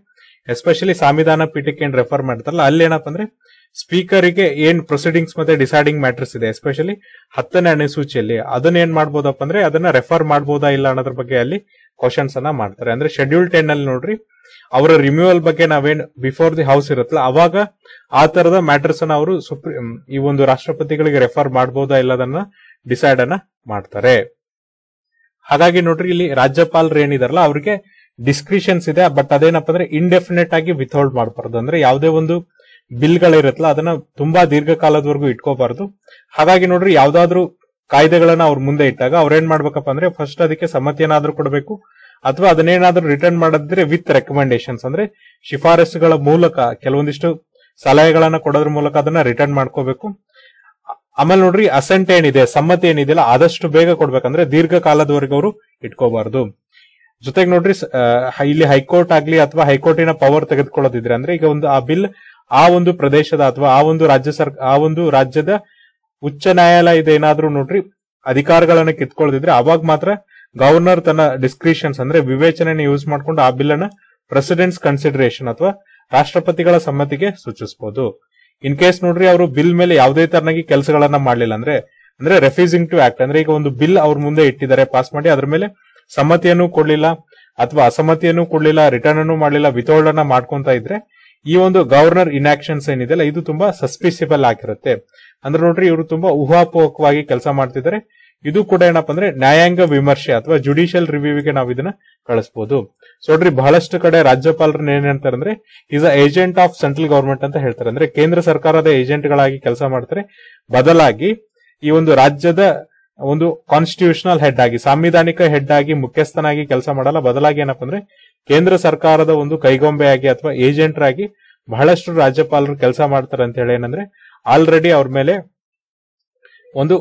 ಎಸ್ಪೆಷಲಿ ಸಂವಿಧಾನ ಪೀಠಕ್ಕೆ ಏನ್ ರೆಫರ್ ಮಾಡ್ತಾರಲ್ಲ ಅಲ್ಲಿ ಏನಪ್ಪ ಅಂದ್ರೆ ಸ್ಪೀಕರಿಗೆ ಏನ್ ಪ್ರೊಸೀಡಿಂಗ್ಸ್ ಮತ್ತೆ ಡಿಸೈಡಿಂಗ್ ಮ್ಯಾಟರ್ಸ್ ಇದೆ ಎಸ್ಪೆಷಲಿ ಹತ್ತನೇ ಅನುಸೂಚಿಯಲ್ಲಿ ಅದನ್ನ ಏನ್ ಮಾಡ್ಬೋದಪ್ಪ ಅಂದ್ರೆ ಅದನ್ನ ರೆಫರ್ ಮಾಡ್ಬೋದಾ ಇಲ್ಲ ಅನ್ನೋದ್ರ ಬಗ್ಗೆ ಅಲ್ಲಿ ಕ್ವಶನ್ಸ್ ಅನ್ನ ಮಾಡ್ತಾರೆ. ಅಂದ್ರೆ ಶೆಡ್ಯೂಲ್ ಟೆನ್ ಅಲ್ಲಿ ನೋಡ್ರಿ, ಅವರ ರಿಮ್ಯೂವಲ್ ಬಗ್ಗೆ ನಾವೇನ್ ಬಿಫೋರ್ ದಿ ಹೌಸ್ ಇರುತ್ತಲ್ಲ, ಅವಾಗ ಆ ತರದ ಮ್ಯಾಟರ್ಸ್ ಅನ್ನ ಅವರು ಸುಪ್ರೀಂ ಈ ಒಂದು ರಾಷ್ಟ್ರಪತಿಗಳಿಗೆ ರೆಫರ್ ಮಾಡ್ಬೋದಾ ಇಲ್ಲದನ್ನ ಡಿಸೈಡ್ ಅನ್ನ ಮಾಡ್ತಾರೆ. ಹಾಗಾಗಿ ನೋಡ್ರಿ, ಇಲ್ಲಿ ರಾಜ್ಯಪಾಲರು ಏನಿದಾರಲ್ಲ ಅವ್ರಿಗೆ ಡಿಸ್ಕ್ರಿಷನ್ಸ್ ಇದೆ ಬಟ್ ಅದೇನಪ್ಪ ಅಂದ್ರೆ ಇಂಡೆಫಿನೆಟ್ ಆಗಿ ವಿಥೋಲ್ಡ್ ಮಾಡಬಾರ್ದು. ಅಂದ್ರೆ ಯಾವುದೇ ಒಂದು ಬಿಲ್ಗಳಿರುತ್ತಲ್ಲ, ಅದನ್ನ ತುಂಬಾ ದೀರ್ಘಕಾಲದವರೆಗೂ ಇಟ್ಕೋಬಾರ್ದು. ಹಾಗಾಗಿ ನೋಡ್ರಿ, ಯಾವ್ದಾದ್ರು ಕಾಯ್ದೆಗಳನ್ನ ಅವ್ರ ಮುಂದೆ ಇಟ್ಟಾಗ ಅವ್ರೇನ್ ಮಾಡ್ಬೇಕಪ್ಪ ಅಂದ್ರೆ ಫಸ್ಟ್ ಅದಕ್ಕೆ ಸಮ್ಮತಿಯನ್ನಾದ್ರೂ ಕೊಡಬೇಕು, ಅಥವಾ ಅದನ್ನೇನಾದ್ರೂ ರಿಟರ್ನ್ ಮಾಡಿದ್ರೆ ವಿತ್ ರೆಕಮೆಂಡೇಶನ್ಸ್ ಅಂದ್ರೆ ಶಿಫಾರಸುಗಳ ಮೂಲಕ, ಕೆಲವೊಂದಿಷ್ಟು ಸಲಹೆಗಳನ್ನ ಕೊಡೋದ್ರ ಮೂಲಕ ಅದನ್ನ ರಿಟರ್ನ್ ಮಾಡ್ಕೋಬೇಕು. ಆಮೇಲೆ ನೋಡ್ರಿ, ಅಸೆಂಟ್ ಏನಿದೆ, ಸಮ್ಮತಿ ಏನಿದೆಯಲ್ಲ, ಆದಷ್ಟು ಬೇಗ ಕೊಡ್ಬೇಕಂದ್ರೆ ದೀರ್ಘಕಾಲದವರೆಗೆ ಅವರು ಇಟ್ಕೋಬಾರ್ದು. ಜೊತೆಗೆ ನೋಡ್ರಿ ಇಲ್ಲಿ ಹೈಕೋರ್ಟ್ ಆಗ್ಲಿ ಅಥವಾ ಹೈಕೋರ್ಟಿನ ಪವರ್ ತೆಗೆದುಕೊಳ್ಳೋದಿದ್ರೆ ಅಂದ್ರೆ ಈಗ ಒಂದು ಆ ಬಿಲ್ ಆ ಒಂದು ಪ್ರದೇಶದ ಅಥವಾ ಆ ಒಂದು ರಾಜ್ಯ ಸರ್ ಆ ಒಂದು ರಾಜ್ಯದ ಉಚ್ಚ ನ್ಯಾಯಾಲಯದ ಏನಾದ್ರೂ ನೋಡ್ರಿ, ಅಧಿಕಾರಗಳನ್ನ ಕಿತ್ಕೊಳ್ಳೋದಿದ್ರೆ ಅವಾಗ ಮಾತ್ರ ಗವರ್ನರ್ ತನ್ನ ಡಿಸ್ಕ್ರಿಷನ್ಸ್ ಅಂದ್ರೆ ವಿವೇಚನೆ ಯೂಸ್ ಮಾಡ್ಕೊಂಡು ಆ ಬಿಲ್ ಅನ್ನ ಪ್ರೆಸಿಡೆಂಟ್ಸ್ ಕನ್ಸಿಡರೇಷನ್ ಅಥವಾ ರಾಷ್ಟ್ರಪತಿಗಳ ಸಮ್ಮತಿಗೆ ಸೂಚಿಸಬಹುದು ಇನ್ ಕೇಸ್ ನೋಡ್ರಿ, ಅವರು ಬಿಲ್ ಮೇಲೆ ಯಾವುದೇ ತರನಾಗಿ ಕೆಲಸಗಳನ್ನ ಮಾಡಲಿಲ್ಲ ಅಂದ್ರೆ ಅಂದ್ರೆ ರೆಫ್ಯೂಸಿಂಗ್ ಟು ಆಕ್ಟ್ ಅಂದ್ರೆ ಈಗ ಒಂದು ಬಿಲ್ ಅವ್ರ ಮುಂದೆ ಇಟ್ಟಿದ್ದಾರೆ ಪಾಸ್ ಮಾಡಿ ಅದ್ರ ಮೇಲೆ ಸಮ್ಮತಿಯನ್ನು ಕೊಡ್ಲಿಲ್ಲ ಅಥವಾ ಅಸಮ್ಮತಿಯನ್ನು ಕೊಡ್ಲಿಲ್ಲ ರಿಟರ್ನ್ ಅನ್ನು ಮಾಡಲಿಲ್ಲ ವಿತ್ಹೋಲ್ಡ್ ಅನ್ನ ಮಾಡ್ಕೊಂತ ಇದ್ರೆ, ಈ ಒಂದು ಗವರ್ನರ್ ಇನ್ಆಕ್ಷನ್ಸ್ ಏನಿದೆಯಲ್ಲ, ಇದು ತುಂಬಾ ಸಸ್ಪಿಸಿಬಲ್ ಆಗಿರುತ್ತೆ. ಅಂದ್ರೆ ನೋಡ್ರಿ, ಇವರು ತುಂಬಾ ಊಹಾಪೋಹಕವಾಗಿ ಕೆಲಸ ಮಾಡ್ತಿದ್ದಾರೆ. ಇದು ಕೂಡ ಏನಪ್ಪ ಅಂದ್ರೆ ನ್ಯಾಯಾಂಗ ವಿಮರ್ಶೆ ಅಥವಾ ಜುಡಿಷಿಯಲ್ ರಿವ್ಯೂಗೆ ನಾವು ಇದನ್ನ ಕಳಿಸಬಹುದು ಸೊ ನೋಡ್ರಿ, ಬಹಳಷ್ಟು ಕಡೆ ರಾಜ್ಯಪಾಲರನ್ನ ಏನ್ ಹೇಳ್ತಾರೆ ಅಂದ್ರೆ is a agent of central government ಅಂತ ಹೇಳ್ತಾರೆ. ಅಂದ್ರೆ ಕೇಂದ್ರ ಸರ್ಕಾರದ ಏಜೆಂಟ್ ಗಳಾಗಿ ಕೆಲಸ ಮಾಡ್ತಾರೆ. ಬದಲಾಗಿ ಈ ಒಂದು ರಾಜ್ಯದ ಒಂದು ಕಾನ್ಸ್ಟಿಟ್ಯೂಷನಲ್ ಹೆಡ್ ಆಗಿ, ಸಾಂವಿಧಾನಿಕ ಹೆಡ್ ಆಗಿ, ಮುಖ್ಯಸ್ಥನಾಗಿ ಕೆಲಸ ಮಾಡಲ್ಲ. ಬದಲಾಗಿ ಏನಪ್ಪ ಅಂದ್ರೆ, ಕೇಂದ್ರ ಸರ್ಕಾರದ ಒಂದು ಕೈಗೊಂಬೆಯಾಗಿ ಅಥವಾ ಏಜೆಂಟರಾಗಿ ಬಹಳಷ್ಟು ರಾಜ್ಯಪಾಲರು ಕೆಲಸ ಮಾಡ್ತಾರೆ ಅಂತ ಹೇಳಿ ಏನಂದ್ರೆ ಆಲ್ರೆಡಿ ಅವ್ರ ಮೇಲೆ ಒಂದು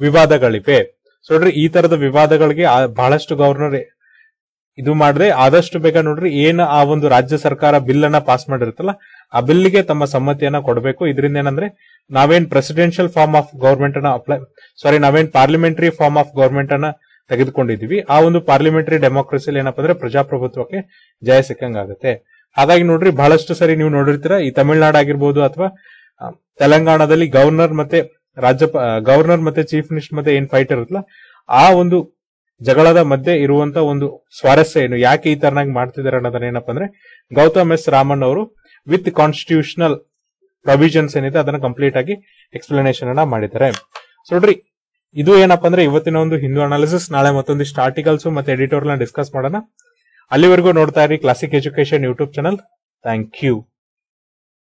ವಿವಾದಗಳಿವೆ. ಸೊ ನೋಡ್ರಿ ಈ ತರದ ವಿವಾದಗಳಿಗೆ ಬಹಳಷ್ಟು ಗವರ್ನರ್ ಇದು ಮಾಡದೆ ಆದಷ್ಟು ಬೇಗ ನೋಡ್ರಿ ಏನ್ ಆ ಒಂದು ರಾಜ್ಯ ಸರ್ಕಾರ ಬಿಲ್ ಅನ್ನ ಪಾಸ್ ಮಾಡಿರುತ್ತಲ್ಲ, ಆ ಬಿಲ್ಗೆ ತಮ್ಮ ಸಮ್ಮತಿಯನ್ನ ಕೊಡಬೇಕು. ಇದರಿಂದ ಏನಂದ್ರೆ ನಾವೇನ್ ಪ್ರೆಸಿಡೆನ್ಷಿಯಲ್ ಫಾರ್ಮ್ ಆಫ್ ಗವರ್ಮೆಂಟ್ ಅನ್ನ ಅಪ್ಲೈ ಸಾರಿ ನಾವೇನ್ ಪಾರ್ಲಿಮೆಂಟರಿ ಫಾರ್ಮ್ ಆಫ್ ಗವರ್ಮೆಂಟ್ ಅನ್ನ ತೆಗೆದುಕೊಂಡಿದೀವಿ ಆ ಒಂದು ಪಾರ್ಲಿಮೆಂಟರಿ ಡೆಮೋಕ್ರಸಿಯಲ್ಲಿ ಏನಪ್ಪಾ ಅಂದ್ರೆ ಪ್ರಜಾಪ್ರಭುತ್ವಕ್ಕೆ ಜಯ ಸಿಕ್ಕಂಗಾಗುತ್ತೆ. ಹಾಗಾಗಿ ನೋಡ್ರಿ ಬಹಳಷ್ಟು ಸರಿ ನೀವು ನೋಡಿರ್ತೀರ, ಈ ತಮಿಳುನಾಡು ಆಗಿರ್ಬೋದು ಅಥವಾ ತೆಲಂಗಾಣದಲ್ಲಿ ಗವರ್ನರ್ ಮತ್ತೆ ರಾಜ್ಯ ಗವರ್ನರ್ ಮತ್ತೆ ಚೀಫ್ ಮಿನಿಸ್ಟರ್ ಮತ್ತೆ ಏನ್ ಫೈಟ್ ಇರುತ್ತಲ್ಲ, ಆ ಒಂದು ಜಗಳದ ಮಧ್ಯೆ ಇರುವಂತ ಒಂದು ಸ್ವಾರಸ್ಯ ಏನು, ಯಾಕೆ ಈ ತರನಾಗಿ ಮಾಡ್ತಿದ್ದಾರೆ ಅನ್ನೋದನ್ನ ಏನಪ್ಪಾ ಅಂದ್ರೆ, ಗೌತಮ್ ಎಸ್ ರಾಮನ್ ಅವರು ವಿತ್ ಕಾನ್ಸ್ಟಿಟ್ಯೂಷನಲ್ ಪ್ರೊವಿಷನ್ಸ್ ಏನಿದೆ ಅದನ್ನ ಕಂಪ್ಲೀಟ್ ಆಗಿ ಎಕ್ಸ್ಪ್ಲನೇಷನ್ ಅನ್ನ ಮಾಡಿದ್ದಾರೆ. ಸೊ ನೋಡ್ರಿ, ಇದು ಏನಪ್ಪಾ ಅಂದ್ರೆ ಇವತ್ತಿನ ಒಂದು ಹಿಂದೂ ಅನಾಲಿಸಿಸ್ ನಾಳೆ ಮತ್ತೊಂದಿಷ್ಟು ಆರ್ಟಿಕಲ್ಸ್ ಮತ್ತೆ ಎಡಿಟೋರ್ ಡಿಸ್ಕಸ್ ಮಾಡೋಣ. ಅಲ್ಲಿವರೆಗೂ ನೋಡ್ತಾ ಇರಿ classic education YouTube channel thank you